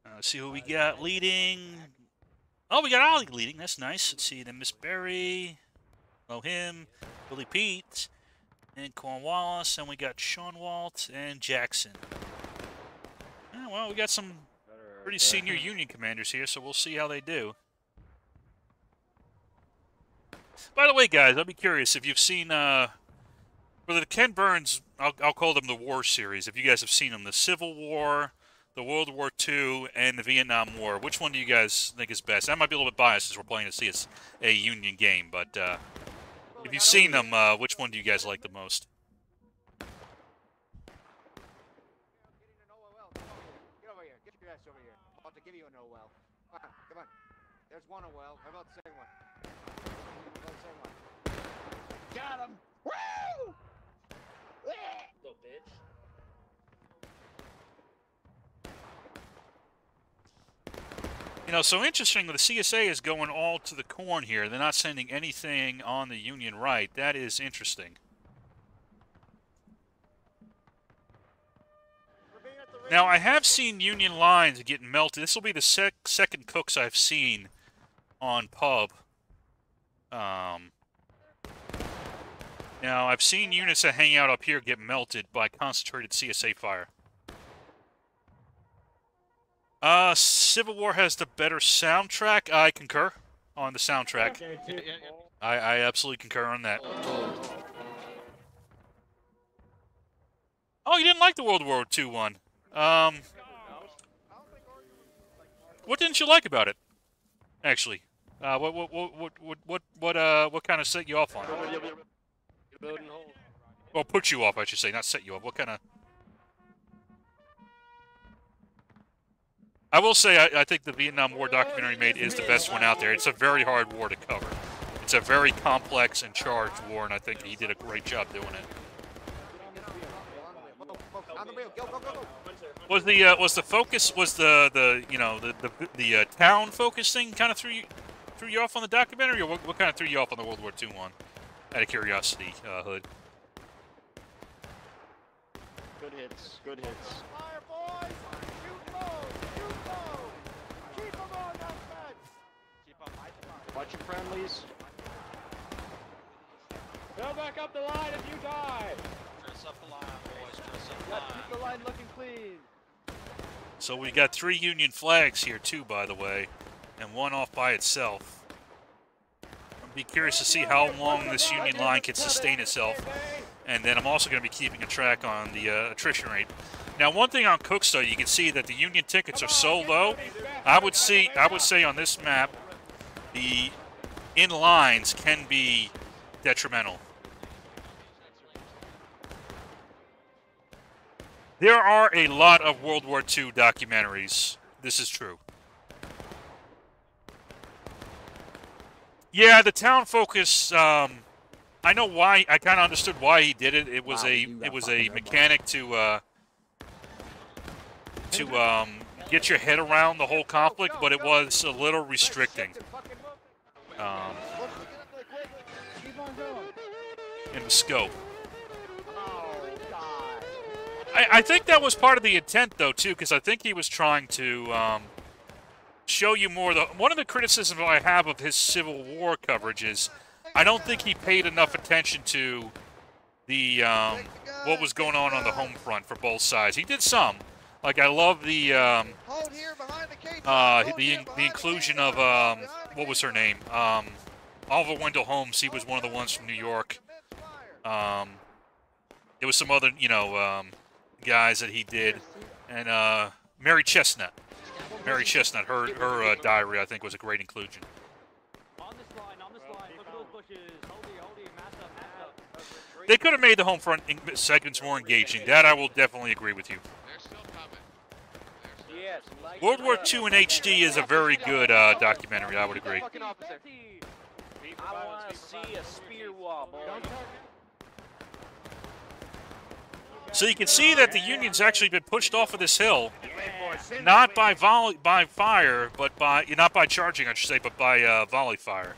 Uh, see who we got leading. Oh, we got Ollie leading. That's nice. Let's see. Then Miss Berry. Oh, him. Billy Pete. And Cornwallis. And we got Sean Walt and Jackson. Yeah, well, we got some pretty senior Union commanders here, so we'll see how they do. By the way, guys, I'll be curious if you've seen, uh, for the Ken Burns, I'll, I'll call them the War series, if you guys have seen them, the Civil War, the World War II, and the Vietnam War. Which one do you guys think is best? I might be a little bit biased as we're playing to see it's a Union game, but uh, if you've seen them, uh, which one do you guys like the most? Get over here. Get your ass over here. I'm about to give you an well. Come on, come on. There's one well. How about the second one? How about the second one? Got him! Woo! Little bitch. You know, so interesting, the CSA is going all to the corn here. They're not sending anything on the Union right. That is interesting. Now, I have seen Union lines get melted. This will be the sec second Cooke's I've seen on pub. Um, now, I've seen units that hang out up here get melted by concentrated CSA fire. Uh, Civil War has the better soundtrack. I concur on the soundtrack. I, I absolutely concur on that. Oh, you didn't like the World War II one. Um, what didn't you like about it? Actually, uh, what what what what what what uh what kind of set you off on? Well, put you off, I should say, not set you off. What kind of? I will say, I, I think the Vietnam War documentary made is the best one out there. It's a very hard war to cover. It's a very complex and charged war, and I think he did a great job doing it. Was the uh, was the focus was the the you know the the, the uh, town focus thing kind of threw you threw you off on the documentary, or what, what kind of threw you off on the World War II one? Out of curiosity, uh, Hood. Good hits. Good hits. Fire, boys! Shoot low! Shoot low! Keep them on that fence! Keep on my Watch your friendlies. Go back up the line if you die. Dress up the line, boys. Dress up the line. keep the line looking clean. So we got three Union flags here too, by the way, and one off by itself. I'll be curious to see how long this Union line can sustain itself. And then I'm also going to be keeping a track on the uh, attrition rate. Now, one thing on Cookstow, you can see that the Union tickets are so low. I would see, I would say on this map, the in lines can be detrimental. There are a lot of World War II documentaries. This is true. Yeah, the town focus. Um, I know why. I kind of understood why he did it. It was Wow, a it was a mechanic to uh, to um, get your head around the whole conflict, but it was a little restricting. Um, in the scope. I, I think that was part of the intent, though, too, because I think he was trying to um, show you more. The one of the criticisms I have of his Civil War coverage is I don't think he paid enough attention to the um, what was going on on the home front for both sides. He did some. Like I love the um, uh, the the inclusion of um, what was her name? Um, Oliver Wendell Holmes. He was one of the ones from New York. Um, there was some other, you know, um, guys that he did, and uh, Mary Chesnut. Mary Chesnut, her her uh, diary, I think, was a great inclusion. They could have made the home front segments more engaging. That I will definitely agree with you. World War II in HD is a very good uh, documentary. I would agree. I want to see a spear. So you can see that the Union's actually been pushed off of this hill, not by volley, by fire, but by not by charging, I should say, but by uh, volley fire.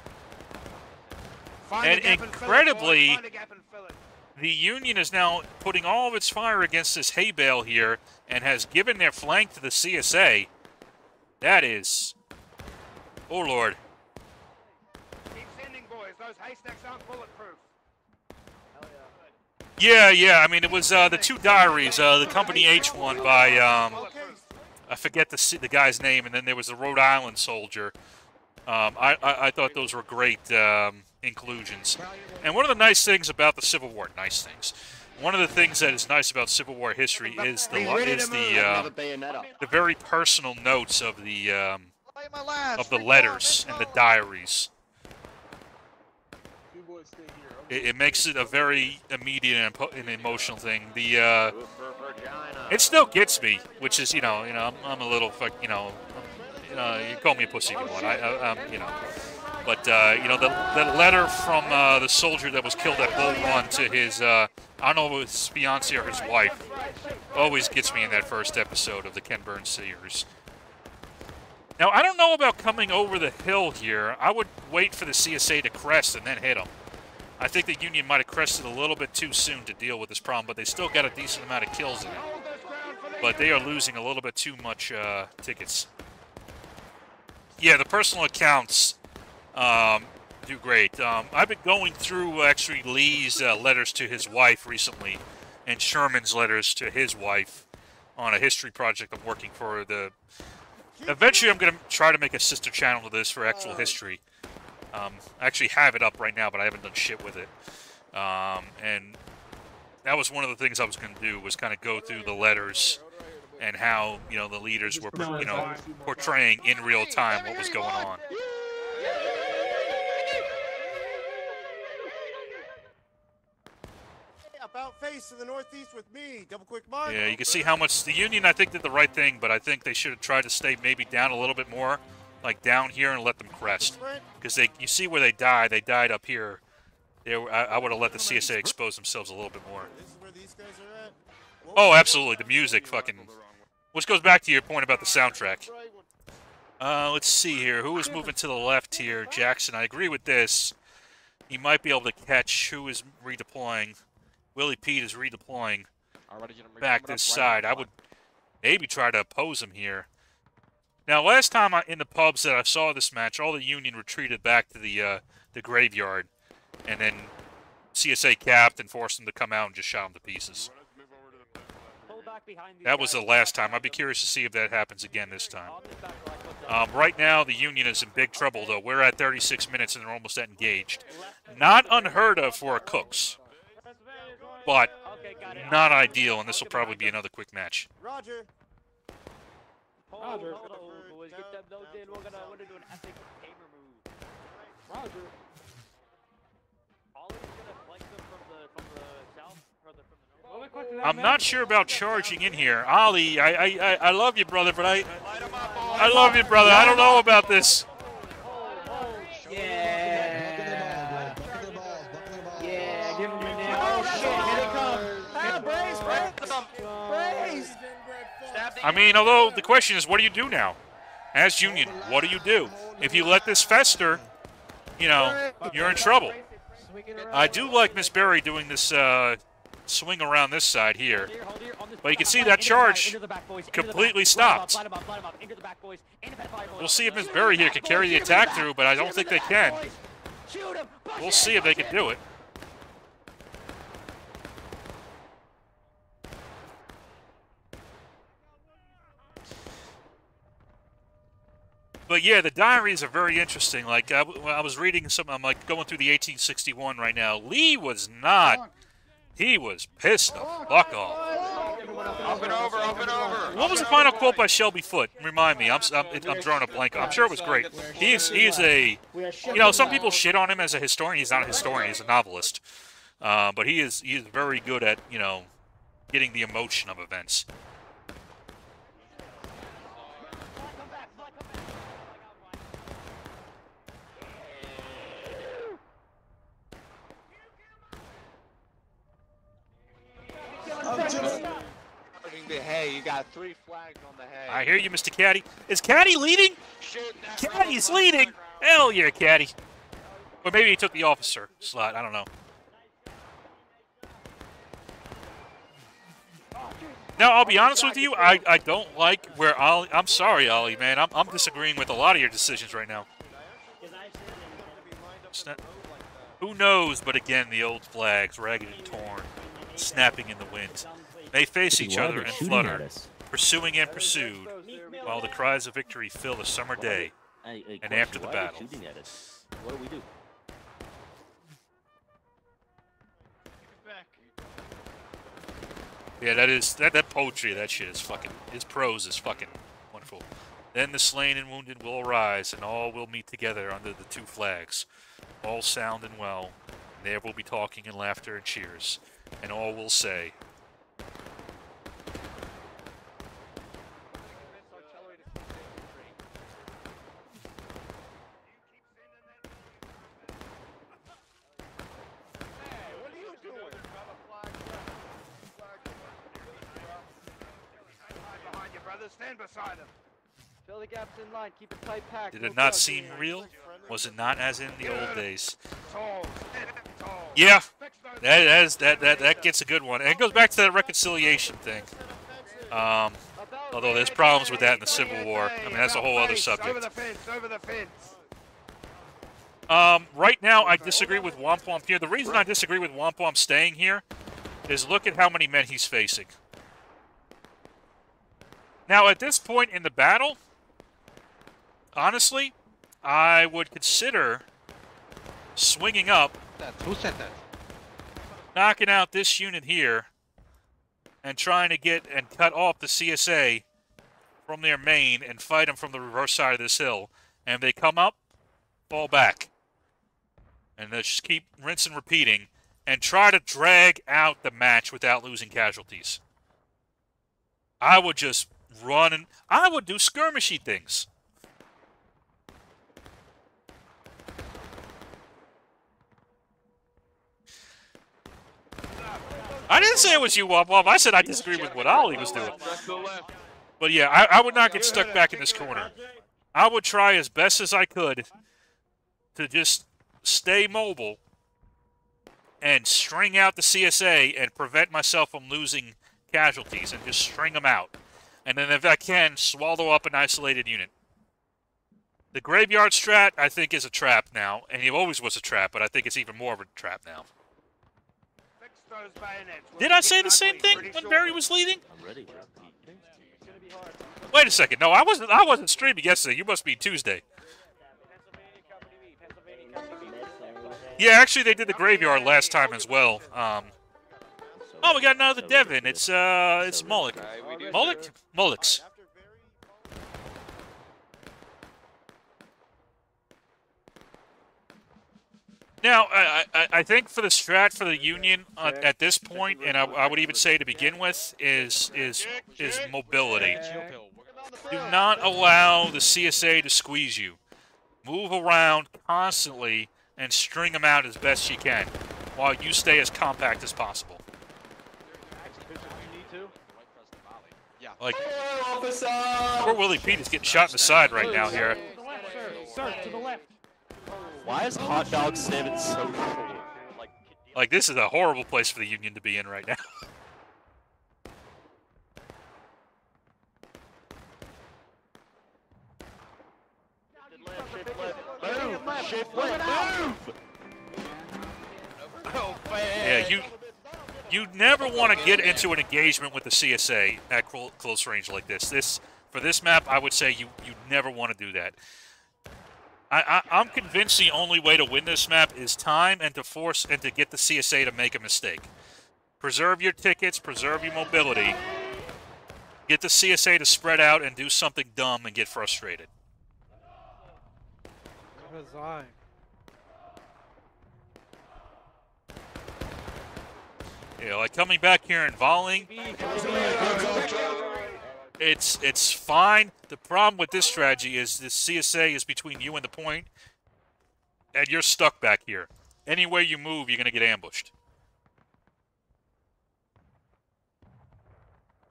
And incredibly, Find a gap and fill it. the Union is now putting all of its fire against this hay bale here, and has given their flank to the CSA. That is, oh lord. Keep sending, boys. Those haystacks aren't bulletproof. Yeah, yeah. I mean, it was uh, the two diaries. Uh, the Company H one by um, I forget the the guy's name, and then there was the Rhode Island soldier. Um, I, I I thought those were great um, inclusions. And one of the nice things about the Civil War, nice things. One of the things that is nice about Civil War history is the is the um, the very personal notes of the um, of the letters and the diaries. It, it makes it a very immediate and, emotional thing. The uh, it still gets me, which is you know you know I'm, I'm a little you know you know you call me a pussy if you want I, I I'm you know but uh, you know the the letter from uh, the soldier that was killed at Bull Run to his uh, I don't know if it was his fiance or his wife always gets me in that first episode of the Ken Burns series. Now I don't know about coming over the hill here. I would wait for the CSA to crest and then hit them. I think the Union might have crested a little bit too soon to deal with this problem, but they still got a decent amount of kills in it. But they are losing a little bit too much uh, tickets. Yeah, the personal accounts um, do great. Um, I've been going through actually Lee's uh, letters to his wife recently, and Sherman's letters to his wife on a history project I'm working for. The eventually I'm going to try to make a sister channel to this for actual history. Um, I actually have it up right now, but I haven't done shit with it. Um, and that was one of the things I was going to do was kind of go through the letters and how you know the leaders were you know portraying in real time what was going on. About face the northeast with me. Double quick mark. Yeah, you can see how much the Union I think did the right thing, but I think they should have tried to stay maybe down a little bit more, like down here and let them crest, because they you see where they died. They died up here. They I, I would have let the CSA expose themselves a little bit more. Oh, absolutely. The music fucking. Which goes back to your point about the soundtrack. Uh, let's see here. Who is moving to the left here? Jackson. I agree with this. He might be able to catch who is redeploying. Willie Pete is redeploying back this side. I would maybe try to oppose him here. Now, last time I, in the pubs that I saw this match, all the Union retreated back to the uh, the graveyard, and then CSA capped and forced them to come out and just shot them to pieces. That was the last time. I'd be curious to see if that happens again this time. Um, right now, the Union is in big trouble, though. We're at 36 minutes and they're almost at engaged. Not unheard of for a Cooke's, but not ideal, and this will probably be another quick match. Roger. Roger. boys, get them those in. We're gonna, we're gonna do an epic gamer move. Roger. Ollie's gonna flank them from the, from the south, from the, from the north. I'm not sure about charging in here. Ollie, I, I, I, I love you, brother, but I, I love you, brother. I don't know about this. I mean, although the question is, what do you do now? As Union, what do you do? If you let this fester, you know, you're in trouble. I do like Miss Berry doing this uh, swing around this side here. But you can see that charge completely stopped. We'll see if Miss Berry here can carry the attack through, but I don't think they can. We'll see if they can do it. But yeah, the diaries are very interesting. Like I was reading some, I'm like going through the 1861 right now. Lee was not. He was pissed the fuck off. Up and over, up and over. What was the final quote by Shelby Foote? Remind me. I'm, I'm, I'm drawing a blank. I'm sure it was great. He is he is a, you know, some people shit on him as a historian. He's not a historian. He's a novelist. Uh, but he is he is very good at you know, getting the emotion of events. The hay, you got three flags on the hay. I hear you, Mr. Caddy. Is Caddy leading? Caddy's leading. Hell yeah, Caddy. Or maybe he took the officer slot. I don't know. Now, I'll be honest with you. I, I don't like where Ollie. I'm sorry, Ollie, man. I'm, I'm disagreeing with a lot of your decisions right now. Who knows? But again, the old flags, ragged and torn, snapping in the wind. They face each other and flutter, us? pursuing and pursued, while the cries of victory fill the summer day. Hey, hey, And after the why are they battle. shooting at us? What do we do? Yeah, that is that that poetry. That shit is fucking. His prose is fucking wonderful. Then the slain and wounded will arise, and all will meet together under the two flags, all sound and well. And there will be talking and laughter and cheers, and all will say, brother. Beside him. Fill the gaps in line. Keep it tight packed. "Did it not seem real? Was it not as in the old days?" Tall. Stand tall. Yeah, that that is that that that gets a good one, and it goes back to that reconciliation thing. Um, although there's problems with that in the Civil War. I mean, that's a whole other subject. the fence. Over the fence. Um, right now, I disagree with Wampum here. The reason I disagree with Wampum staying here is look at how many men he's facing. Now, at this point in the battle, honestly, I would consider swinging up, Who said that? knocking out this unit here, and trying to get and cut off the CSA from their main and fight them from the reverse side of this hill. And they come up, fall back. And let's just keep rinsing and repeating and try to drag out the match without losing casualties. I would just run and I would do skirmishy things. I didn't say it was you, Wop. I said I disagree with what Ollie was doing. But yeah, I, I would not get stuck back in this corner. I would try as best as I could to just stay mobile and string out the CSA and prevent myself from losing casualties and just string them out. And then if I can, swallow up an isolated unit. The graveyard strat, I think, is a trap now, and it always was a trap, but I think it's even more of a trap now. Did I say the same thing when Barry was leading? I'm ready. Wait a second. No, I wasn't. I wasn't streaming yesterday. You must be Tuesday. Yeah, actually, they did the graveyard last time as well. Um, oh, we got another Devin. It's uh, it's Mullick. Mullick, Mullix. Now, I, I, I think for the strat for the Union uh, at this point, and I, I would even say to begin with, is is is mobility. Do not allow the CSA to squeeze you. Move around constantly and string them out as best you can, while you stay as compact as possible. Like, poor Willie Pete is getting shot in the side right now here. Sir, to the left. Why is Hot Dog 7 so short? Like, Like, this is a horrible place for the Union to be in right now. Move! Shift left, move! Oh, Yeah, you you never want to get into an engagement with the CSA at close range like this. This for this map, I would say you you never want to do that. I, I I'm convinced the only way to win this map is time and to force and to get the CSA to make a mistake. Preserve your tickets, preserve your mobility. Get the CSA to spread out and do something dumb and get frustrated. You like coming back here and volleying. It's it's fine. The problem with this strategy is the CSA is between you and the point, and you're stuck back here. Any way you move, you're gonna get ambushed.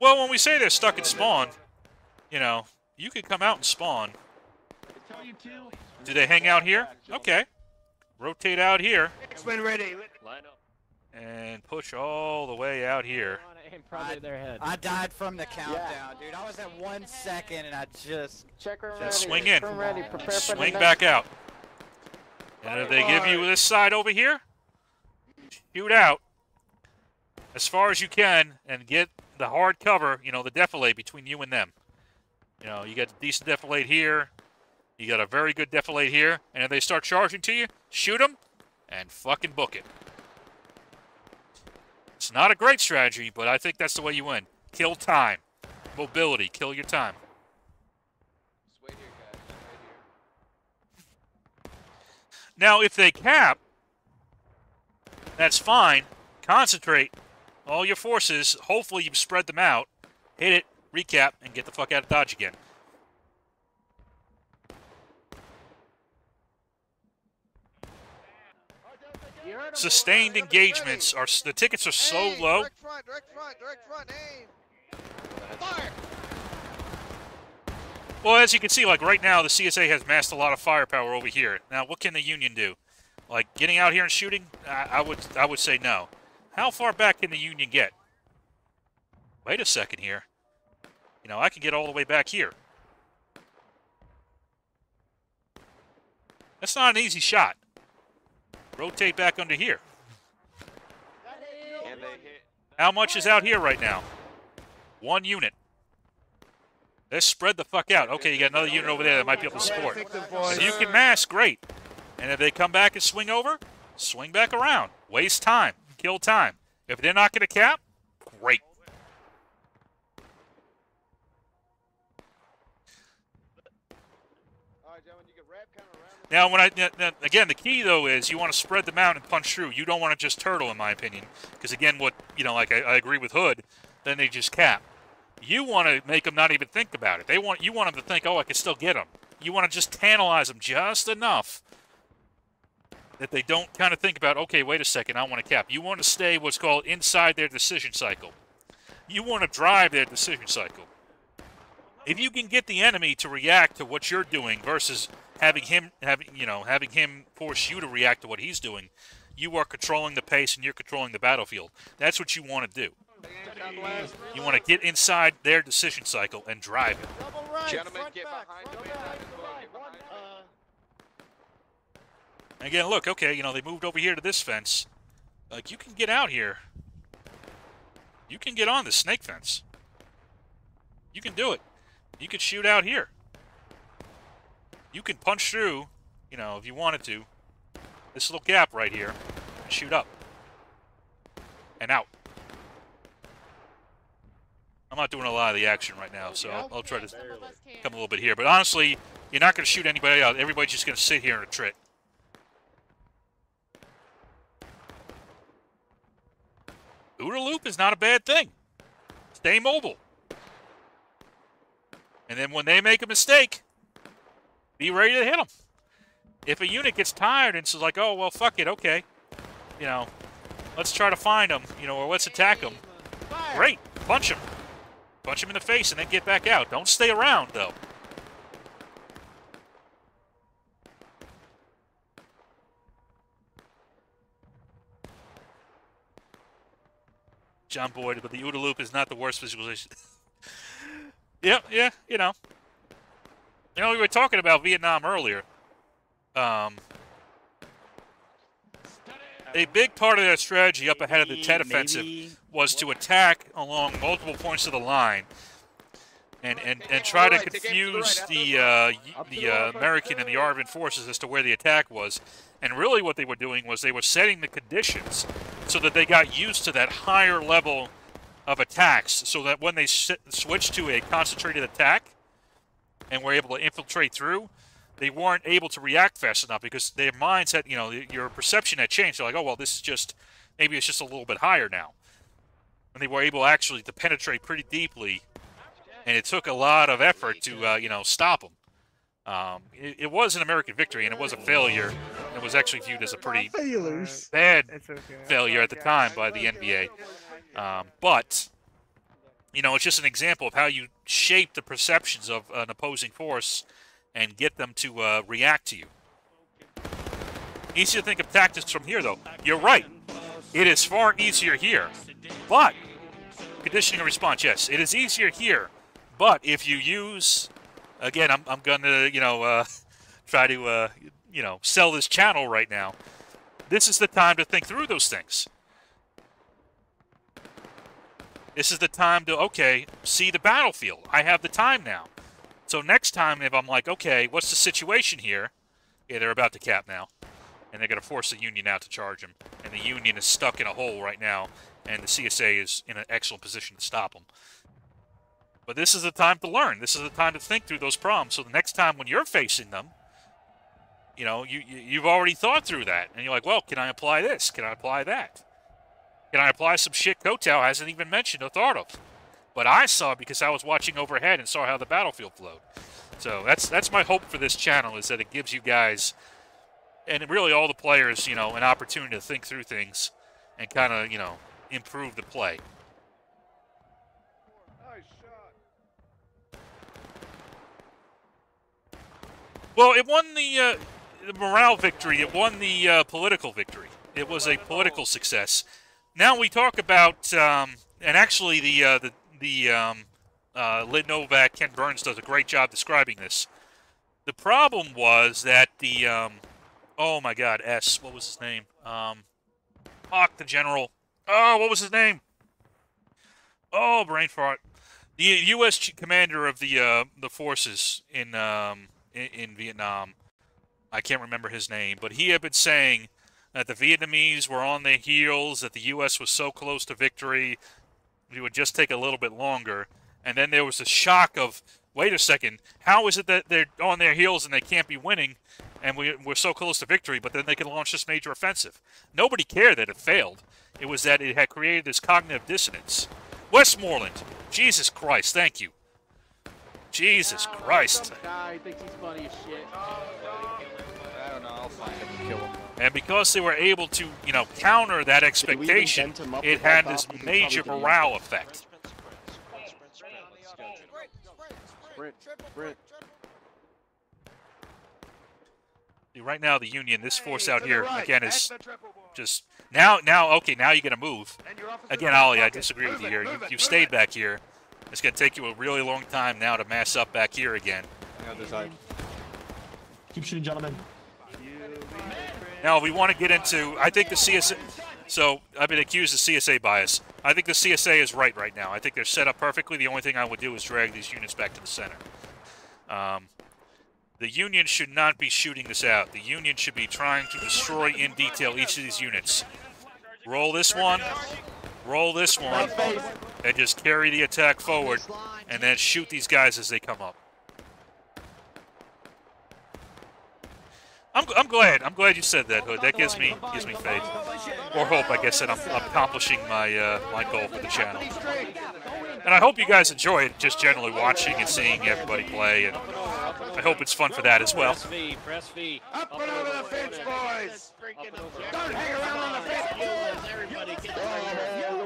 Well, when we say they're stuck in spawn, you know, you could come out and spawn. Do they hang out here? Okay. Rotate out here ready. Line up. and push all the way out here. Probably their head. I died from the countdown, dude. I was at one second and I just check her Then swing in. ready. Prepare Swing next- back out. And if they give you this side over here, shoot out as far as you can and get the hard cover, you know, the defilade between you and them. You know, you got a decent defilade here. You got a very good defilade here. And if they start charging to you, shoot them and fucking book it. It's not a great strategy, but I think that's the way you win. Kill time. Mobility. Kill your time. Now, if they cap, that's fine. Concentrate all your forces. Hopefully, you've spread them out. Hit it, recap, and get the fuck out of Dodge again. Sustained engagements are the tickets are so low. Direct front, direct front, direct front, aim. Fire! Well, as you can see, like right now, the CSA has massed a lot of firepower over here. Now, what can the Union do? Like getting out here and shooting? I, I would, I would say no. How far back can the Union get? Wait a second here. You know, I can get all the way back here. That's not an easy shot. Rotate back under here. And they hit. How much is out here right now? One unit. Let's spread the fuck out. Okay, you got another unit over there that might be able to support. If you can mass, great. And if they come back and swing over, swing back around. Waste time. Kill time. If they're not going to cap, great. Now, when I again, the key though is you want to spread them out and punch through. You don't want to just turtle, in my opinion, because again, what you know, like I, I agree with Hood, then they just cap. You want to make them not even think about it. They want you want them to think, oh, I can still get them. You want to just tantalize them just enough that they don't kind of think about, okay, wait a second, I want to cap. You want to stay what's called inside their decision cycle. You want to drive their decision cycle. If you can get the enemy to react to what you're doing versus having him having you know having him force you to react to what he's doing, you are controlling the pace and you're controlling the battlefield. That's what you want to do. You want to get inside their decision cycle and drive it. Gentlemen, get behind the again, look, okay, you know, they moved over here to this fence. Like, you can get out here. You can get on the snake fence. You can do it. You could shoot out here. You can punch through, you know, if you wanted to, this little gap right here and shoot up. And out. I'm not doing a lot of the action right now, so I'll, I'll try to come a little bit here. But honestly, you're not going to shoot anybody out. Everybody's just going to sit here in a trick. OODA loop is not a bad thing. Stay mobile. And then when they make a mistake, be ready to hit them. If a unit gets tired and it's like, oh, well, fuck it, okay. You know, let's try to find them, you know, or let's attack them. Great. Punch them. Punch them in the face and then get back out. Don't stay around, though. John Boyd, but the OODA loop is not the worst visualization. yeah, yeah, you know. You know, we were talking about Vietnam earlier. Um, a big part of their strategy up ahead of the Tet offensive was to attack along multiple points of the line and, and, and try to confuse the uh, the uh, American and the ARVN forces as to where the attack was. And really what they were doing was they were setting the conditions so that they got used to that higher level of attacks so that when they switched to a concentrated attack and were able to infiltrate through, they weren't able to react fast enough because their minds had, you know, your perception had changed. They're like, oh, well, this is just, maybe it's just a little bit higher now. And they were able actually to penetrate pretty deeply, and it took a lot of effort to, uh, you know, stop them. Um, it, it, was an American victory, and it was a failure. It was actually viewed as a pretty bad failure at the time by the NVA. Um, but, you know, it's just an example of how you shape the perceptions of an opposing force and get them to uh, react to you. Easy to think of tactics from here, though. You're right. It is far easier here. But, conditioning a response, yes, it is easier here. But if you use again, I'm, I'm going to, you know, uh, try to, uh, you know, sell this channel right now. This is the time to think through those things. This is the time to, okay, see the battlefield. I have the time now. So next time, if I'm like, okay, what's the situation here? Yeah, they're about to cap now. And they're going to force the Union out to charge them. And the Union is stuck in a hole right now. And the CSA is in an excellent position to stop them. But this is the time to learn. This is the time to think through those problems. So the next time when you're facing them, you know, you, you have already thought through that, and you're like, well, can I apply this? Can I apply that? Can I apply some shit Kotow hasn't even mentioned or thought of? But I saw because I was watching overhead and saw how the battlefield flowed. So that's that's my hope for this channel is that it gives you guys, and really all the players, you know, an opportunity to think through things and kind of, you know, improve the play. Well, it won the, uh, the morale victory. It won the uh, political victory. It was a political success. Now we talk about, um, and actually the uh, the the um, uh, Lynn Novick, Ken Burns does a great job describing this. The problem was that the, um, oh my God, S, what was his name? Um, Hawk, the general. Oh, what was his name? Oh, brain fart. The U.S. commander of the uh, the forces in um, in, in Vietnam. I can't remember his name, but he had been saying that the Vietnamese were on their heels, that the U.S. was so close to victory, it would just take a little bit longer. And then there was a shock of, wait a second, how is it that they're on their heels and they can't be winning, and we, we're so close to victory, but then they can launch this major offensive? Nobody cared that it failed. It was that it had created this cognitive dissonance. Westmoreland, Jesus Christ, thank you. Jesus Christ. And kill him. And because they were able to, you know, counter that expectation, it had this major morale effect. Right now, the Union, this force out here, again, is just now. Now, okay, now you're gonna move. Again, Ollie, I disagree with you here. You, you stayed back here. It's going to take you a really long time now to mass up back here again. Keep shooting, gentlemen. Now, we want to get into, I think the CSA, So I've been accused of CSA bias. I think the CSA is right right now. I think they're set up perfectly. The only thing I would do is drag these units back to the center. Um, the Union should not be shooting this out. The Union should be trying to destroy in detail each of these units. Roll this one, roll this one, and just carry the attack forward, and then shoot these guys as they come up. I'm, I'm glad. I'm glad you said that, Hood. That gives me gives me faith, or hope, I guess, that I'm, I'm accomplishing my uh, my goal for the channel. And I hope you guys enjoy it, just generally watching and seeing everybody play, and I hope it's fun for that as well. Press V, press V. Up and over the fence, boys! Don't hang around on the fence!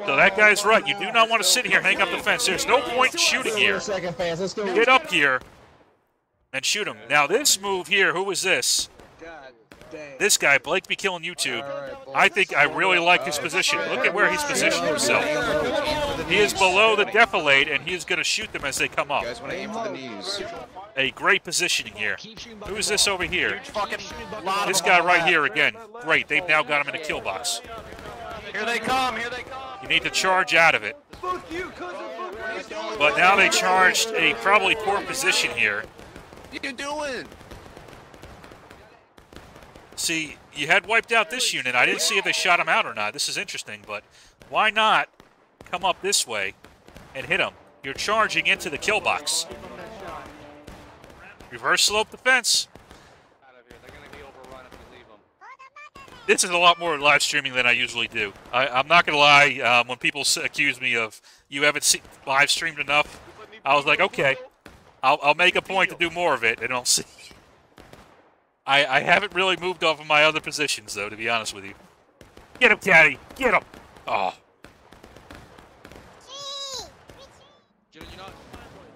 So that guy's right. You do not want to sit here, hang up the fence. There's no point shooting here. Second fans, let's go. Get up here and shoot him. Now this move here, who is this? This guy, Blake be killing YouTube. I think I really like his position. Look at where he's positioned himself. He is below the defilade, and he is going to shoot them as they come up. A great positioning here. Who is this over here? This guy right here again. Great. They've now got him in a kill box. Here they come, here they come. You need to charge out of it. But now they charged a probably poor position here. What are you doing? See, you had wiped out this unit. I didn't see if they shot him out or not. This is interesting, but why not come up this way and hit him? You're charging into the kill box. Reverse slope defense. This is a lot more live streaming than I usually do. I, I'm not going to lie, um, when people accuse me of, you haven't see, live streamed enough, I was like, okay, I'll, I'll make a point to do more of it, and I'll see. I, I haven't really moved off of my other positions, though, to be honest with you. Get him, Caddy! Get him! Oh.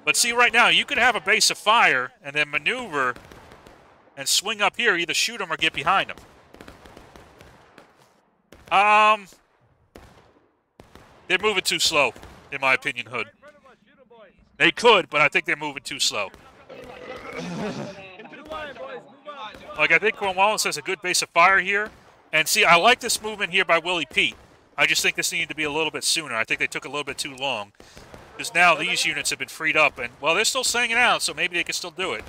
But see, right now, you could have a base of fire and then maneuver and swing up here, either shoot him or get behind him. Um, they're moving too slow, in my opinion, Hood. They could, but I think they're moving too slow. Like, I think Cornwallis has a good base of fire here. And see, I like this movement here by Willie Pete. I just think this needed to be a little bit sooner. I think they took a little bit too long. Because now these units have been freed up. And, well, they're still staying out, so maybe they can still do it.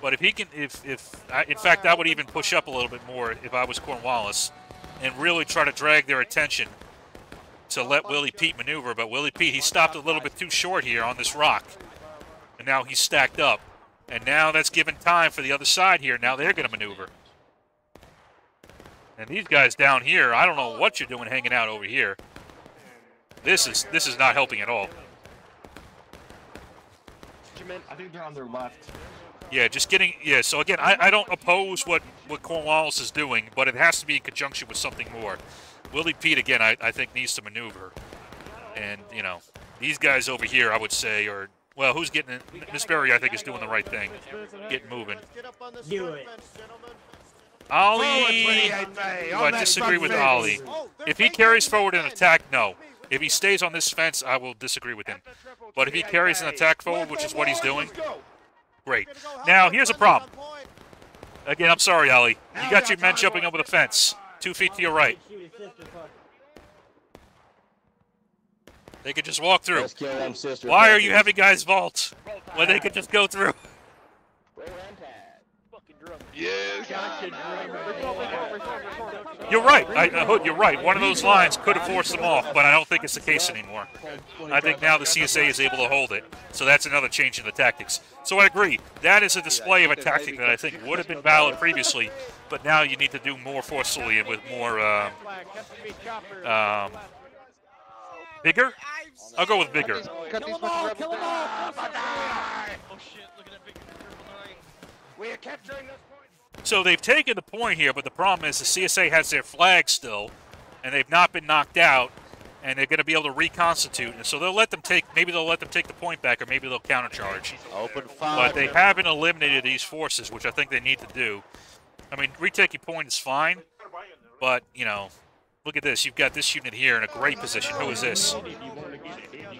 But if he can, if, if I, in fact, I would even push up a little bit more if I was Cornwallis and really try to drag their attention to let Willie Pete maneuver. But Willie Pete, he stopped a little bit too short here on this rock. And now he's stacked up. And now that's given time for the other side here. Now they're going to maneuver. And these guys down here, I don't know what you're doing hanging out over here. This is this is not helping at all. I think they're on their left. Yeah, just getting yeah. So again, I, I don't oppose what what Cornwallis is doing, but it has to be in conjunction with something more. Willie Pete again, I, I think needs to maneuver, and you know these guys over here, I would say, are well, who's getting it? Miss Berry? I think is doing the right thing, getting moving. Do it. Ollie, I disagree with Ollie. If he carries forward an attack, no. If he stays on this fence, I will disagree with him. But if he carries an attack forward, which is what he's doing, great. Now, here's a problem. Again, I'm sorry, Ollie. You got your men jumping over the fence. Two feet to your right. They could just walk through. Let's kill them sisters. Why are you having guys vault when they could just go through? You're right. I, uh, Hood, you're right. One of those lines could have forced them off, but I don't think it's the case anymore. I think now the CSA is able to hold it, so that's another change in the tactics. So I agree. That is a display of a tactic that I think would have been valid previously, but now you need to do more forcefully and with more uh, um, bigger. I'll go with bigger. Cut these fucking rebels down. We are capturing this point. So they've taken the point here, but the problem is the CSA has their flag still, and they've not been knocked out, and they're going to be able to reconstitute. And so they'll let them take, maybe they'll let them take the point back, or maybe they'll countercharge. Open fire. But they haven't eliminated these forces, which I think they need to do. I mean, retaking point is fine, but, you know, look at this. You've got this unit here in a great position. Who is this?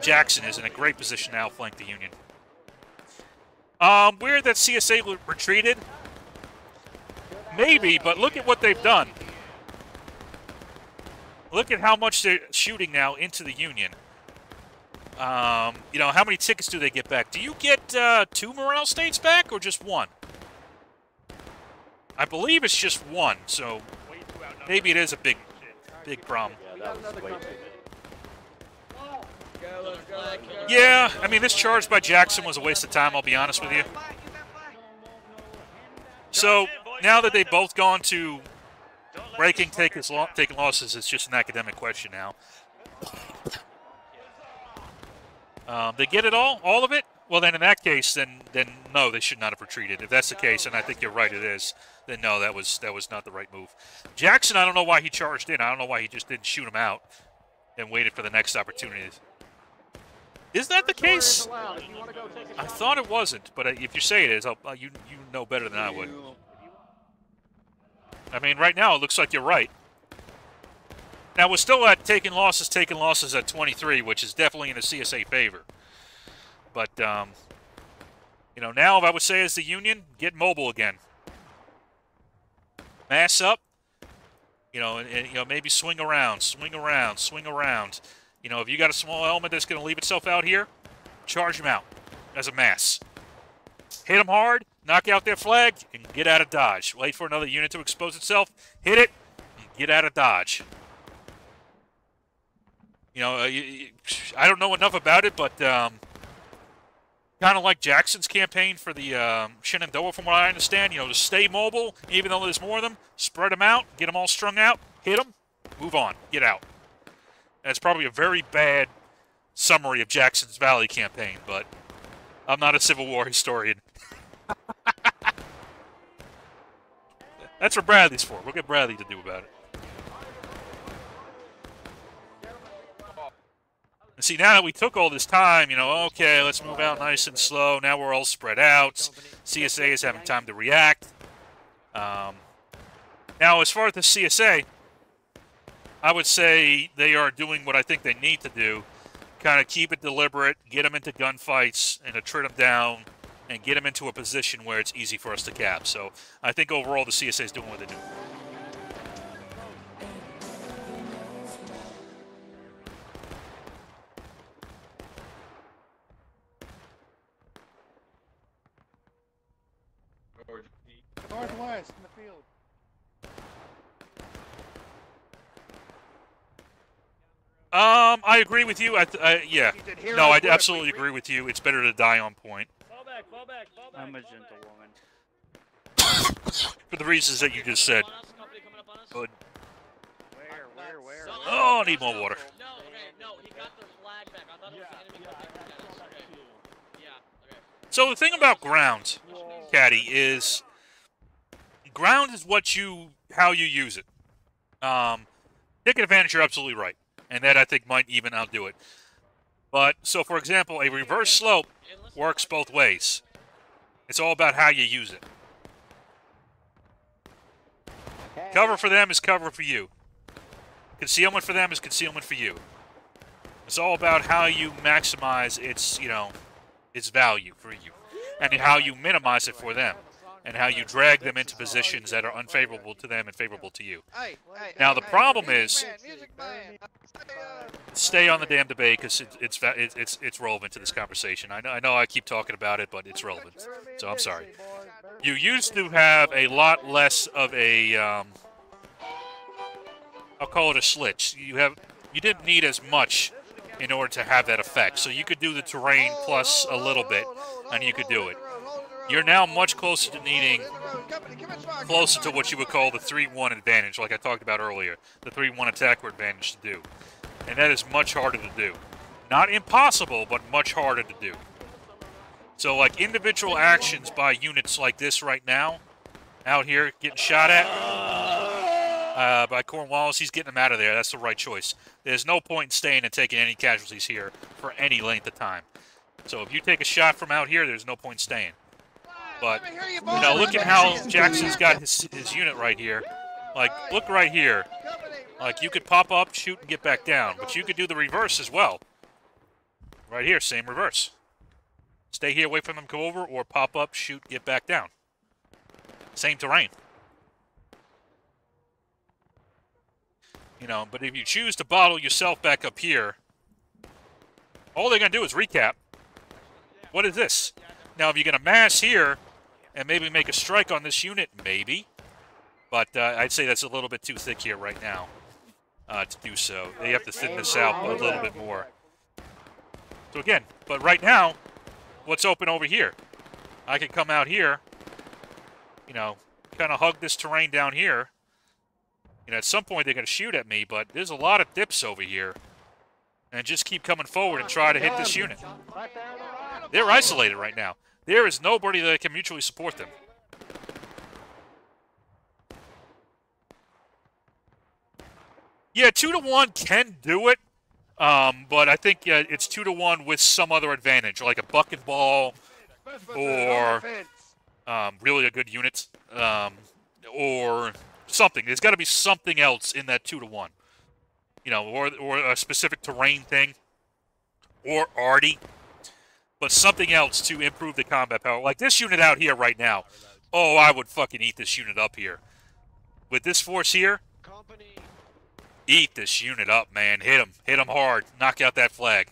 Jackson is in a great position to outflank the Union. Um, weird that CSA retreated. Maybe, but look at what they've done. look at how much they're shooting now into the Union. Um, you know, how many tickets do they get back? Do you get uh, two morale states back or just one? I believe it's just one, so maybe it is a big, big problem. Yeah, I mean, this charge by Jackson was a waste of time, I'll be honest with you. So, now that they've both gone to breaking, taking, lo taking losses, it's just an academic question now. Um, they get it all? All of it? Well, then in that case, then then no, they should not have retreated. If that's the case, and I think you're right, it is. Then no, that was that was not the right move. Jackson, I don't know why he charged in. I don't know why he just didn't shoot him out and waited for the next opportunity. Is that the case? I thought it wasn't, but if you say it is, I'll, uh, you you know better than I would. I mean, right now it looks like you're right. Now we're still at taking losses, taking losses at 23, which is definitely in the CSA favor. But um, you know, now if I would say as the Union, get mobile again. Mass up. You know, and, and you know maybe swing around, swing around, swing around. You know, if you got a small element that's going to leave itself out here, charge them out as a mass. Hit them hard, knock out their flag, and get out of dodge. Wait for another unit to expose itself, hit it, get out of dodge. You know, uh, I don't know enough about it, but um, kind of like Jackson's campaign for the um, Shenandoah, from what I understand. You know, to stay mobile, even though there's more of them, spread them out, get them all strung out, hit them, move on, get out. That's probably a very bad summary of Jackson's Valley campaign, but I'm not a Civil War historian. That's what Bradley's for. We'll get Bradley to do about it. And see, now that we took all this time, you know, okay, let's move out nice and slow. Now we're all spread out. CSA is having time to react. Um, now, as far as the CSA, I would say they are doing what I think they need to do. Kind of keep it deliberate, get them into gunfights, and to trim them down, and get them into a position where it's easy for us to cap. So I think overall the CSA is doing what they do. Northwest in the field. Um, I agree with you. I, th I yeah. did No, I absolutely agree with you. It's better to die on point. I'm a gentle woman. For the reasons that you just said. Good. Where, where, where? Oh, I need more water. So the thing about ground, Caddy, is ground is what you how you use it. Um, taking advantage, you're absolutely right, and that I think might even outdo it. But so, for example, a reverse slope works both ways. It's all about how you use it. Cover for them is cover for you. Concealment for them is concealment for you. It's all about how you maximize its, you know, its value for you, and how you minimize it for them, and how you drag them into positions that are unfavorable to them and favorable to you. Now the problem is, stay on the damn debate because it, it's it's it's relevant to this conversation. I know I know I keep talking about it, but it's relevant. So I'm sorry. You used to have a lot less of a um, I'll call it a slitch. You have you didn't need as much in order to have that effect. So you could do the terrain plus a little bit, and you could do it. You're now much closer to needing closer to what you would call the 3-1 advantage, like I talked about earlier. The 3-1 attacker advantage to do. And that is much harder to do. Not impossible, but much harder to do. So like individual actions by units like this right now, out here getting shot at, uh, by Cornwallis, he's getting them out of there. That's the right choice. There's no point in staying and taking any casualties here for any length of time. So if you take a shot from out here, there's no point staying. But, you know, look at how Jackson's got his, his unit right here. Like, look right here. Like, you could pop up, shoot, and get back down. But you could do the reverse as well. Right here, same reverse. Stay here, wait for them to come over, or pop up, shoot, get back down. Same terrain. You know, but if you choose to bottle yourself back up here, all they're going to do is recap. What is this? Now, if you're going to mass here and maybe make a strike on this unit, maybe. But uh, I'd say that's a little bit too thick here right now uh, to do so. They have to thin this out a little bit more. So again, but right now, what's open over here? I can come out here, you know, kind of hug this terrain down here. You know, at some point they're going to shoot at me, but there's a lot of dips over here. And just keep coming forward and try to hit this unit. They're isolated right now. There is nobody that can mutually support them. Yeah, two to one can do it, um, but I think it's two to one with some other advantage, like a bucket ball, or um, really a good unit, um, or something. There's got to be something else in that two to one, you know, or or a specific terrain thing, or arty, but something else to improve the combat power. Like this unit out here right now. Oh, I would fucking eat this unit up here. With this force here, eat this unit up, man. Hit him. Hit him hard. Knock out that flag.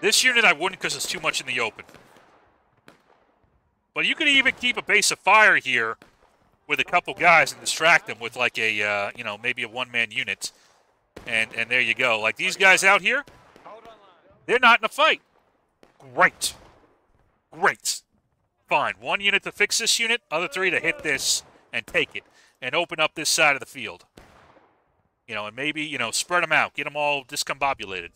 This unit I wouldn't because it's too much in the open. But you could even keep a base of fire here with a couple guys and distract them with like a, uh, you know, maybe a one-man unit. And, and there you go. Like these guys out here, they're not in a fight. Great. Great. Fine. One unit to fix this unit, other three to hit this and take it and open up this side of the field. You know, and maybe, you know, spread them out. Get them all discombobulated.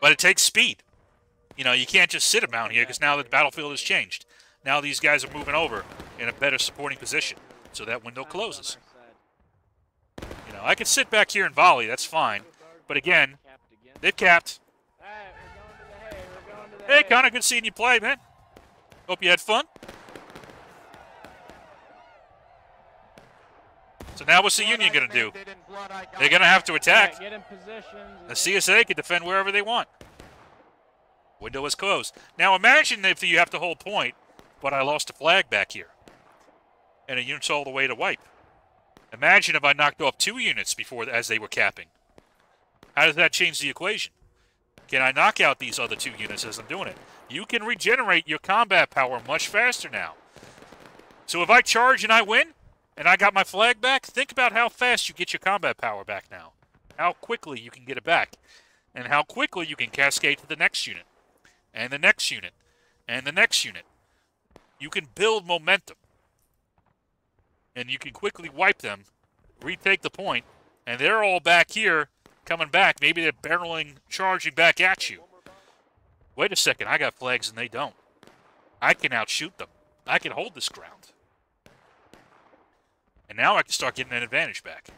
But it takes speed. You know, you can't just sit around here because now the battlefield has changed. Now these guys are moving over in a better supporting position, so that window closes. You know, I can sit back here and volley, that's fine. But again, they've capped. Hey, Connor, good seeing you play, man. Hope you had fun. So now what's the Union going to do? They're going to have to attack. The CSA can defend wherever they want. Window is closed. Now imagine if you have to hold point, but I lost a flag back here. And a unit's all the way to wipe. Imagine if I knocked off two units before as they were capping. How does that change the equation? Can I knock out these other two units as I'm doing it? You can regenerate your combat power much faster now. So if I charge and I win, and I got my flag back, think about how fast you get your combat power back now. How quickly you can get it back. And how quickly you can cascade to the next unit. And the next unit. And the next unit. You can build momentum. And you can quickly wipe them, retake the point, and they're all back here coming back. Maybe they're barreling, charging back at you. Wait a second, I got flags and they don't. I can outshoot them. I can hold this ground. And now I can start getting an advantage back.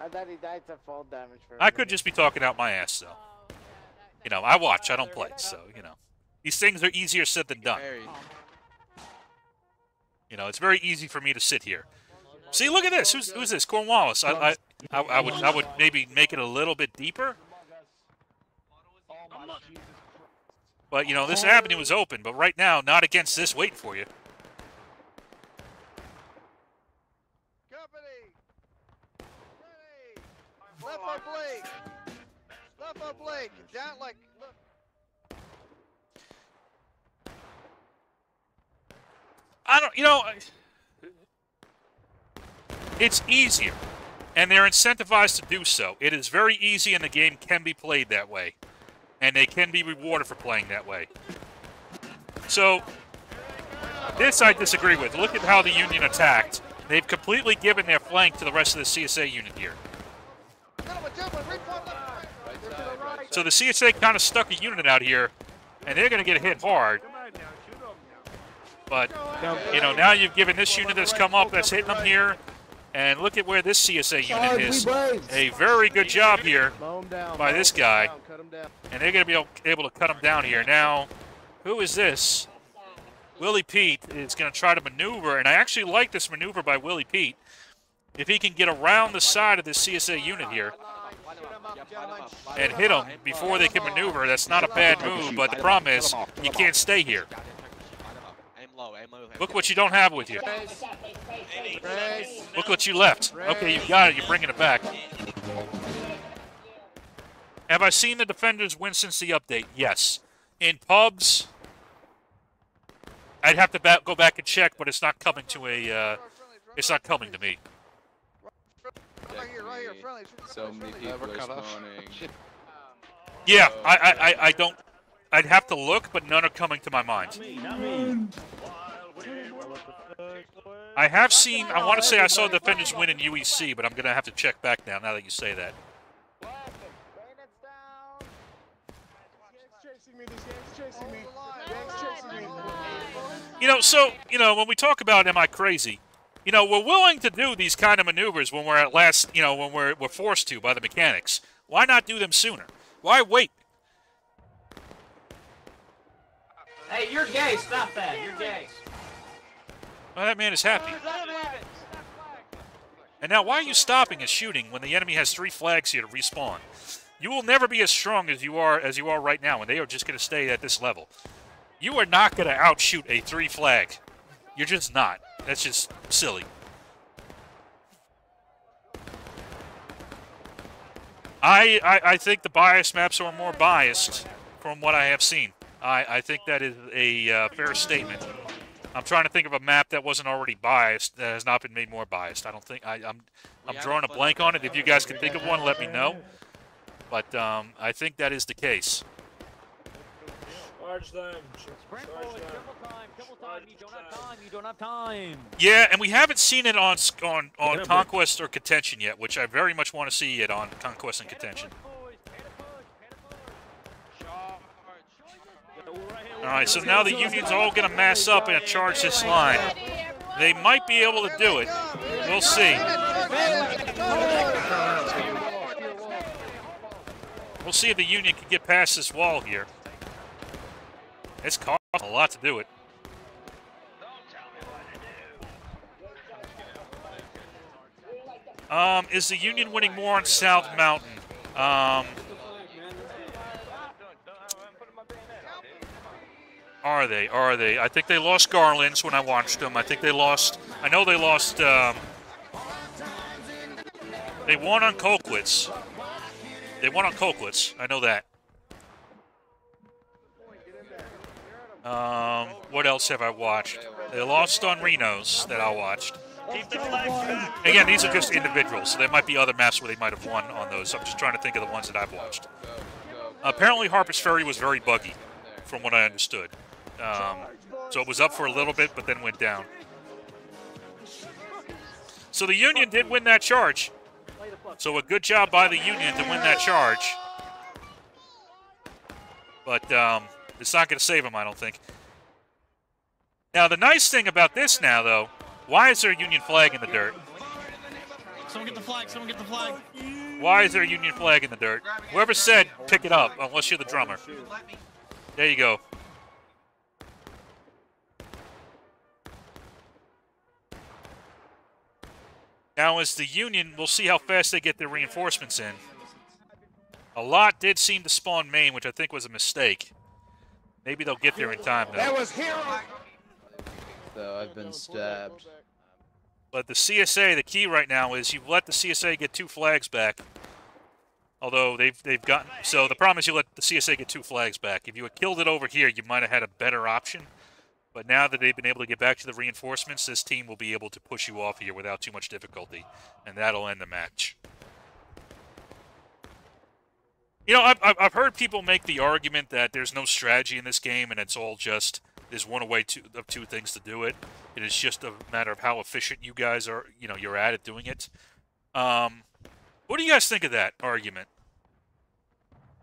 I thought he died to fall damage for I could just be talking out my ass, though. You know, I watch, I don't play, so, you know. These things are easier said than done. You know, it's very easy for me to sit here. See, look at this. Who's, who's this? Cornwallis. I, I, I, I would, I would maybe make it a little bit deeper. But, you know, this avenue is open, but right now, not against this waiting for you. Left oblique. Left oblique. Down like. I don't, you know, it's easier, and they're incentivized to do so. It is very easy, and the game can be played that way, and they can be rewarded for playing that way. So, this I disagree with. Look at how the Union attacked. They've completely given their flank to the rest of the CSA unit here. So the CSA kind of stuck a unit out here, and they're going to get hit hard. But, you know, now you've given this unit that's come up that's hitting them here. And look at where this CSA unit is. A very good job here by this guy. And they're going to be able to cut him down here. Now, who is this? Willie Pete is going to try to maneuver. And I actually like this maneuver by Willie Pete. If he can get around the side of this CSA unit here. and hit them before they can maneuver, that's not a bad move. But the problem is, you can't stay here. Look what you don't have with you. Look what you left. Okay, you got it. You're bringing it back. Have I seen the defenders win since the update? Yes. In pubs, I'd have to ba go back and check, but it's not coming to a. Uh, it's not coming to me. So many people are spawning. Yeah, I, I, I, I don't. I'd have to look, but none are coming to my mind. I have seen. I want to say I saw defenders win in UEC, but I'm gonna have to check back now. Now that you say that. You know, so you know when we talk about am I crazy? You know, we're willing to do these kind of maneuvers when we're at last. You know, when we're we're forced to by the mechanics. Why not do them sooner? Why wait? Hey, you're gay. Stop that. You're gay. Well, that man is happy. And now, why are you stopping and shooting when the enemy has three flags here to respawn? You will never be as strong as you are as you are right now, and they are just going to stay at this level. You are not going to outshoot a three flag. You're just not. That's just silly. I, I, I think the bias maps are more biased from what I have seen. I, I think that is a uh, fair statement. I'm trying to think of a map that wasn't already biased that has not been made more biased. I don't think I, I'm I'm drawing a blank on it. If you guys can think of one, let me know. But um, I think that is the case. Charge them. Sprint forward, triple time, triple time. You don't have time. You don't have time. Yeah, and we haven't seen it on on on conquest or contention yet, which I very much want to see it on conquest and contention. All right, so now the Union's all going to mass up and charge this line. They might be able to do it. We'll see. We'll see if the Union can get past this wall here. It's cost a lot to do it. Um, is the Union winning more on South Mountain? Um, are they? Are they? I think they lost Garland's when I watched them. I think they lost. I know they lost. Um, they won on Colquitt's. They won on Colquitt's. I know that. Um, what else have I watched? They lost on Reno's that I watched. Again, these are just individuals, so there might be other maps where they might have won on those. I'm just trying to think of the ones that I've watched. Apparently, Harper's Ferry was very buggy, from what I understood. Um, so it was up for a little bit, but then went down. So the Union did win that charge. So a good job by the Union to win that charge. But um, it's not going to save them, I don't think. Now, the nice thing about this now, though, why is there a Union flag in the dirt? Someone get the flag. Someone get the flag. Why is there a Union flag in the dirt? Whoever said pick it up, unless you're the drummer. There you go. Now, as the Union, we'll see how fast they get their reinforcements in. A lot did seem to spawn main, which I think was a mistake. Maybe they'll get there in time, though. There was hero. So I've been stabbed. But the CSA, the key right now is you let the CSA get two flags back. Although they've they've gotten so the problem is you let the CSA get two flags back. If you had killed it over here, you might have had a better option. But now that they've been able to get back to the reinforcements, this team will be able to push you off here without too much difficulty, and that'll end the match. You know, I've, I've- heard people make the argument that there's no strategy in this game, and it's all just there's one way to, of two things to do it. It is just a matter of how efficient you guys are. You know, you're at it doing it. Um, what do you guys think of that argument?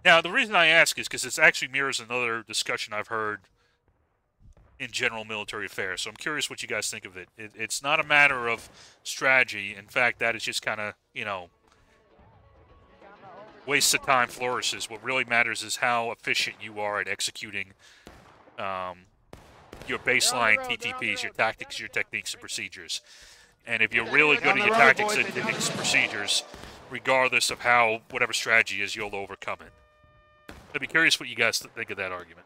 Now, the reason I ask is because it actually mirrors another discussion I've heard in general military affairs. So I'm curious what you guys think of it. it it's not a matter of strategy. In fact, that is just kind of, you know, waste of time flourishes. What really matters is how efficient you are at executing um, your baseline TTPs, your tactics, your techniques, and procedures. And if you're really good at your tactics and techniques and procedures, regardless of how whatever strategy is, you'll overcome it. I'd be curious what you guys think of that argument.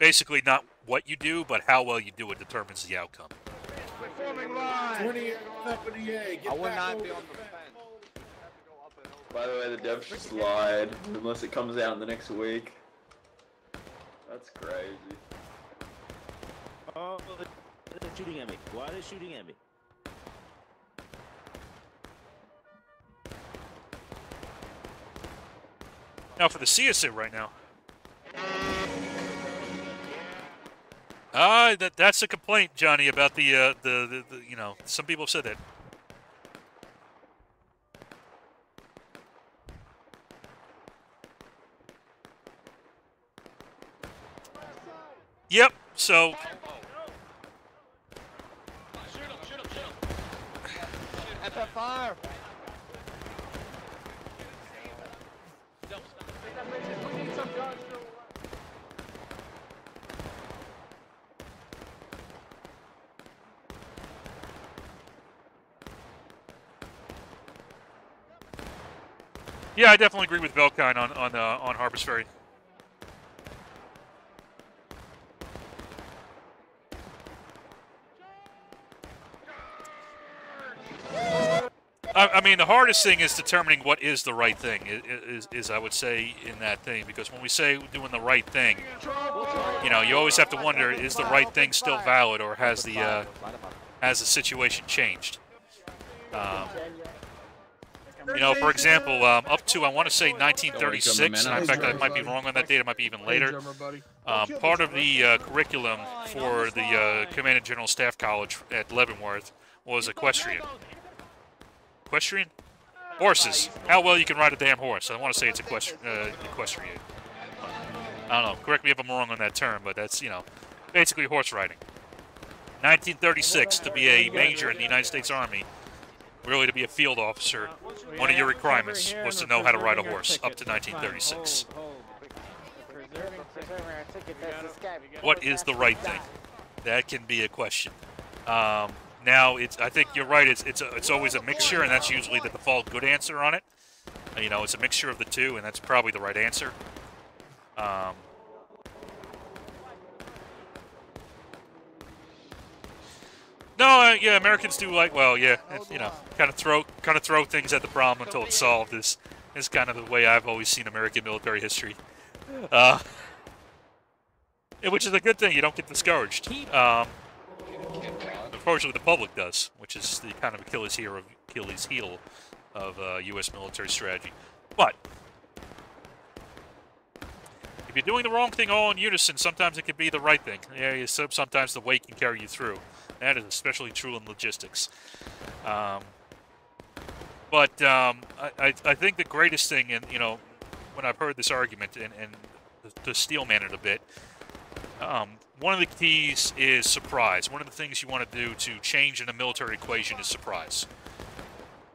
Basically, not what you do, but how well you do it determines the outcome. Forming line. 28 Company A. Get I would not be on the the fence. By the way, the dev should slide unless it comes out in the next week. That's crazy. Oh, they're shooting at me. Why are they shooting at me? Now for the CSA right now. Ah, that that's a complaint, Johnny, about the uh, the, the the you know some people have said that. Yep. So FFR. Yeah, I definitely agree with Velkine on on uh, on Harper's Ferry. I, mean, the hardest thing is determining what is the right thing. i- i- Is, is I would say in that thing because when we say doing the right thing, you know, you always have to wonder: is the right thing still valid, or has the uh, has the situation changed? Um, you know, for example, um, up to I want to say 1936. In fact, I might be wrong on that date. It might be even later. Um, part of the uh, curriculum for the uh, Command and General Staff College at Leavenworth was equestrian. Equestrian? Horses. How well you can ride a damn horse. I want to say it's equestri- uh, equestrian. I don't know. Correct me if I'm wrong on that term, but that's, you know, basically horse riding. 1936, to be a major in the United States Army, really to be a field officer, one of your requirements was to know how to ride a horse up to 1936. What is the right thing? That can be a question. Um, now, it's I think you're right. It's it's a, it's always a mixture, and that's usually the default good answer on it. Uh, You know, it's a mixture of the two, and that's probably the right answer. Um, no, uh, yeah, Americans do like well, yeah, it, you know, kind of throw kind of throw things at the problem until it's solved. Is is kind of the way I've always seen American military history. Uh, which is a good thing. You don't get discouraged. Um, unfortunately, the public does, which is the kind of Achilles heel of Achilles heel of uh, U.S. military strategy. But if you're doing the wrong thing all in unison, sometimes it can be the right thing. Yeah, sometimes the weight can carry you through. That is especially true in logistics. Um, but um, I, I, I think the greatest thing, and you know, when I've heard this argument and, and to steelman it a bit, um, one of the keys is surprise. One of the things you want to do to change in a military equation is surprise.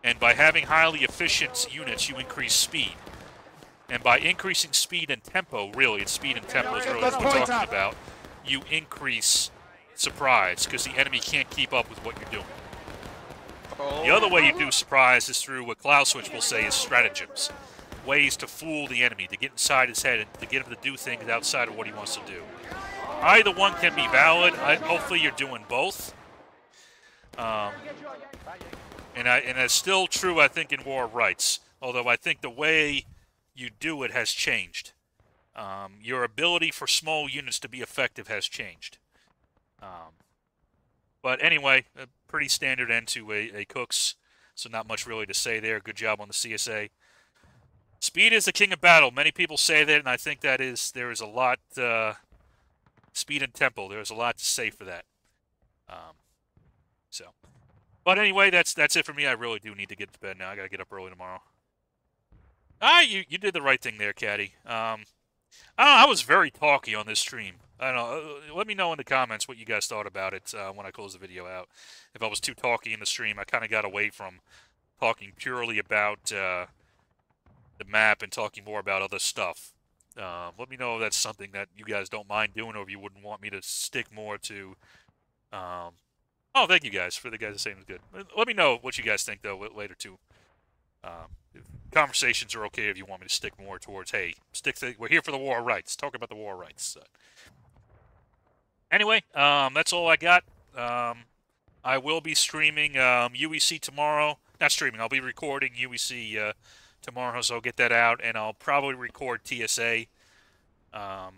And by having highly efficient units, you increase speed. And by increasing speed and tempo, really, it's speed and tempo is really what we're talking about, you increase surprise because the enemy can't keep up with what you're doing. The other way you do surprise is through what Clausewitz will say is stratagems. Ways to fool the enemy, to get inside his head, and to get him to do things outside of what he wants to do. Either one can be valid. I, hopefully you're doing both. Um, and, I, and that's still true, I think, in war of rights. Although I think the way you do it has changed. Um, your ability for small units to be effective has changed. Um, but anyway, a pretty standard end to a, a Cooke's, so not much really to say there. Good job on the CSA. Speed is the king of battle. Many people say that, and I think that is there is a lot. Uh, speed and tempo. There's a lot to say for that. Um, so, but anyway, that's that's it for me. I really do need to get to bed now. I gotta get up early tomorrow. Ah, you you did the right thing there, Caddy. Um, I know, I was very talky on this stream. I don't know. uh, Let me know in the comments what you guys thought about it uh, when I close the video out. If I was too talky in the stream, I kind of got away from talking purely about uh, the map and talking more about other stuff. Um, let me know if that's something that you guys don't mind doing, or if you wouldn't want me to stick more to. Um, oh, thank you guys for the guys saying it's good. Let me know what you guys think though later too. Um, conversations are okay if you want me to stick more towards, hey, stick to we're here for the war rights. Talk about the war rights. Anyway, um, that's all I got. Um, I will be streaming um, UEC tomorrow. Not streaming. I'll be recording UEC uh, tomorrow, so I'll get that out, and I'll probably record TSA. Um,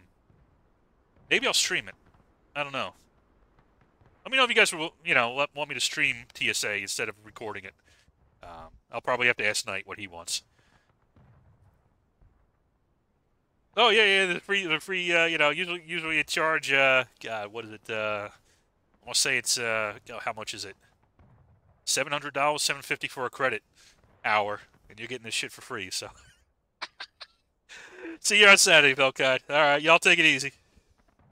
maybe I'll stream it. I don't know. Let me know if you guys will, you know, let, want me to stream TSA instead of recording it. Um, I'll probably have to ask Knight what he wants. Oh yeah, yeah, the free, the free. Uh, you know, usually, usually you charge. Uh, God, what is it? Uh, I want to say it's. Uh, oh, how much is it? Seven hundred dollars, seven fifty for a credit hour, and you're getting this shit for free. So, see you on Saturday, Velkai. All right, y'all take it easy.